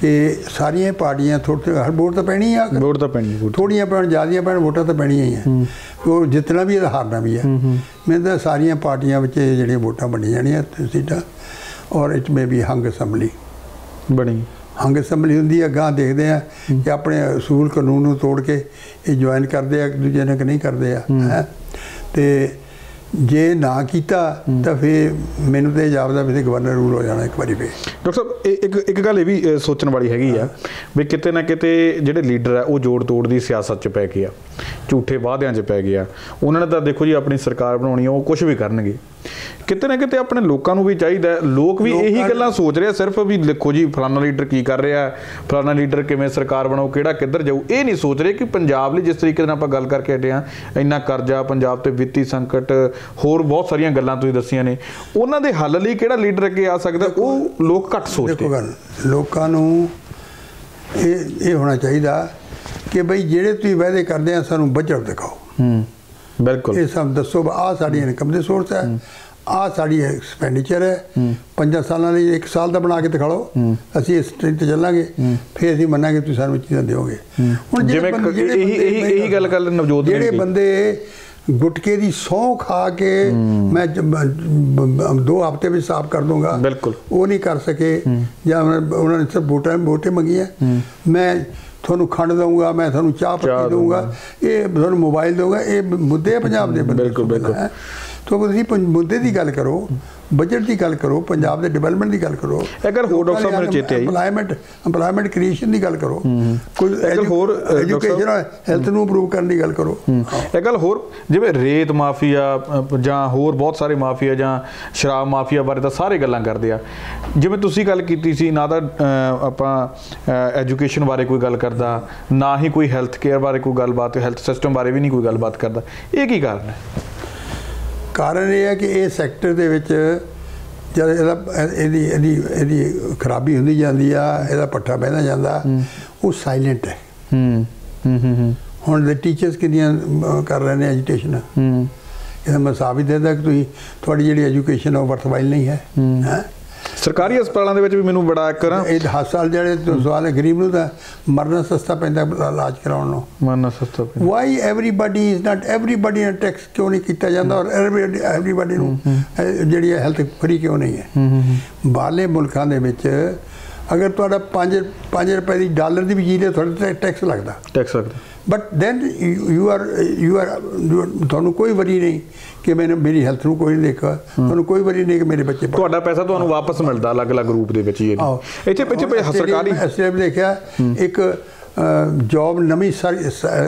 ਕਿ ਸਾਰੀਆਂ ਪਾਰਟੀਆਂ ਥੋੜੇ ਹਰ ਵੋਟ ਤਾਂ ਪੈਣੀ ਆ। ਵੋਟ ਤਾਂ ਪੈਣੀ ਥੋੜੀਆਂ ਪੈਣ। ਜ਼ਿਆਦੀਆਂ ਪੈਣ ਵੋਟਾਂ ਤਾਂ ਪੈਣੀਆਂ ਹੀ ਆ। ਉਹ ਜਿੱਤਣਾ ਵੀ ਹੈ ਹਾਰਨਾ ਵੀ ਹੈ ਮੈਨੂੰ ਤਾਂ ਸਾਰੀਆਂ ਪਾਰਟੀਆਂ ਵਿੱਚ ਜਿਹੜੀਆਂ ਵੋਟਾਂ ਬਣੀਆਂ ਜਾਣੀਆਂ ਸੀਟਾਂ ਔਰ it may be hung assembly. ਬਣੀ। ਹੰਗ ਅਸੈਂਬਲੀ ਹੁੰਦੀ ਹੈ ਗਾਂ ਦੇਖਦੇ ਆ ਕਿ ਆਪਣੇ ਅਸੂਲ ਕਾਨੂੰਨ ਨੂੰ ਤੋੜ ਕੇ ਇਹ ਜੁਆਇਨ ਕਰਦੇ ਆ ਇੱਕ ਦੂਜੇ ਨਾਲ ਕਿ ਨਹੀਂ ਕਰਦੇ ਆ ਹੈਂ। ਤੇ ਜੇ ਨਾ ਕੀਤਾ ਤਾਂ ਫਿਰ ਮੈਨੂੰ ਤੇ ਜਾਪਦਾ ਵੀ ਤੇ ਗਵਰਨਰ ਰੂਲ ਹੋ ਜਾਣਾ ਇੱਕ ਵਾਰੀ ਫੇ ਡਾਕਟਰ ਸਾਹਿਬ ਇਹ ਇੱਕ ਇੱਕ ਗੱਲ ਇਹ ਵੀ ਸੋਚਣ ਵਾਲੀ ਹੈਗੀ ਆ ਵੀ ਕਿਤੇ ਨਾ ਕਿਤੇ ਜਿਹੜੇ ਲੀਡਰ ਆ ਉਹ ਜੋੜ ਤੋੜ ਦੀ ਸਿਆਸਤ 'ਚ ਪੈ ਗਏ ਆ ਝੂਠੇ ਵਾਅਦਿਆਂ 'ਚ ਪੈ ਗਏ ਆ। ਉਹਨਾਂ ਨੇ ਤਾਂ ਦੇਖੋ ਜੀ ਆਪਣੀ ਸਰਕਾਰ ਬਣਾਉਣੀ ਆ ਉਹ ਕੁਝ ਵੀ ਕਰਨਗੇ। ਕਿਤੇ ਨਾ ਕਿਤੇ ਆਪਣੇ ਲੋਕਾਂ ਨੂੰ ਵੀ ਚਾਹੀਦਾ ਲੋਕ ਵੀ ਇਹੀ ਗੱਲਾਂ ਸੋਚ ਰਹੇ ਸਿਰਫ ਵੀ ਦੇਖੋ ਜੀ ਫਲਾਣਾ ਲੀਡਰ ਕੀ ਕਰ ਰਿਹਾ ਫਲਾਣਾ ਲੀਡਰ ਕਿਵੇਂ ਸਰਕਾਰ ਬਣਾਉ ਕਿਹੜਾ ਕਿੱਧਰ ਜਾਊ ਇਹ ਨਹੀਂ ਸੋਚ ਰਹੇ ਕਿ ਪੰਜਾਬ ਲਈ ਜਿਸ ਤਰੀਕੇ ਨਾਲ ਆਪਾਂ ਗੱਲ ਕਰਕੇ ਹਟੇ ਆ ਇੰਨਾ ਕਰਜ਼ਾ ਪੰਜਾਬ ਤੇ ਵਿੱਤੀ ਸੰਕਟ ਹੋਰ ਬਹੁਤ ਸਾਰੀਆਂ ਗੱਲਾਂ ਤੁਸੀਂ ਦੱਸੀਆਂ ਨੇ। ਉਹਨਾਂ ਦੇ ਹੱਲ ਲਈ ਕਿਹੜਾ ਲੀਡਰ ਅੱਗੇ ਆ ਸਕਦਾ ਉਹ ਲੋਕ ਘੱਟ ਸੋਚਦੇ ਦੇਖੋ ਗੱਲ ਲੋਕਾਂ ਨੂੰ ਇਹ ਇਹ ਹੋਣਾ ਚਾਹੀਦਾ ਕਿ ਭਈ ਜਿਹੜੇ ਤੁਸੀਂ ਵਾਅਦੇ ਕਰਦੇ ਆ ਸਾਨੂੰ ਬਜਟ ਦਿਖਾਓ। ਹੂੰ ਬਿਲਕੁਲ। ਇਹ ਸਭ ਦੱਸੋ ਆ ਸਾਡੀ ਇਨਕਮ ਦੇ ਸੋਰਸ ਹੈ। ਆ ਸਾਡੀ ਐਕਸਪੈਂਡੀਚਰ ਹੈ। ਪੰਜਾਂ ਸਾਲਾਂ ਲਈ ਇੱਕ ਸਾਲ ਦਾ ਬਣਾ ਕੇ ਦਿਖਾ ਲਓ ਅਸੀਂ ਇਸ ਟ੍ਰੇਨ ਤੇ ਚੱਲਾਂਗੇ। ਫਿਰ ਅਸੀਂ ਮੰਨਾਂਗੇ ਤੁਸੀਂ ਸਾਨੂੰ ਚੀਜ਼ਾਂ ਦਿਓਗੇ। ਹੁਣ ਜਿਵੇਂ ਇਹੀ ਇਹੀ ਇਹੀ ਗੱਲ ਕਰ ਨਵਜੋਤ ਨੇ ਜਿਹੜੇ। ਬੰਦੇ ਗੁਟਕੇ ਦੀ ਸੌ ਖਾ ਕੇ ਮੈਂ ਦੋ ਹਫ਼ਤੇ ਵਿੱਚ ਸਾਫ਼ ਕਰ ਦੂੰਗਾ। ਬਿਲਕੁਲ। ਉਹ ਨਹੀਂ ਕਰ ਸਕੇ। ਜਾਂ ਉਹਨਾਂ ਨੇ ਸਿਰਫ ਵੋਟਾਂ ਵੋਟੇ ਮੰਗੀਆਂ। ਮੈਂ ਤੁਹਾਨੂੰ ਖੰਡ ਦਊਂਗਾ ਮੈਂ ਤੁਹਾਨੂੰ ਚਾਹ ਪੱਤੀ ਦਊਂਗਾ ਇਹ ਤੁਹਾਨੂੰ ਮੋਬਾਈਲ ਦਊਂਗਾ। ਇਹ ਮੁੱਦੇ ਪੰਜਾਬ ਦੇ ਬਿਲਕੁਲ, ਬਿਲਕੁਲ। ਤਾਂ ਤੁਸੀਂ ਮੁੱਦੇ ਦੀ ਗੱਲ ਕਰੋ ਬਜਟ ਦੀ ਗੱਲ ਕਰੋ ਪੰਜਾਬ ਦੇ ਡਿਵੈਲਪਮੈਂਟ ਦੀ ਗੱਲ ਕਰੋ ਗੱਲ ਹੋਰ ਡਾਕਟਰ ਸਾਹਿਬ ਮੈਨੂੰ ਚੇਤੇ ਆਈ। ਐਮਪਲਾਇਮੈਂਟ ਐਮਪਲਾਇਮੈਂਟ ਕ੍ਰੀਏਸ਼ਨ ਦੀ ਗੱਲ ਕਰੋ। ਕੋਈ ਗੱਲ ਹੋਰ, ਐਜੂਕੇਸ਼ਨ ਹੈਲਥ ਨੂੰ ਇੰਪਰੂਵ ਕਰਨ ਦੀ ਗੱਲ ਕਰੋ। ਇਹ ਗੱਲ ਹੋਰ ਜਿਵੇਂ ਰੇਤ ਮਾਫੀਆ ਜਾਂ ਹੋਰ ਬਹੁਤ ਸਾਰੇ ਮਾਫੀਆ ਜਾਂ ਸ਼ਰਾਬ ਮਾਫੀਆ ਬਾਰੇ ਤਾਂ ਸਾਰੇ ਗੱਲਾਂ ਕਰਦੇ ਆ। ਜਿਵੇਂ ਤੁਸੀਂ ਗੱਲ ਕੀਤੀ ਸੀ ਨਾ ਤਾਂ ਆਪਾਂ ਐਜੂਕੇਸ਼ਨ ਬਾਰੇ ਕੋਈ ਗੱਲ ਕਰਦਾ ਨਾ ਹੀ ਕੋਈ ਹੈਲਥ ਕੇਅਰ ਬਾਰੇ ਕੋਈ ਗੱਲਬਾਤ ਹੈਲਥ ਸਿਸਟਮ ਬਾਰੇ ਵੀ ਨਹੀਂ ਕੋਈ ਗੱਲਬਾਤ ਕਰਦਾ। ਇਹ ਕੀ ਕਾਰਨ ਹੈ? ਕਾਰਨ ਇਹ ਹੈ ਕਿ ਇਹ ਸੈਕਟਰ ਦੇ ਵਿੱਚ ਜਦ ਇਹਦਾ ਇਹਦੀ ਇਹਦੀ ਇਹਦੀ ਖਰਾਬੀ ਹੁੰਦੀ ਜਾਂਦੀ ਆ ਇਹਦਾ ਪੱਠਾ ਬਹਿਦਾ ਜਾਂਦਾ ਉਹ ਸਾਇਲੈਂਟ ਹੈ। ਹੂੰ ਹੂੰ ਹੁਣ ਦੇ ਟੀਚਰਸ ਕਿੰਨੀਆਂ ਕਰ ਰਹੇ ਨੇ ਐਜੂਕੇਸ਼ਨ ਹੂੰ। ਇਹਦਾ ਮੈਂ ਸਾਬਿਤ ਦਿੰਦਾ ਕਿ ਤੁਸੀਂ ਤੁਹਾਡੀ ਜਿਹੜੀ ਐਜੂਕੇਸ਼ਨ ਉਹ ਵਰਥਵਾਈਲ ਨਹੀਂ ਹੈ। ਹੈ? ਸਰਕਾਰੀ ਹਸਪਤਾਲਾਂ ਦੇ ਵਿੱਚ ਵੀ ਮੈਨੂੰ ਬੜਾ ਇੱਕ ਨਾ ਇਹ ਹਸਪਤਾਲ ਜਿਹੜੇ ਤੋਂ ਸਵਾਲ ਹੈ ਗਰੀਬ ਨੂੰ ਤਾਂ ਮਰਨਾ ਸਸਤਾ ਪੈਂਦਾ ਇਲਾਜ ਕਰਾਉਣ ਨੂੰ। ਮਨ ਸਸਤਾ ਪੈਂਦਾ। Why everybody is not everybody the tax ਕਿਉਂ ਨਹੀਂ ਕੀਤਾ ਜਾਂਦਾ ਔਰ ਐਵਰੀਬਾਡੀ ਨੂੰ ਜਿਹੜੀ ਹੈ ਹੈਲਥ ਫਰੀ ਕਿਉਂ ਨਹੀਂ ਹੈ? ਬਾਹਰਲੇ ਮੁਲਕਾਂ ਦੇ ਵਿੱਚ ਅਗਰ ਤੁਹਾਡਾ 5 5 ਰੁਪਏ ਦੀ ਡਾਲਰ ਦੀ ਵੀ ਚੀਜ਼ ਹੈ ਤੁਹਾਡੇ ਤੇ ਟੈਕਸ ਲੱਗਦਾ। ਟੈਕਸ ਸਕਦਾ but then you are you are ਤੁਹਾਨੂੰ ਕੋਈ ਵਰੀ ਨਹੀਂ ਕਿ ਮੈਨੂੰ ਮੇਰੀ ਹੈਲਥ ਨੂੰ ਕੋਈ ਨਹੀਂ ਦੇਖਾ ਤੁਹਾਨੂੰ ਕੋਈ ਵਰੀ ਨਹੀਂ ਕਿ ਮੇਰੇ ਬੱਚੇ ਤੁਹਾਡਾ ਪੈਸਾ ਤੁਹਾਨੂੰ ਵਾਪਸ ਮਿਲਦਾ ਅਲੱਗ-ਅਲੱਗ ਰੂਪ ਦੇ ਵਿੱਚ ਹੀ। ਇੱਥੇ ਪਿੱਛੇ ਸਰਕਾਰੀ ਵੀ ਦੇਖਿਆ ਇੱਕ ਜੌਬ ਨਵੀਂ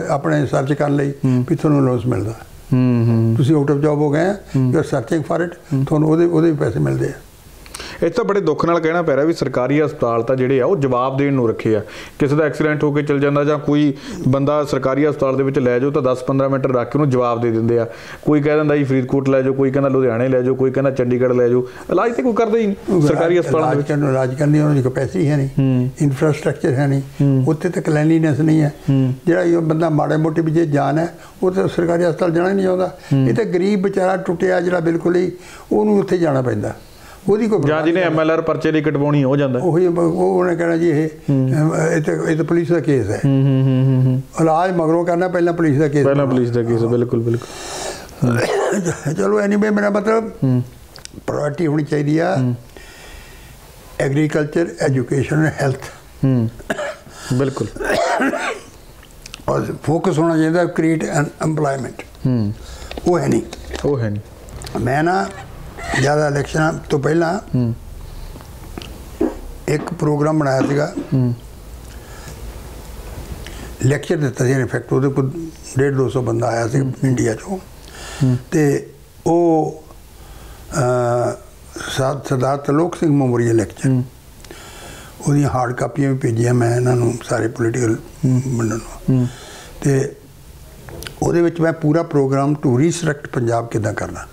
ਆਪਣੇ ਸਰਚ ਕਰਨ ਲਈ ਵੀ ਤੁਹਾਨੂੰ ਲੋਸ ਮਿਲਦਾ। ਹੂੰ ਹੂੰ। ਤੁਸੀਂ ਆਊਟ ਆਫ ਜੌਬ ਹੋ ਗਏ you are searching for it ਤੁਹਾਨੂੰ ਉਹਦੇ ਉਹਦੇ ਵੀ ਪੈਸੇ ਮਿਲਦੇ ਆ। ਇਹ ਤਾਂ ਬੜੇ ਦੁੱਖ ਨਾਲ ਕਹਿਣਾ ਪੈ ਰਿਹਾ ਵੀ ਸਰਕਾਰੀ ਹਸਪਤਾਲ ਤਾਂ ਜਿਹੜੇ ਆ ਉਹ ਜਵਾਬ ਦੇਣ ਨੂੰ ਰੱਖੇ ਆ। ਕਿਸੇ ਦਾ ਐਕਸੀਡੈਂਟ ਹੋ ਕੇ ਚਲ ਜਾਂਦਾ ਜਾਂ ਕੋਈ ਬੰਦਾ ਸਰਕਾਰੀ ਹਸਪਤਾਲ ਦੇ ਵਿੱਚ ਲੈ ਜਾਓ ਤਾਂ 10-15 ਮਿੰਟ ਰੱਖ ਕੇ ਉਹਨੂੰ ਜਵਾਬ ਦੇ ਦਿੰਦੇ ਆ। ਕੋਈ ਕਹਿ ਦਿੰਦਾ ਜੀ ਫਰੀਦਕੋਟ ਲੈ ਜਾਓ ਕੋਈ ਕਹਿੰਦਾ ਲੁਧਿਆਣੇ ਲੈ ਜਾਓ ਕੋਈ ਕਹਿੰਦਾ ਚੰਡੀਗੜ੍ਹ ਲੈ ਜਾਓ। ਇਲਾਜ ਤੇ ਕੋਈ ਕਰਦਾ ਹੀ ਨਹੀਂ ਸਰਕਾਰੀ ਹਸਪਤਾਲਾਂ ਦੇ ਵਿੱਚ। ਇਲਾਜ ਕਰਨ ਦੀ ਉਹਨਾਂ ਦੀ ਕਪੈਸਿਟੀ ਹੈ ਨਹੀਂ। ਇਨਫਰਾਸਟ੍ਰਕਚਰ ਹੈ ਨਹੀਂ। ਉੱਥੇ ਤੱਕ ਕਲੈਨਲੀਨੈਸ ਨਹੀਂ ਹੈ। ਜਿਹੜਾ ਇਹ ਬੰਦਾ ਮਾੜੇ ਮੋਟੇ ਵੀ ਜੇ ਜਾਨ ਹੈ ਉਹ ਤਾਂ ਸਰਕਾਰੀ ਹਸਪਤਾਲ ਜਾਣਾ ਹੀ ਨਹੀਂ ਚਾਹੁੰਦਾ। ਇਹ ਤਾਂ ਗਰੀਬ ਵਿਚਾਰਾ ਟੁੱਟਿਆ ਜਿਹੜਾ ਬਿਲਕੁਲ ਹੀ ਉਹਨੂੰ ਉੱਥੇ ਜਾਣਾ ਪੈਂਦਾ। ਉਹਦੀ ਕੋਈ ਜਾਂ ਜਿਹਨੇ ਐਮਐਲਆਰ ਪਰਚੇ ਲਈ ਕਟਵਾਉਣੀ ਹੋ ਜਾਂਦਾ। ਉਹੀ ਉਹ ਉਹਨੇ ਕਹਿਣਾ ਜੀ ਇਹ ਇਹ ਤਾਂ ਇਹ ਤਾਂ ਪੁਲਿਸ ਦਾ ਕੇਸ ਹੈ। ਹੂੰ ਹੂੰ ਹੂੰ ਹੂੰ ਇਲਾਜ ਮਗਰੋਂ ਕਰਨਾ ਪਹਿਲਾਂ ਪੁਲਿਸ ਦਾ ਕੇਸ ਪਹਿਲਾਂ ਪੁਲਿਸ ਦਾ ਕੇਸ ਬਿਲਕੁਲ ਬਿਲਕੁਲ। ਚਲੋ ਐਨੀਵੇ ਮੇਰਾ ਮਤਲਬ ਪ੍ਰਾਇੋਰਟੀ ਹੋਣੀ ਚਾਹੀਦੀ ਆ। ਐਗਰੀਕਲਚਰ ਐਜੂਕੇਸ਼ਨ ਹੈਲਥ ਹੂੰ। ਬਿਲਕੁਲ। ਔਰ ਫੋਕਸ ਹੋਣਾ ਚਾਹੀਦਾ ਕ੍ਰੀਏਟ ਐਮਪਲੋਇਮੈਂਟ ਹੂੰ। ਉਹ ਹੈ ਨਹੀਂ। ਉਹ ਹੈ ਨਹੀਂ। ਮੈਂ ਨਾ ਜ਼ਿਆਦਾ ਇਲੈਕਸ਼ਨਾਂ ਤੋਂ ਪਹਿਲਾਂ ਹੂੰ। ਇੱਕ ਪ੍ਰੋਗਰਾਮ ਬਣਾਇਆ ਸੀਗਾ। ਹੂੰ। ਲੈਕਚਰ ਦਿੱਤਾ ਸੀ ਇਨਫੈਕਟ ਉਹਦੇ ਕੋਲ 1.5 200 ਬੰਦਾ ਆਇਆ ਸੀ ਇੰਡੀਆ ਚੋਂ। ਤੇ ਉਹ ਅ, ਸਾ- ਸਰਦਾਰ ਤਲੋਕ ਸਿੰਘ ਮੈਮੋਰੀਅਲ ਲੈਕਚਰ ਉਹਦੀਆਂ ਹਾਰਡ ਕਾਪੀਆਂ ਵੀ ਭੇਜੀਆਂ ਮੈਂ ਇਹਨਾਂ ਨੂੰ ਸਾਰੇ ਪੋਲੀਟੀਕਲ ਬੰਦਨ ਨੂੰ। ਤੇ ਉਹਦੇ ਵਿੱਚ ਮੈਂ ਪੂਰਾ ਪ੍ਰੋਗਰਾਮ ਟੂ ਰੀਸਟਰਕਟ ਪੰਜਾਬ ਕਿਦਾਂ ਕਰਨਾ।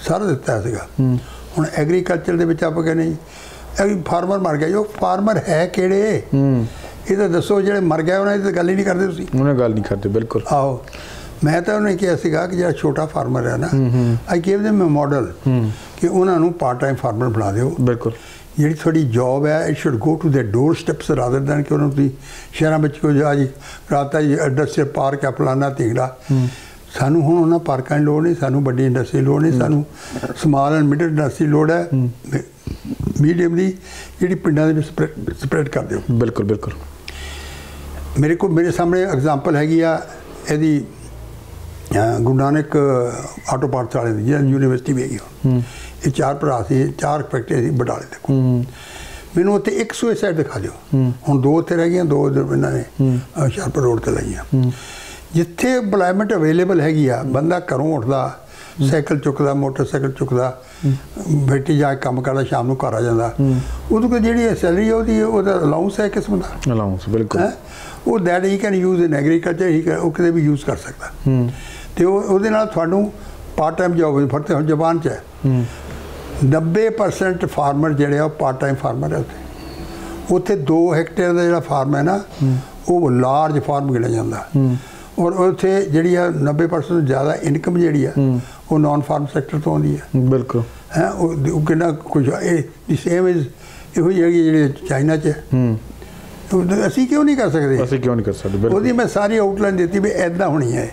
ਸਾਰਾ ਦਿੱਤਾ ਸੀਗਾ। ਹੁਣ ਐਗਰੀਕਲਚਰ ਦੇ ਵਿੱਚ ਆਪਾਂ ਕਹਿੰਦੇ ਐਗਰੀ ਫਾਰਮਰ ਮਰ ਗਿਆ। ਜੋ ਫਾਰਮਰ ਹੈ ਕਿਹੜੇ? ਇਹ ਤਾਂ ਦੱਸੋ ਜਿਹੜੇ ਮਰ ਗਿਆ ਉਹਨਾਂ ਦੀ ਤਾਂ ਗੱਲ ਹੀ ਨਹੀਂ ਕਰਦੇ ਤੁਸੀਂ। ਉਹਨਾਂ ਗੱਲ ਨਹੀਂ ਕਰਦੇ ਬਿਲਕੁਲ। ਆਹੋ। ਮੈਂ ਤਾਂ ਉਹਨੇ ਕਿਹਾ ਸੀਗਾ ਕਿ ਜਿਹੜਾ ਛੋਟਾ ਫਾਰਮਰ ਹੈ ਨਾ I gave them a model ਕਿ ਉਹਨਾਂ ਨੂੰ ਪਾਰਟ ਟਾਈਮ ਫਾਰਮਰ ਬਣਾ ਦਿਓ। ਬਿਲਕੁਲ। ਜਿਹੜੀ ਤੁਹਾਡੀ ਜੌਬ ਹੈ ਇਟ ਸ਼ੁਡ ਗੋ ਟੂ ਦੇ ਡੋਰ ਸਟੈਪਸ ਰਾਦਰ ਦੈਨ ਕਿ ਉਹਨਾਂ ਨੂੰ ਤੁਸੀਂ ਸ਼ਹਿਰਾਂ ਵਿੱਚ ਕੋਈ ਅੱਜ ਰਾਤਾ ਜੀ ਐਡਰੈਸ ਪਾਰਕ ਹੈ ਫਲਾਣਾ ਤੀਗੜਾ। ਸਾਨੂੰ ਹੁਣ ਉਹਨਾਂ ਪਾਰਕਾਂ ਦੀ ਲੋੜ ਨਹੀਂ ਸਾਨੂੰ ਵੱਡੀ ਇੰਡਸਟਰੀ ਲੋੜ ਨਹੀਂ ਸਾਨੂੰ ਸਮਾਲ ਐਂਡ ਮਿਡਲ ਇੰਡਸਟਰੀ ਲੋੜ ਹੈ। ਮੀਡੀਅਮ ਦੀ ਜਿਹੜੀ ਪਿੰਡਾਂ ਦੇ ਵਿੱਚ ਸਪਰੈਡ ਕਰ ਦਿਓ। ਬਿਲਕੁਲ ਬਿਲਕੁਲ। ਮੇਰੇ ਕੋਲ ਮੇਰੇ ਸਾਹਮਣੇ ਐਗਜ਼ਾਮਪਲ ਹੈਗੀ ਆ ਇਹਦੀ ਗੁਰੂ ਨਾਨਕ ਆਟੋ ਪਾਰਟਸ ਵਾਲੇ ਦੀ ਜਿਹੜੀ ਯੂਨੀਵਰਸਿਟੀ ਵੀ ਹੈਗੀ। ਇਹ ਚਾਰ ਭਰਾ ਸੀ ਚਾਰ ਫੈਕਟਰੀ ਸੀ ਬਟਾਲੇ ਦੇ ਕੋਲ। ਮੈਨੂੰ ਉੱਥੇ ਇੱਕ ਸੁਸਾਈਡ ਦਿਖਾ ਦਿਓ। ਹੁਣ ਦੋ ਉੱਥੇ ਰਹਿ ਗਈਆਂ ਦੋ ਇਹਨਾਂ ਨੇ ਹੁਸ਼ਿਆਰਪੁਰ ਰੋਡ ਤੇ ਲਾਈਆਂ। ਜਿੱਥੇ ਐਮਪਲੋਇਮੈਂਟ ਅਵੇਲੇਬਲ ਹੈਗੀ ਆ ਬੰਦਾ ਘਰੋਂ ਉੱਠਦਾ ਸਾਈਕਲ ਚੁੱਕਦਾ ਮੋਟਰਸਾਈਕਲ ਚੁੱਕਦਾ ਬੈਠੀ ਜਾ ਕੇ ਕੰਮ ਕਰਦਾ ਸ਼ਾਮ ਨੂੰ ਘਰ ਆ ਜਾਂਦਾ। ਉਹਦੇ ਕੋਲ ਜਿਹੜੀ ਸੈਲਰੀ ਉਹਦੀ ਉਹਦਾ ਅਲਾਉਂਸ ਹੈ ਕਿਸਮ ਦਾ। ਅਲਾਉਂਸ ਬਿਲਕੁਲ। ਉਹ that he can use in agriculture ਹੀ ਉਹ ਕਿਤੇ ਵੀ ਯੂਜ਼ ਕਰ ਸਕਦਾ। ਤੇ ਉਹ ਉਹਦੇ ਨਾਲ ਤੁਹਾਨੂੰ ਪਾਰਟ ਟਾਈਮ ਜੌਬ ਫਰਤੇ ਹੁਣ ਜ਼ਬਾਨ ਚ ਹੈ। 90% ਫਾਰਮਰ ਜਿਹੜੇ ਆ ਉਹ ਪਾਰਟ ਟਾਈਮ ਫਾਰਮਰ ਹੈ ਉੱਥੇ। ਉੱਥੇ 2 ਹੈਕਟੇਅਰ ਦਾ ਜਿਹੜਾ ਫਾਰਮ ਹੈ ਨਾ ਉਹ ਲਾਰਜ ਫਾਰਮ ਗਿਣਿਆ ਜਾਂਦਾ। ਔਰ ਉੱਥੇ ਜਿਹੜੀ ਆ 90% ਤੋਂ ਜ਼ਿਆਦਾ ਇਨਕਮ ਜਿਹੜੀ ਆ ਉਹ ਨਾਨ ਫਾਰਮ ਸੈਕਟਰ ਤੋਂ ਆਉਂਦੀ ਹੈ ਬਿਲਕੁਲ। ਹੈ ਉਹ ਕਿੰਨਾ ਕੁਝ ਇਹ ਦੀ ਸੇਮ ਇਜ਼ ਇਹੋ ਜਿਹੜੀ ਚਾਈਨਾ 'ਚ। ਹੈ। ਅਸੀਂ ਕਿਉਂ ਨਹੀਂ ਕਰ ਸਕਦੇ? ਅਸੀਂ ਕਿਉਂ ਨਹੀਂ ਕਰ ਸਕਦੇ? ਬਿਲਕੁਲ। ਉਹਦੀ ਮੈਂ ਸਾਰੀ ਆਊਟਲਾਈਨ ਦਿੱਤੀ ਵੀ ਐਦਾਂ ਹੋਣੀ ਹੈ।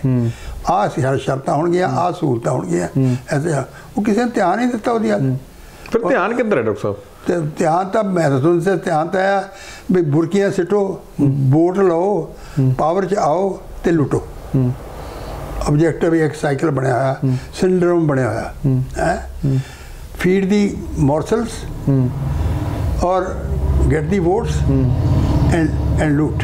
ਆਹ ਸਿਹਤ ਸ਼ਰਤਾਂ ਹੋਣਗੀਆਂ ਆਹ ਸਹੂਲਤਾਂ ਹੋਣਗੀਆਂ। ਐਸੇ ਆ। ਉਹ ਕਿਸੇ ਨੇ ਧਿਆਨ ਨਹੀਂ ਦਿੱਤਾ ਉਹਦੀ ਵੱਲ ਫਿਰ ਧਿਆਨ ਕਿੱਧਰ ਹੈ ਡਾਕਟਰ ਸਾਹਿਬ? ਤੇ ਧਿਆਨ ਤਾਂ ਮੈਂ ਤੁਹਾਨੂੰ ਸੇ ਧਿਆਨ ਤਾਂ ਆਇਆ ਵੀ ਬੁਰਕੀਆਂ ਸਿੱਟੋ ਵੋਟ ਲਓ ਪਾਵਰ 'ਚ ਆਓ। ਤੇ ਲੁੱਟੋ। ਆਬਜੈਕਟਿਵ ਇੱਕ ਸਾਈਕਲ ਬਣਿਆ ਹੋਇਆ ਸਿੰਡਰੋਮ ਬਣਿਆ ਹੋਇਆ। ਹੈ। ਫੀਡ ਦੀ ਮੋਰਸਲਸ ਔਰ get the votes and and loot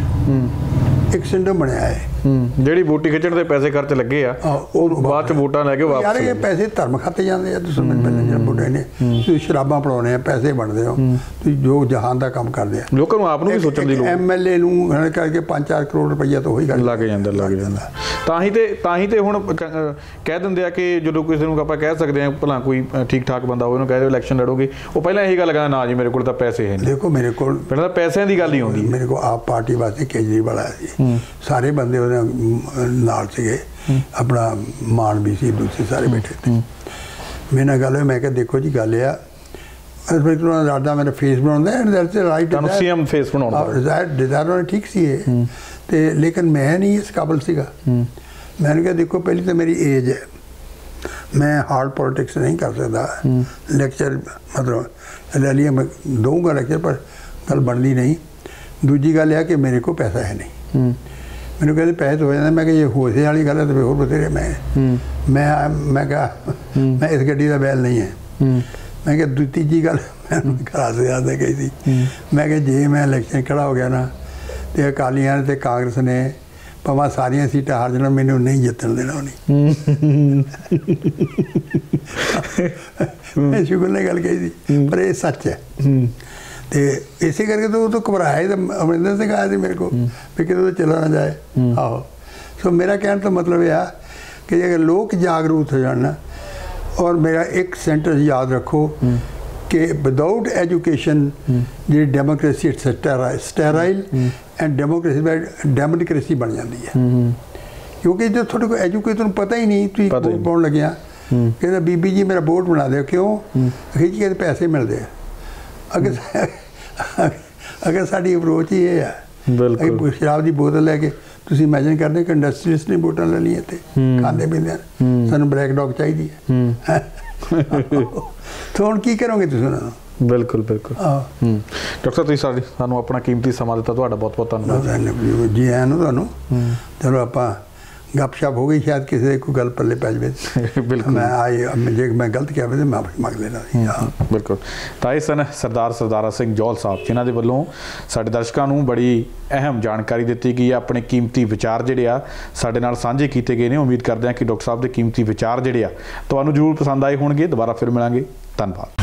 ਇੱਕ ਸਿੰਡਰਮ ਬਣਿਆ ਹੈ ਹੂੰ। ਜਿਹੜੀ ਬੂਟੀ ਖਿੱਚਣ ਦੇ ਪੈਸੇ ਖਰਚ ਲੱਗੇ ਆ ਉਹ ਬਾਅਦ ਚ ਵੋਟਾਂ ਲੈ ਕੇ ਵਾਪਸ ਯਾਰ ਇਹ ਪੈਸੇ ਧਰਮ ਖਾਤੇ ਜਾਂਦੇ ਆ ਤੁਸੀਂ ਮੈਨੂੰ ਪਹਿਲਾਂ ਜਿਹੜੇ ਬੁੱਢੇ ਨੇ। ਤੁਸੀਂ ਸ਼ਰਾਬਾਂ ਪੜਾਉਣੇ ਆ ਪੈਸੇ ਬਣਦੇ ਹੋ। ਤੁਸੀਂ ਜੋ ਜਹਾਨ ਦਾ ਕੰਮ ਕਰਦੇ ਆ। ਲੋਕਾਂ ਨੂੰ ਆਪ ਨੂੰ ਵੀ ਸੋਚਣ ਦੀ ਲੋੜ ਐਮਐਲਏ ਨੂੰ ਹਣ ਕਰਕੇ 5-4 ਕਰੋੜ ਰੁਪਈਆ ਤਾਂ ਉਹੀ ਗੱਲ ਲੱਗ ਜਾਂਦਾ ਲੱਗ ਜਾਂਦਾ। ਤਾਂ ਹੀ ਤੇ ਤਾਂ ਹੀ ਤੇ ਹੁਣ ਕਹਿ ਦਿੰਦੇ ਆ ਕਿ ਜਦੋਂ ਕਿਸੇ ਨੂੰ ਆਪਾਂ ਕਹਿ ਸਕਦੇ ਆ ਭਲਾ ਕੋਈ ਠੀਕ ਠਾਕ ਬੰਦਾ ਹੋਵੇ ਉਹਨੂੰ ਕਹਿ ਦਿਓ ਇਲੈਕਸ਼ਨ ਲੜੋਗੇ। ਉਹ ਪਹਿਲਾਂ ਇਹੀ ਗੱਲ ਕਹਿੰਦਾ ਨਾ ਜੀ ਮੇਰੇ ਕੋਲ ਤਾਂ ਪੈਸੇ ਹੈ ਨਹੀਂ। ਦੇਖੋ ਮੇਰੇ ਕੋਲ ਪਹਿਲਾਂ ਤਾਂ ਪੈਸਿਆਂ ਦੀ ਗੱਲ ਹੀ ਆਉਂਦੀ। ਮੇਰੇ ਕੋਲ ਆਪ ਪਾਰਟੀ ਵਾਸਤੇ ਕੇਜਰੀਵਾਲ ਆਇਆ ਸੀ। ਸਾਰੇ ਬੰਦੇ ਨਾਲ ਸੀਗੇ। ਆਪਣਾ ਮਾਨ ਵੀ ਸੀ ਦੂਸਰੇ ਸਾਰੇ ਬੈਠੇ ਤੇ। ਮੇਰੇ ਨਾਲ ਗੱਲ ਹੋਈ ਮੈਂ ਕਿਹਾ ਦੇਖੋ ਜੀ ਗੱਲ ਆ। ਇੰਸਪੈਕਟਰ ਉਹਨਾਂ ਦਾ ਦਾਦਾ ਮੇਰਾ ਫੇਸ ਬਣਾਉਂਦਾ ਐਂਡ ਦੈਟਸ ਰਾਈਟ ਤੁਹਾਨੂੰ ਸੀਐਮ ਫੇਸ ਬਣਾਉਣ ਦਾ ਡਿਜ਼ਾਇਰ ਡਿਜ਼ਾਇਰ ਉਹਨਾਂ ਠੀਕ ਸੀ ਇਹ। ਤੇ ਲੇਕਿਨ ਮੈਂ ਨਹੀਂ ਇਸ ਕਾਬਲ ਸੀਗਾ। ਮੈਨੂੰ ਕਿਹਾ ਦੇਖੋ ਪਹਿਲੀ ਤਾਂ ਮੇਰੀ ਏਜ ਹੈ। ਮੈਂ ਹਾਰਡ ਪੋਲਿਟਿਕਸ ਨਹੀਂ ਕਰ ਸਕਦਾ। ਲੈਕਚਰ ਮਤਲਬ ਲੈ ਲਿਆ ਮੈਂ ਦਊਂਗਾ ਲੈਕਚਰ ਪਰ ਗੱਲ ਬਣਦੀ ਨਹੀਂ। ਦੂਜੀ ਗੱਲ ਇਹ ਹੈ ਕਿ ਮੇਰੇ ਕੋਲ ਪੈਸਾ ਹੈ ਨਹੀਂ। ਮੈਨੂੰ ਕਹਿੰਦੇ ਪੈਸੇ ਤਾਂ ਹੋ ਜਾਂਦੇ ਮੈਂ ਕਿਹਾ ਜੇ ਹੋਸੇ ਵਾਲੀ ਗੱਲ ਹੈ ਤਾਂ ਹੋਰ ਬਥੇਰੇ ਮੈਂ। ਮੈਂ ਮੈਂ ਕਿਹਾ ਮੈਂ ਇਸ ਗੱਡੀ ਦਾ ਬੈਲ ਨਹੀਂ ਹੈ। ਹੂੰ। ਮੈਂ ਕਿਹਾ ਦੂ ਤੀਜੀ ਗੱਲ ਮੈਨੂੰ ਘਰਾਂ ਦੇ ਆਦੇ ਗਈ ਸੀ। ਮੈਂ ਕਿਹਾ ਜੇ ਮੈਂ ਇਲੈਕਸ਼ਨ ਖੜਾ ਹੋ ਗਿਆ ਨਾ ਤੇ ਅਕਾਲੀਆਂ ਨੇ ਤੇ ਕਾਂਗਰਸ ਨੇ ਭਾਵੇਂ ਸਾਰੀਆਂ ਸੀਟਾਂ ਹਾਰ ਜਾਣ ਮੈਨੂੰ ਨਹੀਂ ਜਿੱਤਣ ਦੇਣਾ ਉਹਨੇ। ਮੈਂ ਸ਼ੁਗਰ ਨੇ ਗੱਲ ਕਹੀ ਸੀ ਪਰ ਇਹ ਸੱਚ ਹੈ। ਤੇ ਇਸੇ ਕਰਕੇ ਤਾਂ ਉਹ ਤਾਂ ਘਬਰਾਇਆ ਤਾਂ ਅਮਰਿੰਦਰ ਸਿੰਘ ਆਇਆ ਸੀ ਮੇਰੇ ਕੋਲ ਵੀ ਕਿਤੇ ਉਹ ਚਲਾ ਨਾ ਜਾਏ। ਆਹੋ। ਸੋ ਮੇਰਾ ਕਹਿਣ ਦਾ ਮਤਲਬ ਇਹ ਆ ਕਿ ਜੇ ਲੋਕ ਜਾਗਰੂਕ ਹੋ ਜਾਣ ਨਾ ਔਰ ਮੇਰਾ ਇੱਕ ਸੈਂਟੈਂਸ ਯਾਦ ਰੱਖੋ ਕਿ ਵਿਦਆਊਟ ਐਜੂਕੇਸ਼ਨ ਜਿਹੜੀ democracy it's sterile and democracy democracy ਬਣ ਜਾਂਦੀ ਹੈ। ਕਿਉਂਕਿ ਜੇ ਤੁਹਾਡੇ ਕੋਲ ਐਜੂਕੇਸ਼ਨ ਪਤਾ ਹੀ ਨਹੀਂ ਤੁਸੀਂ ਪਾਉਣ ਲੱਗਿਆ। ਕਹਿੰਦਾ ਬੀਬੀ ਜੀ ਮੇਰਾ ਵੋਟ ਬਣਾ ਦਿਓ ਕਿਉਂ? ਅਖੀ ਜੀ ਕਹਿੰਦੇ ਪੈਸੇ ਮਿਲਦੇ ਆ। ਅਗਰ ਅਗਰ ਸਾਡੀ ਅਪਰੋਚ ਹੀ ਇਹ ਹੈ ਬਿਲਕੁਲ। ਸ਼ਰਾਬ ਦੀ ਬੋਤਲ ਲੈ ਕੇ ਤੁਸੀਂ ਇਮੇਜਿਨ ਕਰਦੇ ਕਿ ਇੰਡਸਟਰੀਸ ਨੇ ਵੋਟਾਂ ਲੈ ਲਈਆਂ ਤੇ ਖਾਂਦੇ ਪੀਂਦੇ। ਸਾਨੂੰ ਬਲੈਕ ਡੌਗ ਚਾਹੀਦੀ ਹੈ। ਤਾਂ ਹੁਣ ਕੀ ਕਰੋਗੇ ਤੁਸੀਂ ਉਹਨਾਂ ਨੂੰ? ਬਿਲਕੁਲ ਬਿਲਕੁਲ। ਹੂੰ। ਡਾਕਟਰ ਤੁਸੀਂ ਸਾਡੀ ਸਾਨੂੰ ਆਪਣਾ ਕੀਮਤੀ ਸਮਾਂ ਦਿੱਤਾ ਤੁਹਾਡਾ ਬਹੁਤ ਬਹੁਤ ਧੰਨਵਾਦ ਜੀ ਆਇਆਂ ਨੂੰ ਤੁਹਾਨੂੰ। ਚਲੋ ਆਪਾਂ ਗੱਪਸ਼ਪ ਹੋ ਗਈ ਸ਼ਾਇਦ ਕਿਸੇ ਦੇ ਕੋਈ ਗੱਲ ਪੱਲੇ ਪੈ ਜਾਵੇ ਬਿਲਕੁਲ। ਮੈਂ ਆਏ ਜੇ ਮੈਂ ਗਲਤ ਕਿਹਾ ਹੋਵੇ ਤਾਂ ਮਾਫੀ ਮੰਗ ਲੈਣਾ ਹਾਂ ਬਿਲਕੁਲ ਤਾਂ ਇਹ ਸਨ ਸਰਦਾਰ ਸਰਦਾਰਾ ਸਿੰਘ ਜੌਲ ਸਾਹਿਬ ਜਿਨ੍ਹਾਂ ਦੇ ਵੱਲੋਂ ਸਾਡੇ ਦਰਸ਼ਕਾਂ ਨੂੰ ਬੜੀ ਅਹਿਮ ਜਾਣਕਾਰੀ ਦਿੱਤੀ ਗਈ ਹੈ ਆਪਣੇ ਕੀਮਤੀ ਵਿਚਾਰ ਜਿਹੜੇ ਆ ਸਾਡੇ ਨਾਲ ਸਾਂਝੇ ਕੀਤੇ ਗਏ ਨੇ ਉਮੀਦ ਕਰਦੇ ਹਾਂ ਕਿ ਡਾਕਟਰ ਸਾਹਿਬ ਦੇ ਕੀਮਤੀ ਵਿਚਾਰ ਜਿਹੜੇ ਆ ਤੁਹਾਨੂੰ ਜ਼ਰੂਰ ਪਸੰਦ ਆਏ ਹੋਣਗੇ ਦੁਬਾਰਾ ਫਿਰ ਮਿਲਾਂਗੇ ਧੰਨਵਾਦ